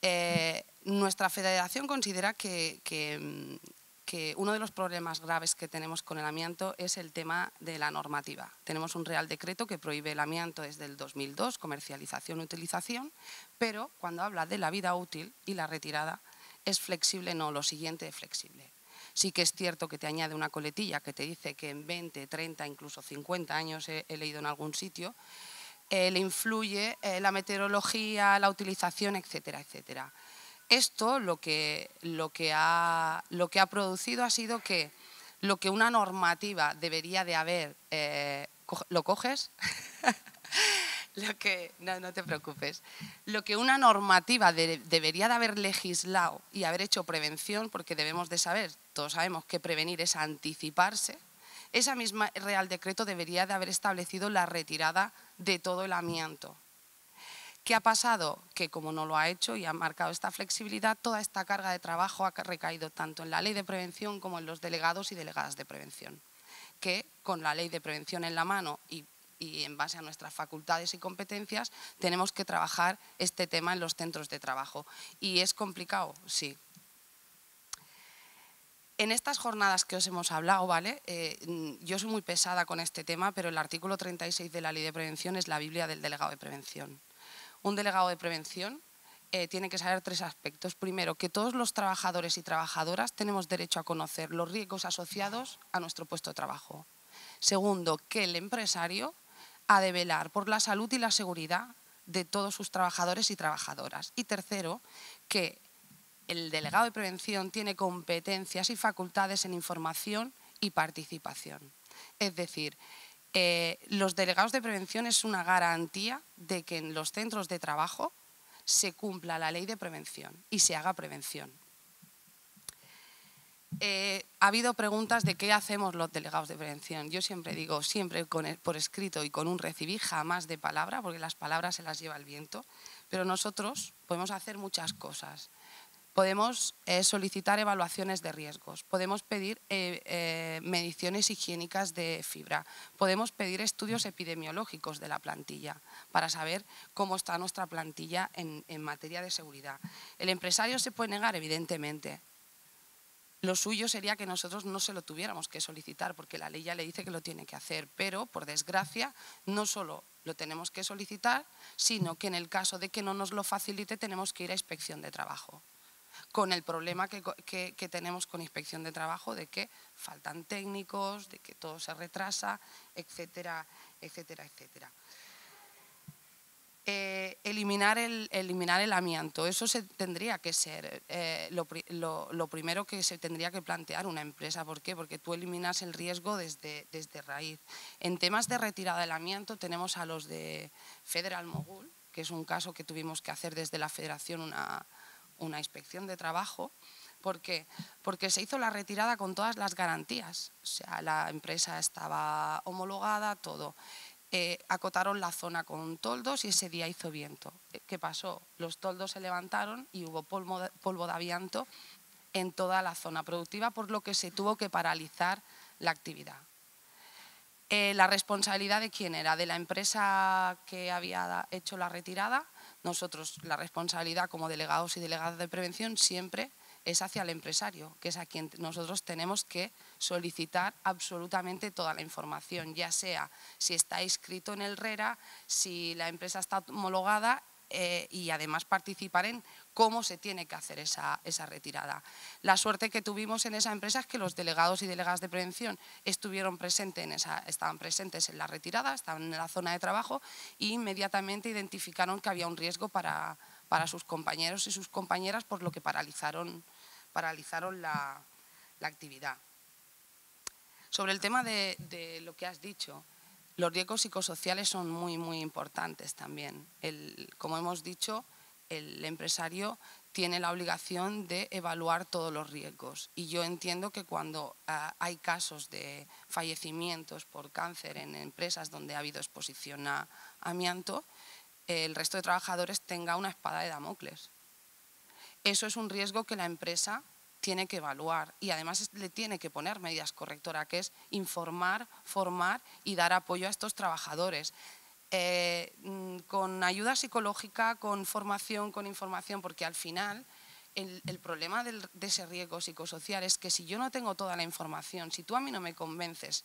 Speaker 14: eh, nuestra federación considera mm, que, uno de los problemas graves que tenemos con el amianto es el tema de la normativa. Tenemos un Real Decreto que prohíbe el amianto desde el 2002, comercialización y utilización, pero cuando habla de la vida útil y la retirada es flexible, no, lo siguiente es flexible. Sí que es cierto que te añade una coletilla que te dice que en 20, 30, incluso 50 años, he leído en algún sitio, eh, le influye eh, la meteorología, la utilización, etcétera, etcétera. Esto lo que, lo, que ha, lo que ha producido ha sido que lo que una normativa debería de haber... Eh, ¿Lo coges? lo que, no, no te preocupes. Lo que una normativa debería de haber legislado y haber hecho prevención, porque debemos de saber, todos sabemos que prevenir es anticiparse, esa misma Real Decreto debería de haber establecido la retirada de todo el amianto. ¿Qué ha pasado? Que como no lo ha hecho y ha marcado esta flexibilidad, toda esta carga de trabajo ha recaído tanto en la ley de prevención como en los delegados y delegadas de prevención, que con la ley de prevención en la mano y, en base a nuestras facultades y competencias tenemos que trabajar este tema en los centros de trabajo. ¿Y es complicado? Sí. En estas jornadas que os hemos hablado, ¿vale? Eh, yo soy muy pesada con este tema, pero el artículo 36 de la Ley de Prevención es la Biblia del delegado de prevención un delegado de prevención eh, tiene que saber tres aspectos. Primero, que todos los trabajadores y trabajadoras tenemos derecho a conocer los riesgos asociados a nuestro puesto de trabajo. Segundo, que el empresario ha de velar por la salud y la seguridad de todos sus trabajadores y trabajadoras. Y tercero, que el delegado de prevención tiene competencias y facultades en información y participación. Es decir, eh, los delegados de prevención es una garantía de que en los centros de trabajo se cumpla la ley de prevención y se haga prevención. Eh, ha habido preguntas de qué hacemos los delegados de prevención. Yo siempre digo, siempre por escrito y con un recibí, jamás de palabra, porque las palabras se las lleva el viento, pero nosotros podemos hacer muchas cosas podemos eh, solicitar evaluaciones de riesgos, podemos pedir eh, eh, mediciones higiénicas de fibra, podemos pedir estudios epidemiológicos de la plantilla para saber cómo está nuestra plantilla en, en materia de seguridad. El empresario se puede negar, evidentemente. Lo suyo sería que nosotros no se lo tuviéramos que solicitar, porque la ley ya le dice que lo tiene que hacer, pero por desgracia no solo lo tenemos que solicitar, sino que en el caso de que no nos lo facilite tenemos que ir a inspección de trabajo con el problema que, tenemos con inspección de trabajo de que faltan técnicos, de que todo se retrasa, etcétera, etcétera, etcétera. Eh, eliminar, el, eliminar el amianto, eso se tendría que ser eh, lo, primero que se tendría que plantear una empresa. ¿Por qué? Porque tú eliminas el riesgo desde, desde raíz. En temas de retirada del amianto tenemos a los de Federal Mogul, que es un caso que tuvimos que hacer desde la federación una, una inspección de trabajo. ¿Por qué? Porque se hizo la retirada con todas las garantías. O sea, la empresa estaba homologada, todo. Eh, acotaron la zona con toldos y ese día hizo viento. Eh, ¿Qué pasó? Los toldos se levantaron y hubo polvo de, polvo de viento en toda la zona productiva, por lo que se tuvo que paralizar la actividad. Eh, ¿La responsabilidad de quién era? ¿De la empresa que había hecho la retirada nosotros, la responsabilidad como delegados y delegadas de prevención siempre es hacia el empresario, que es a quien nosotros tenemos que solicitar absolutamente toda la información, ya sea si está inscrito en el RERA, si la empresa está homologada eh, y además participar en cómo se tiene que hacer esa, retirada. La suerte que tuvimos en esa empresa es que los delegados y delegadas de prevención estuvieron presentes en esa, estaban presentes en la retirada, estaban en la zona de trabajo e inmediatamente identificaron que había un riesgo para, sus compañeros y sus compañeras, por lo que paralizaron, paralizaron la, actividad. Sobre el tema de lo que has dicho, los riesgos psicosociales son muy, muy importantes también. como hemos dicho, el empresario tiene la obligación de evaluar todos los riesgos. Y yo entiendo que cuando ah, hay casos de fallecimientos por cáncer en empresas donde ha habido exposición a amianto, el resto de trabajadores tenga una espada de Damocles. Eso es un riesgo que la empresa tiene que evaluar y además le tiene que poner medidas correctoras, que es informar, formar y dar apoyo a estos trabajadores. Eh, mm, con ayuda psicológica, con formación, con información, porque al final el, problema de ese riesgo psicosocial es que si yo no tengo toda la información, si tú a mí no me convences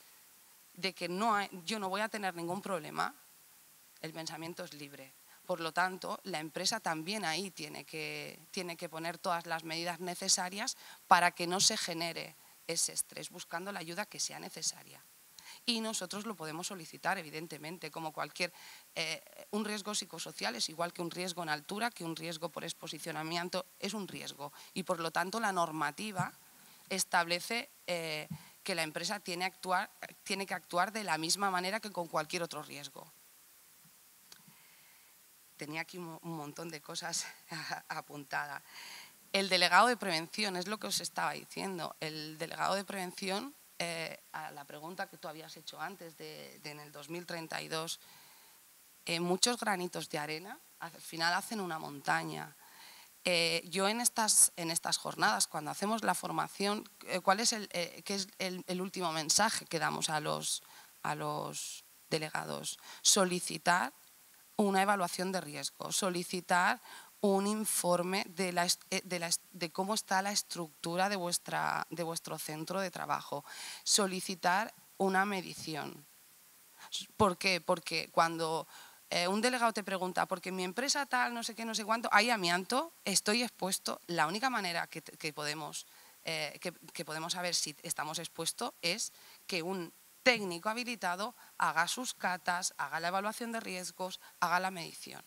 Speaker 14: de que no yo no voy a tener ningún problema, el pensamiento es libre. Por lo tanto, la empresa también ahí tiene que, tiene que poner todas las medidas necesarias para que no se genere ese estrés, buscando la ayuda que sea necesaria. Y nosotros lo podemos solicitar, evidentemente, como cualquier... Eh, un riesgo psicosocial es igual que un riesgo en altura, que un riesgo por exposicionamiento, es un riesgo. Y por lo tanto, la normativa establece eh, que la empresa tiene, tiene que actuar de la misma manera que con cualquier otro riesgo tenía aquí un montón de cosas apuntadas. El delegado de prevención, es lo que os estaba diciendo, el delegado de prevención, eh, a la pregunta que tú habías hecho antes, de, en el 2032, eh, muchos granitos de arena al final hacen una montaña. Eh, yo en estas, en estas jornadas, cuando hacemos la formación, ¿cuál es, el, qué es el, el, último mensaje que damos a los, a los delegados? Solicitar una evaluación de riesgo, solicitar un informe de, la, de, la, de, cómo está la estructura de, vuestra, de vuestro centro de trabajo, solicitar una medición. ¿Por qué? Porque cuando eh, un delegado te pregunta, porque mi empresa tal, no sé qué, no sé cuánto, hay amianto, estoy expuesto, la única manera que, que podemos, eh, que, que podemos saber si estamos expuestos es que un técnico habilitado haga sus catas, haga la evaluación de riesgos, haga la medición.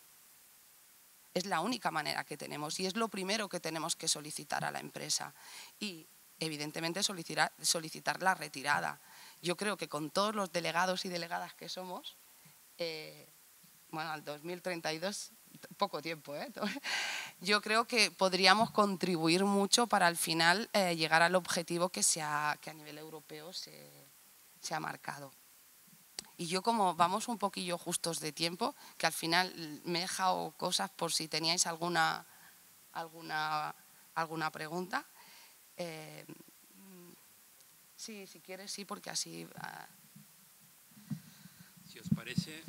Speaker 14: Es la única manera que tenemos y es lo primero que tenemos que solicitar a la empresa. Y evidentemente solicitar, solicitar la retirada. Yo creo que con todos los delegados y delegadas que somos, eh, bueno, al 2032, poco tiempo, ¿eh? yo creo que podríamos contribuir mucho para al final eh, llegar al objetivo que, sea, que a nivel europeo se, se ha marcado. Y yo como vamos un poquillo justos de tiempo, que al final me he dejado cosas por si teníais alguna, alguna, alguna pregunta. Eh, sí, si quieres, sí, porque así... Uh...
Speaker 2: Si os parece,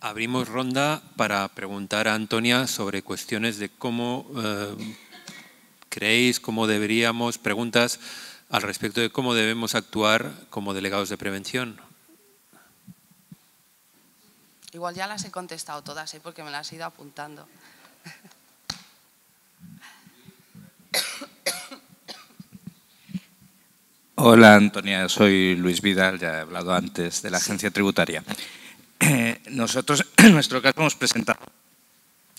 Speaker 2: abrimos ronda para preguntar a Antonia sobre cuestiones de cómo eh, creéis, cómo deberíamos, preguntas al respecto de cómo debemos actuar como delegados de prevención.
Speaker 14: Igual ya las he contestado todas, ¿eh? porque me las he ido apuntando.
Speaker 8: Hola Antonia, soy Luis Vidal, ya he hablado antes de la agencia tributaria. Eh, nosotros, en nuestro caso, hemos presentado,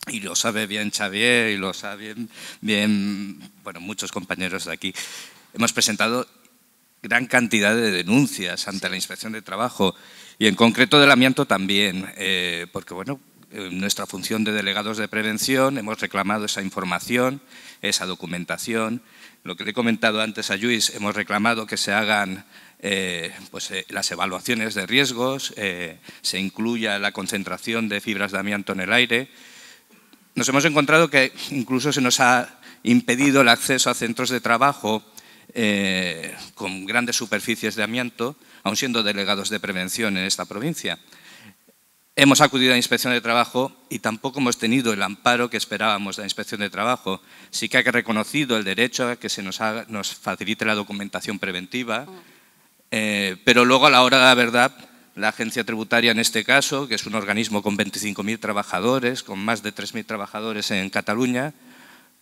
Speaker 8: y lo sabe bien Xavier, y lo saben bien, bueno, muchos compañeros de aquí, Hemos presentado gran cantidad de denuncias ante la Inspección de Trabajo y en concreto del amianto también, eh, porque bueno, en nuestra función de delegados de prevención hemos reclamado esa información, esa documentación. Lo que le he comentado antes a Luis, hemos reclamado que se hagan eh, pues, eh, las evaluaciones de riesgos, se incluya la concentración de fibras de amianto en el aire. Nos hemos encontrado que incluso se nos ha impedido el acceso a centros de trabajo eh, con grandes superficies de amianto, aun siendo delegados de prevención en esta provincia. Hemos acudido a la Inspección de Trabajo y tampoco hemos tenido el amparo que esperábamos de la Inspección de Trabajo. Sí que ha reconocido el derecho a que se nos, nos facilite la documentación preventiva, eh, pero luego a la hora de la verdad, la agencia tributaria en este caso, que es un organismo con 25.000 trabajadores, con más de 3.000 trabajadores en Cataluña,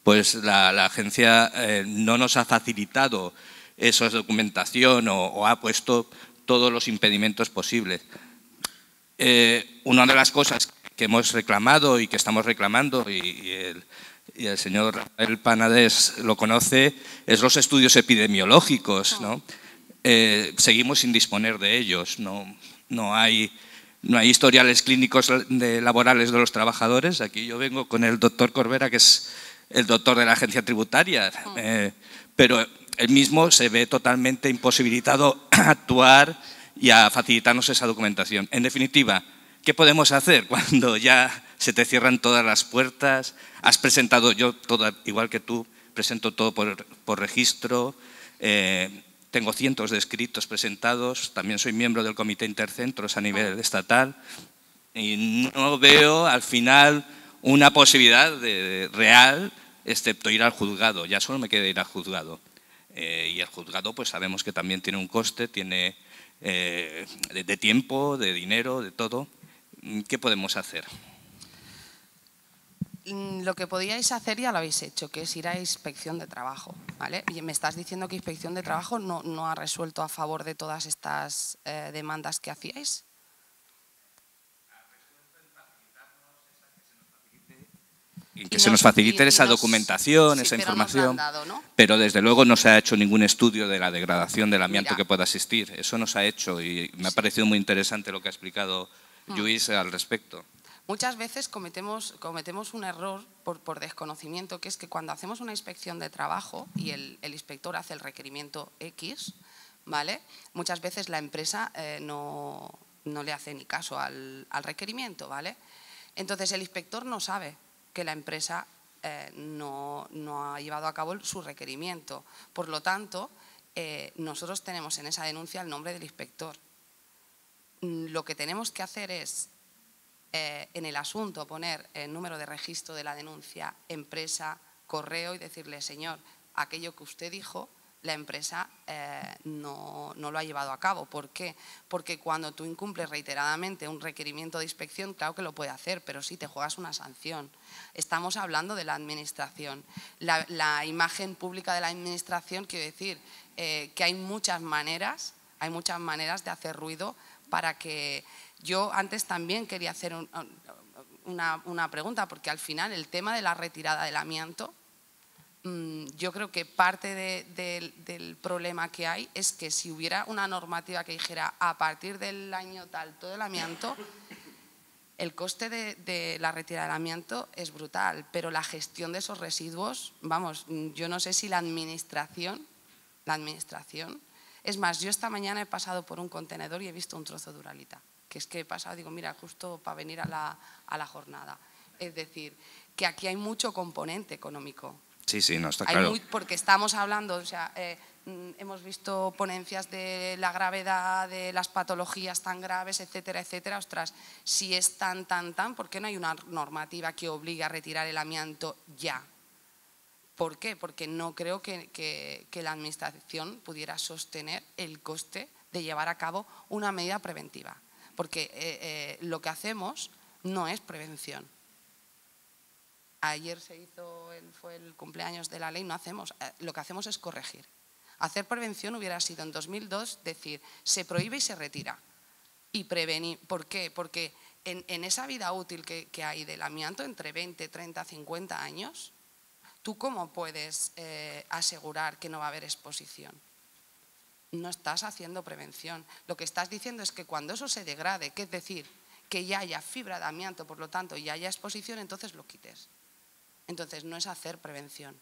Speaker 8: pues la, agencia eh, no nos ha facilitado esa documentación o, ha puesto todos los impedimentos posibles. Eh, una de las cosas que hemos reclamado y que estamos reclamando, y, el, señor Rafael Panadés lo conoce, es los estudios epidemiológicos. Eh, seguimos sin disponer de ellos. No, no, hay, no hay historiales clínicos laborales de los trabajadores. Aquí yo vengo con el doctor Corbera, que es el doctor de la agencia tributaria, mm. eh, pero él mismo se ve totalmente imposibilitado a actuar y a facilitarnos esa documentación. En definitiva, ¿qué podemos hacer cuando ya se te cierran todas las puertas? Has presentado, yo, igual que tú, presento todo por, registro, eh, tengo cientos de escritos presentados, también soy miembro del Comité Intercentros a nivel mm. estatal y no veo al final una posibilidad de, real excepto ir al juzgado. Ya solo me queda ir al juzgado. Eh, y el juzgado pues sabemos que también tiene un coste, tiene eh, de, tiempo, de dinero, de todo. ¿Qué podemos hacer?
Speaker 14: Mm, lo que podíais hacer ya lo habéis hecho, que es ir a inspección de trabajo. ¿vale? Y me estás diciendo que inspección de trabajo no, no ha resuelto a favor de todas estas eh, demandas que hacíais.
Speaker 8: Que se nos facilite esa documentación, esa información, pero desde luego no se ha hecho ningún estudio de la degradación del amianto que pueda existir. Eso no se ha hecho y me ha parecido muy interesante lo que ha explicado mm. Luis al respecto.
Speaker 14: Muchas veces cometemos, cometemos un error por, por, desconocimiento, que es que cuando hacemos una inspección de trabajo y el, el inspector hace el requerimiento X, ¿vale? muchas veces la empresa eh, no, no, le hace ni caso al, al requerimiento. ¿vale? Entonces el inspector no sabe que la empresa eh, no, ha llevado a cabo su requerimiento. Por lo tanto, eh, nosotros tenemos en esa denuncia el nombre del inspector. Mm, lo que tenemos que hacer es, eh, en el asunto, poner el número de registro de la denuncia, empresa, correo y decirle, señor, aquello que usted dijo la empresa eh, no, lo ha llevado a cabo. ¿Por qué? Porque cuando tú incumples reiteradamente un requerimiento de inspección, claro que lo puede hacer, pero sí te juegas una sanción. Estamos hablando de la administración. La, imagen pública de la administración, quiero decir eh, que hay muchas maneras, hay muchas maneras de hacer ruido para que... Yo antes también quería hacer una, una pregunta, porque al final el tema de la retirada del amianto yo creo que parte del problema que hay es que si hubiera una normativa que dijera a partir del año tal todo el amianto, el coste de, la retirada del amianto es brutal, pero la gestión de esos residuos, vamos, mm, yo no sé si la administración, la administración, es más, yo esta mañana he pasado por un contenedor y he visto un trozo de uralita, que es que he pasado, digo, mira, justo para venir a la jornada. Es decir, que aquí hay mucho componente económico
Speaker 8: Sí, sí, no está claro.
Speaker 14: porque estamos hablando, o sea, eh, mm, hemos visto ponencias de la gravedad, de las patologías tan graves, etcétera, etcétera. Ostras, si es tan, tan, tan, ¿por qué no hay una normativa que obligue a retirar el amianto ya? ¿Por qué? Porque no creo que, la Administración pudiera sostener el coste de llevar a cabo una medida preventiva. Porque eh, eh, lo que hacemos no es prevención ayer se hizo, fue el cumpleaños de la ley, no hacemos, eh, lo que hacemos es corregir. Hacer prevención hubiera sido en 2002 decir, se prohíbe y se retira. Y prevenir, ¿por qué? Porque en, esa vida útil que, hay del amianto, entre 20, 30, 50 años, ¿tú cómo puedes eh, asegurar que no va a haber exposición? No estás haciendo prevención. Lo que estás diciendo es que cuando eso se degrade, que es decir, que ya haya fibra de amianto, por lo tanto, ya haya exposición, entonces lo quites. Entonces, no es hacer prevención.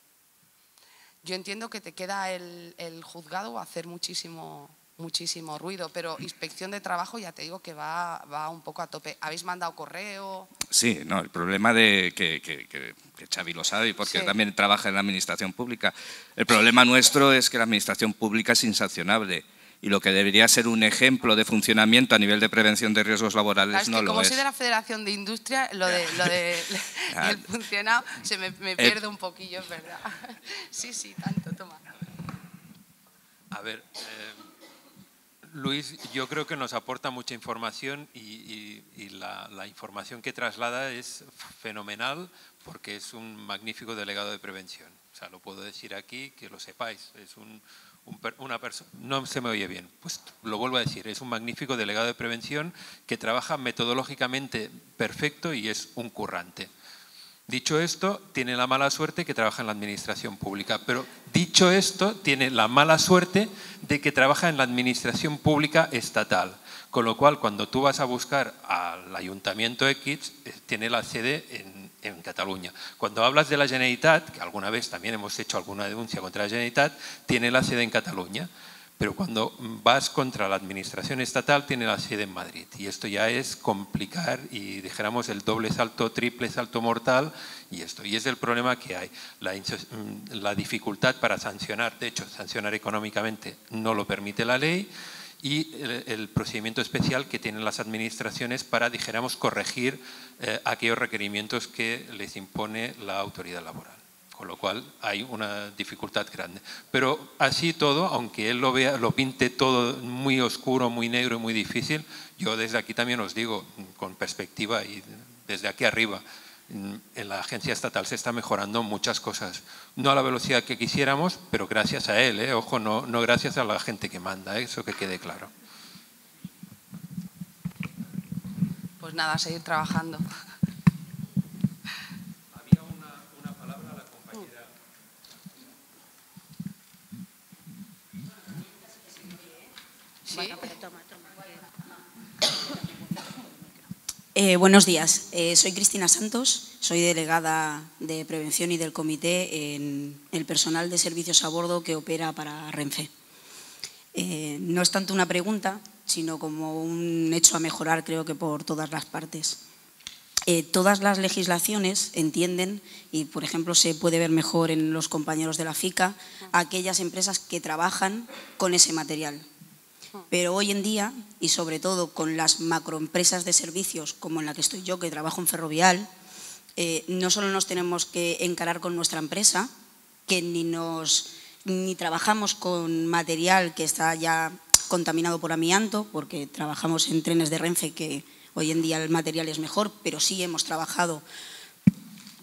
Speaker 14: Yo entiendo que te queda el, juzgado a hacer muchísimo, muchísimo ruido, pero inspección de trabajo ya te digo que va, va un poco a tope. ¿Habéis mandado correo?
Speaker 8: Sí, no, el problema de que, que, Xavi lo sabe porque también trabaja en la administración pública. El problema nuestro es que la administración pública es insancionable y lo que debería ser un ejemplo de funcionamiento a nivel de prevención de riesgos laborales no lo
Speaker 14: como
Speaker 8: es.
Speaker 14: Como soy de la Federación de Industria, lo de, lo de el funcionado se me, me pierde un poquillo, es verdad. Sí, sí, tanto, toma.
Speaker 2: A ver, eh, Luis, yo creo que nos aporta mucha información y, y, la, la, información que traslada es fenomenal porque es un magnífico delegado de prevención. O sea, lo puedo decir aquí, que lo sepáis. Es un, una persona, no se me oye bien, pues lo vuelvo a decir, es un magnífico delegado de prevención que trabaja metodológicamente perfecto y es un currante. Dicho esto, tiene la mala suerte que trabaja en la administración pública, pero dicho esto, tiene la mala suerte de que trabaja en la administración pública estatal. Con lo cual, cuando tú vas a buscar al Ayuntamiento X, eh, tiene la sede en en Cataluña. Cuando hablas de la Generalitat, que alguna vez también hemos hecho alguna denuncia contra la Generalitat, tiene la sede en Cataluña, pero cuando vas contra la administración estatal tiene la sede en Madrid. Y esto ya es complicar y dijéramos el doble salto, triple salto mortal y esto. Y es el problema que hay, la, la dificultad para sancionar, de hecho sancionar económicamente no lo permite la ley, y el, procedimiento especial que tienen las administraciones para, dijéramos, corregir eh, aquellos requerimientos que les impone la autoridad laboral. Con lo cual hay una dificultad grande. Pero así todo, aunque él lo, vea, lo pinte todo muy oscuro, muy negro y muy difícil, yo desde aquí también os digo, con perspectiva y desde aquí arriba, en la agencia estatal se está mejorando muchas cosas. No a la velocidad que quisiéramos, pero gracias a él, ¿eh? ojo, no, no gracias a la gente que manda, ¿eh? eso que quede claro.
Speaker 14: Pues nada, seguir trabajando.
Speaker 2: Había una, palabra a la compañera.
Speaker 14: ¿Sí?
Speaker 15: Eh, buenos días, eh, soy Cristina Santos, soy delegada de prevención y del comité en el personal de servicios a bordo que opera para Renfe. Eh, no es tanto una pregunta, sino como un hecho a mejorar, creo que por todas las partes. todas las legislaciones entienden, y por ejemplo se puede ver mejor en los compañeros de la FICA, aquellas empresas que trabajan con ese material. Pero hoy en día, y sobre todo con las macroempresas de servicios como en la que estoy yo, que trabajo en Ferrovial, eh, no solo nos tenemos que encarar con nuestra empresa, que ni, nos, ni trabajamos con material que está ya contaminado por amianto, porque trabajamos en trenes de Renfe que hoy en día el material es mejor, pero sí hemos trabajado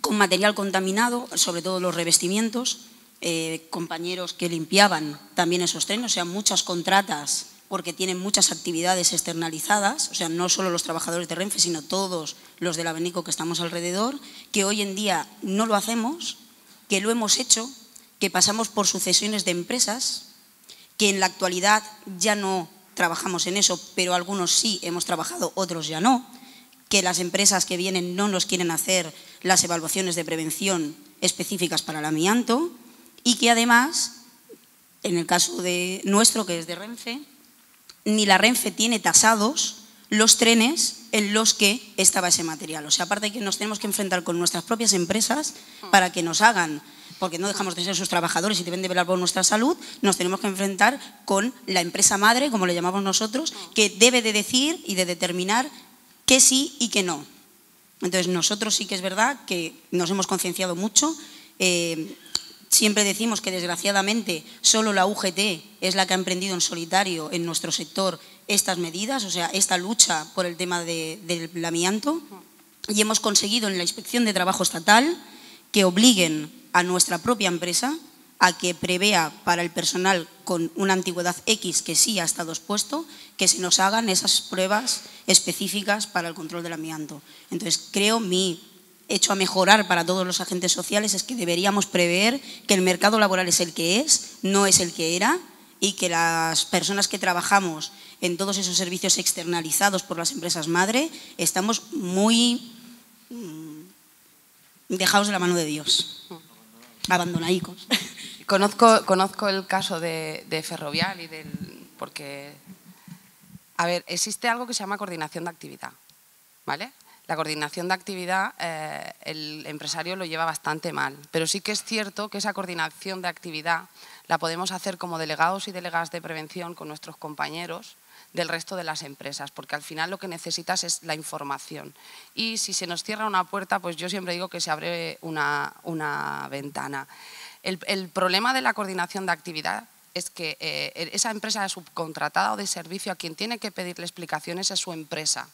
Speaker 15: con material contaminado, sobre todo los revestimientos, eh, compañeros que limpiaban también esos trenes, o sea, muchas contratas porque tienen muchas actividades externalizadas, o sea, no solo los trabajadores de Renfe, sino todos los del abanico que estamos alrededor, que hoy en día no lo hacemos, que lo hemos hecho, que pasamos por sucesiones de empresas, que en la actualidad ya no trabajamos en eso, pero algunos sí hemos trabajado, otros ya no, que las empresas que vienen no nos quieren hacer las evaluaciones de prevención específicas para el amianto y que además, en el caso de nuestro, que es de Renfe, ni la Renfe tiene tasados los trenes en los que estaba ese material. O sea, aparte de que nos tenemos que enfrentar con nuestras propias empresas para que nos hagan, porque no dejamos de ser sus trabajadores y deben de velar por nuestra salud, nos tenemos que enfrentar con la empresa madre, como le llamamos nosotros, que debe de decir y de determinar qué sí y qué no. Entonces, nosotros sí que es verdad que nos hemos concienciado mucho. Eh, Siempre decimos que desgraciadamente solo la UGT es la que ha emprendido en solitario en nuestro sector estas medidas, o sea, esta lucha por el tema del amianto y hemos conseguido en la Inspección de Trabajo Estatal que obliguen a nuestra propia empresa a que prevea para el personal con una antigüedad X que sí ha estado expuesto, que se nos hagan esas pruebas específicas para el control del amianto. Entonces, creo mi hecho a mejorar para todos los agentes sociales es que deberíamos prever que el mercado laboral es el que es, no es el que era, y que las personas que trabajamos en todos esos servicios externalizados por las empresas madre estamos muy mm, dejados de la mano de Dios, abandonadicos.
Speaker 14: Conozco, conozco el caso de, de Ferrovial y del... porque, a ver, existe algo que se llama coordinación de actividad, ¿vale? La coordinación de actividad eh, el empresario lo lleva bastante mal, pero sí que es cierto que esa coordinación de actividad la podemos hacer como delegados y delegadas de prevención con nuestros compañeros del resto de las empresas, porque al final lo que necesitas es la información. Y si se nos cierra una puerta, pues yo siempre digo que se abre una, ventana. El, problema de la coordinación de actividad es que eh, esa empresa subcontratada o de servicio a quien tiene que pedirle explicaciones es su empresa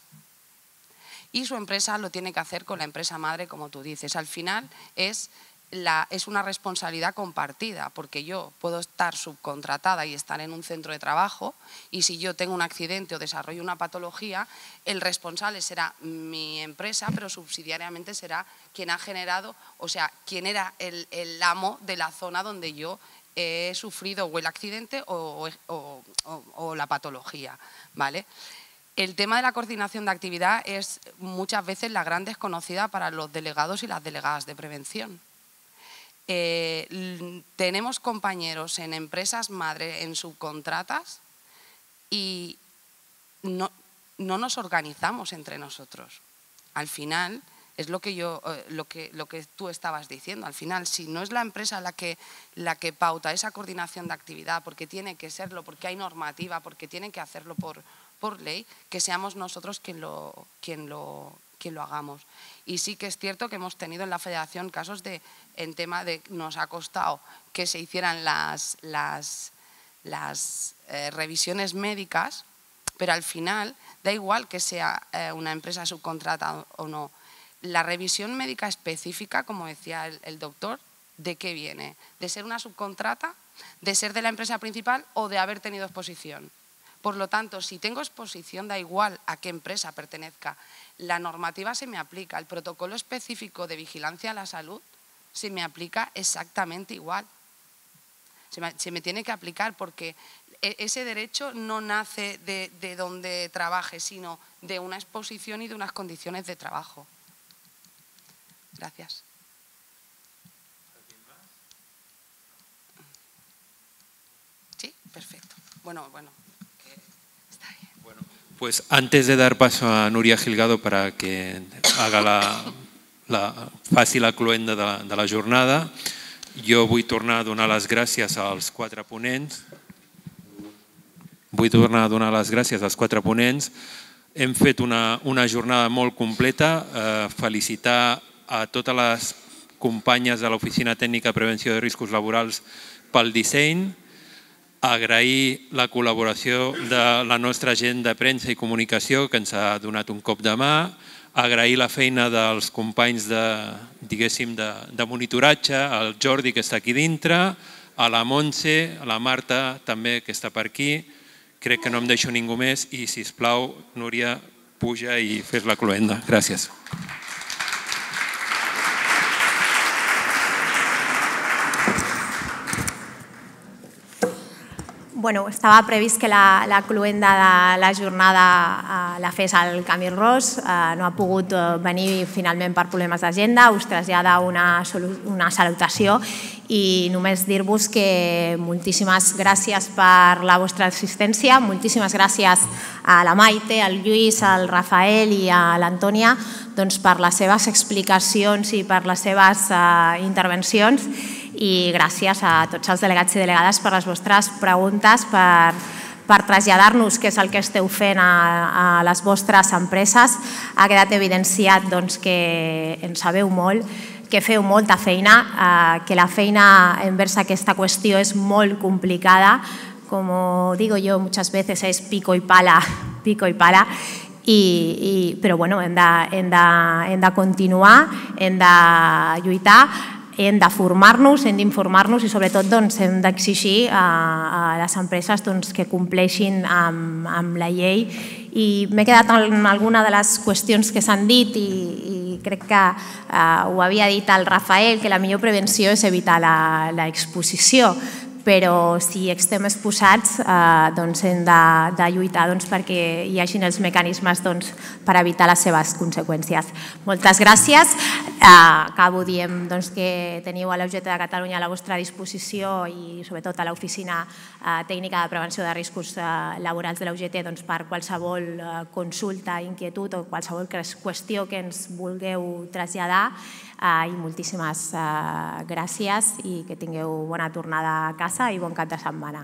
Speaker 14: y su empresa lo tiene que hacer con la empresa madre, como tú dices. Al final es, la, es una responsabilidad compartida, porque yo puedo estar subcontratada y estar en un centro de trabajo y si yo tengo un accidente o desarrollo una patología, el responsable será mi empresa, pero subsidiariamente será quien ha generado, o sea, quien era el, el amo de la zona donde yo he sufrido o el accidente o, o, o la patología, ¿vale? El tema de la coordinación de actividad es muchas veces la gran desconocida para los delegados y las delegadas de prevención. Eh, tenemos compañeros en empresas madre, en subcontratas, y no, nos organizamos entre nosotros. Al final, es lo que, yo, eh, lo, que, lo que tú estabas diciendo. Al final, si no es la empresa la que, la que pauta esa coordinación de actividad, porque tiene que serlo, porque hay normativa, porque tienen que hacerlo por, por ley, que seamos nosotros quien lo, quien lo, quien lo hagamos. Y sí que es cierto que hemos tenido en la federación casos de, en tema de, nos ha costado que se hicieran las, las, las eh, revisiones médicas, pero al final da igual que sea eh, una empresa subcontrata o no. La revisión médica específica, como decía el, el doctor, ¿de qué viene? ¿De ser una subcontrata? ¿De ser de la empresa principal o de haber tenido exposición? Por lo tanto, si tengo exposición, da igual a qué empresa pertenezca, la normativa se me aplica, el protocolo específico de vigilancia a la salud se me aplica exactamente igual. Se me, tiene que aplicar porque e, ese derecho no nace de, de donde trabaje, sino de una exposición y de unas condiciones de trabajo. Gracias. Sí, perfecto. Bueno, bueno.
Speaker 2: Pues antes de dar paso a Nuria Gilgado para que haga la, la, faci la cluenda de la, de la jornada, jo vull tornar a donar les gràcies als quatre ponents. Vull tornar a donar les gràcies als quatre ponents. Hem fet una, una jornada molt completa. Eh, felicitar a totes les companyes de l'Oficina Tècnica de Prevenció de Riscos Laborals pel disseny, agrair la col·laboració de la nostra gent de premsa i comunicació que ens ha donat un cop de mà, agrair la feina dels companys de, diguéssim, de, de monitoratge, al Jordi que està aquí dintre, a la Montse, a la Marta també que està per aquí, crec que no em deixo ningú més i si us plau, Núria, puja i fes la cloenda. Gràcies.
Speaker 1: Bueno, estava previst que la, la cluenda de la jornada eh, la fes al Camil Ros, eh, no ha pogut eh, venir finalment per problemes d'agenda, us trasllada una, una salutació i només dir-vos que moltíssimes gràcies per la vostra assistència, moltíssimes gràcies a la Maite, al Lluís, al Rafael i a l'Antònia doncs, per les seves explicacions i per les seves eh, intervencions i gràcies a tots els delegats i delegades per les vostres preguntes, per, per traslladar-nos què és el que esteu fent a, a les vostres empreses. Ha quedat evidenciat doncs, que en sabeu molt, que feu molta feina, eh, que la feina envers aquesta qüestió és molt complicada, como digo yo muchas veces, es pico y pala, pico y pala, i, i, però bueno, hem de, hem, de, hem de continuar, hem de lluitar, hem de formar-nos, hem d'informar-nos i sobretot doncs, hem d'exigir a, a les empreses doncs, que compleixin amb, amb la llei. I m'he quedat en alguna de les qüestions que s'han dit i, i crec que eh, ho havia dit el Rafael, que la millor prevenció és evitar l'exposició però si estem exposats eh, doncs hem de, de lluitar doncs, perquè hi hagin els mecanismes doncs, per evitar les seves conseqüències. Moltes gràcies. Eh, acabo dient doncs, que teniu a l'Objecte de Catalunya a la vostra disposició i sobretot a l'Oficina eh, Tècnica de Prevenció de Riscos eh, Laborals de l'UGT doncs, per qualsevol eh, consulta, inquietud o qualsevol qüestió que ens vulgueu traslladar Ah, i moltíssimes ah, gràcies i que tingueu bona tornada a casa i bon cap de setmana.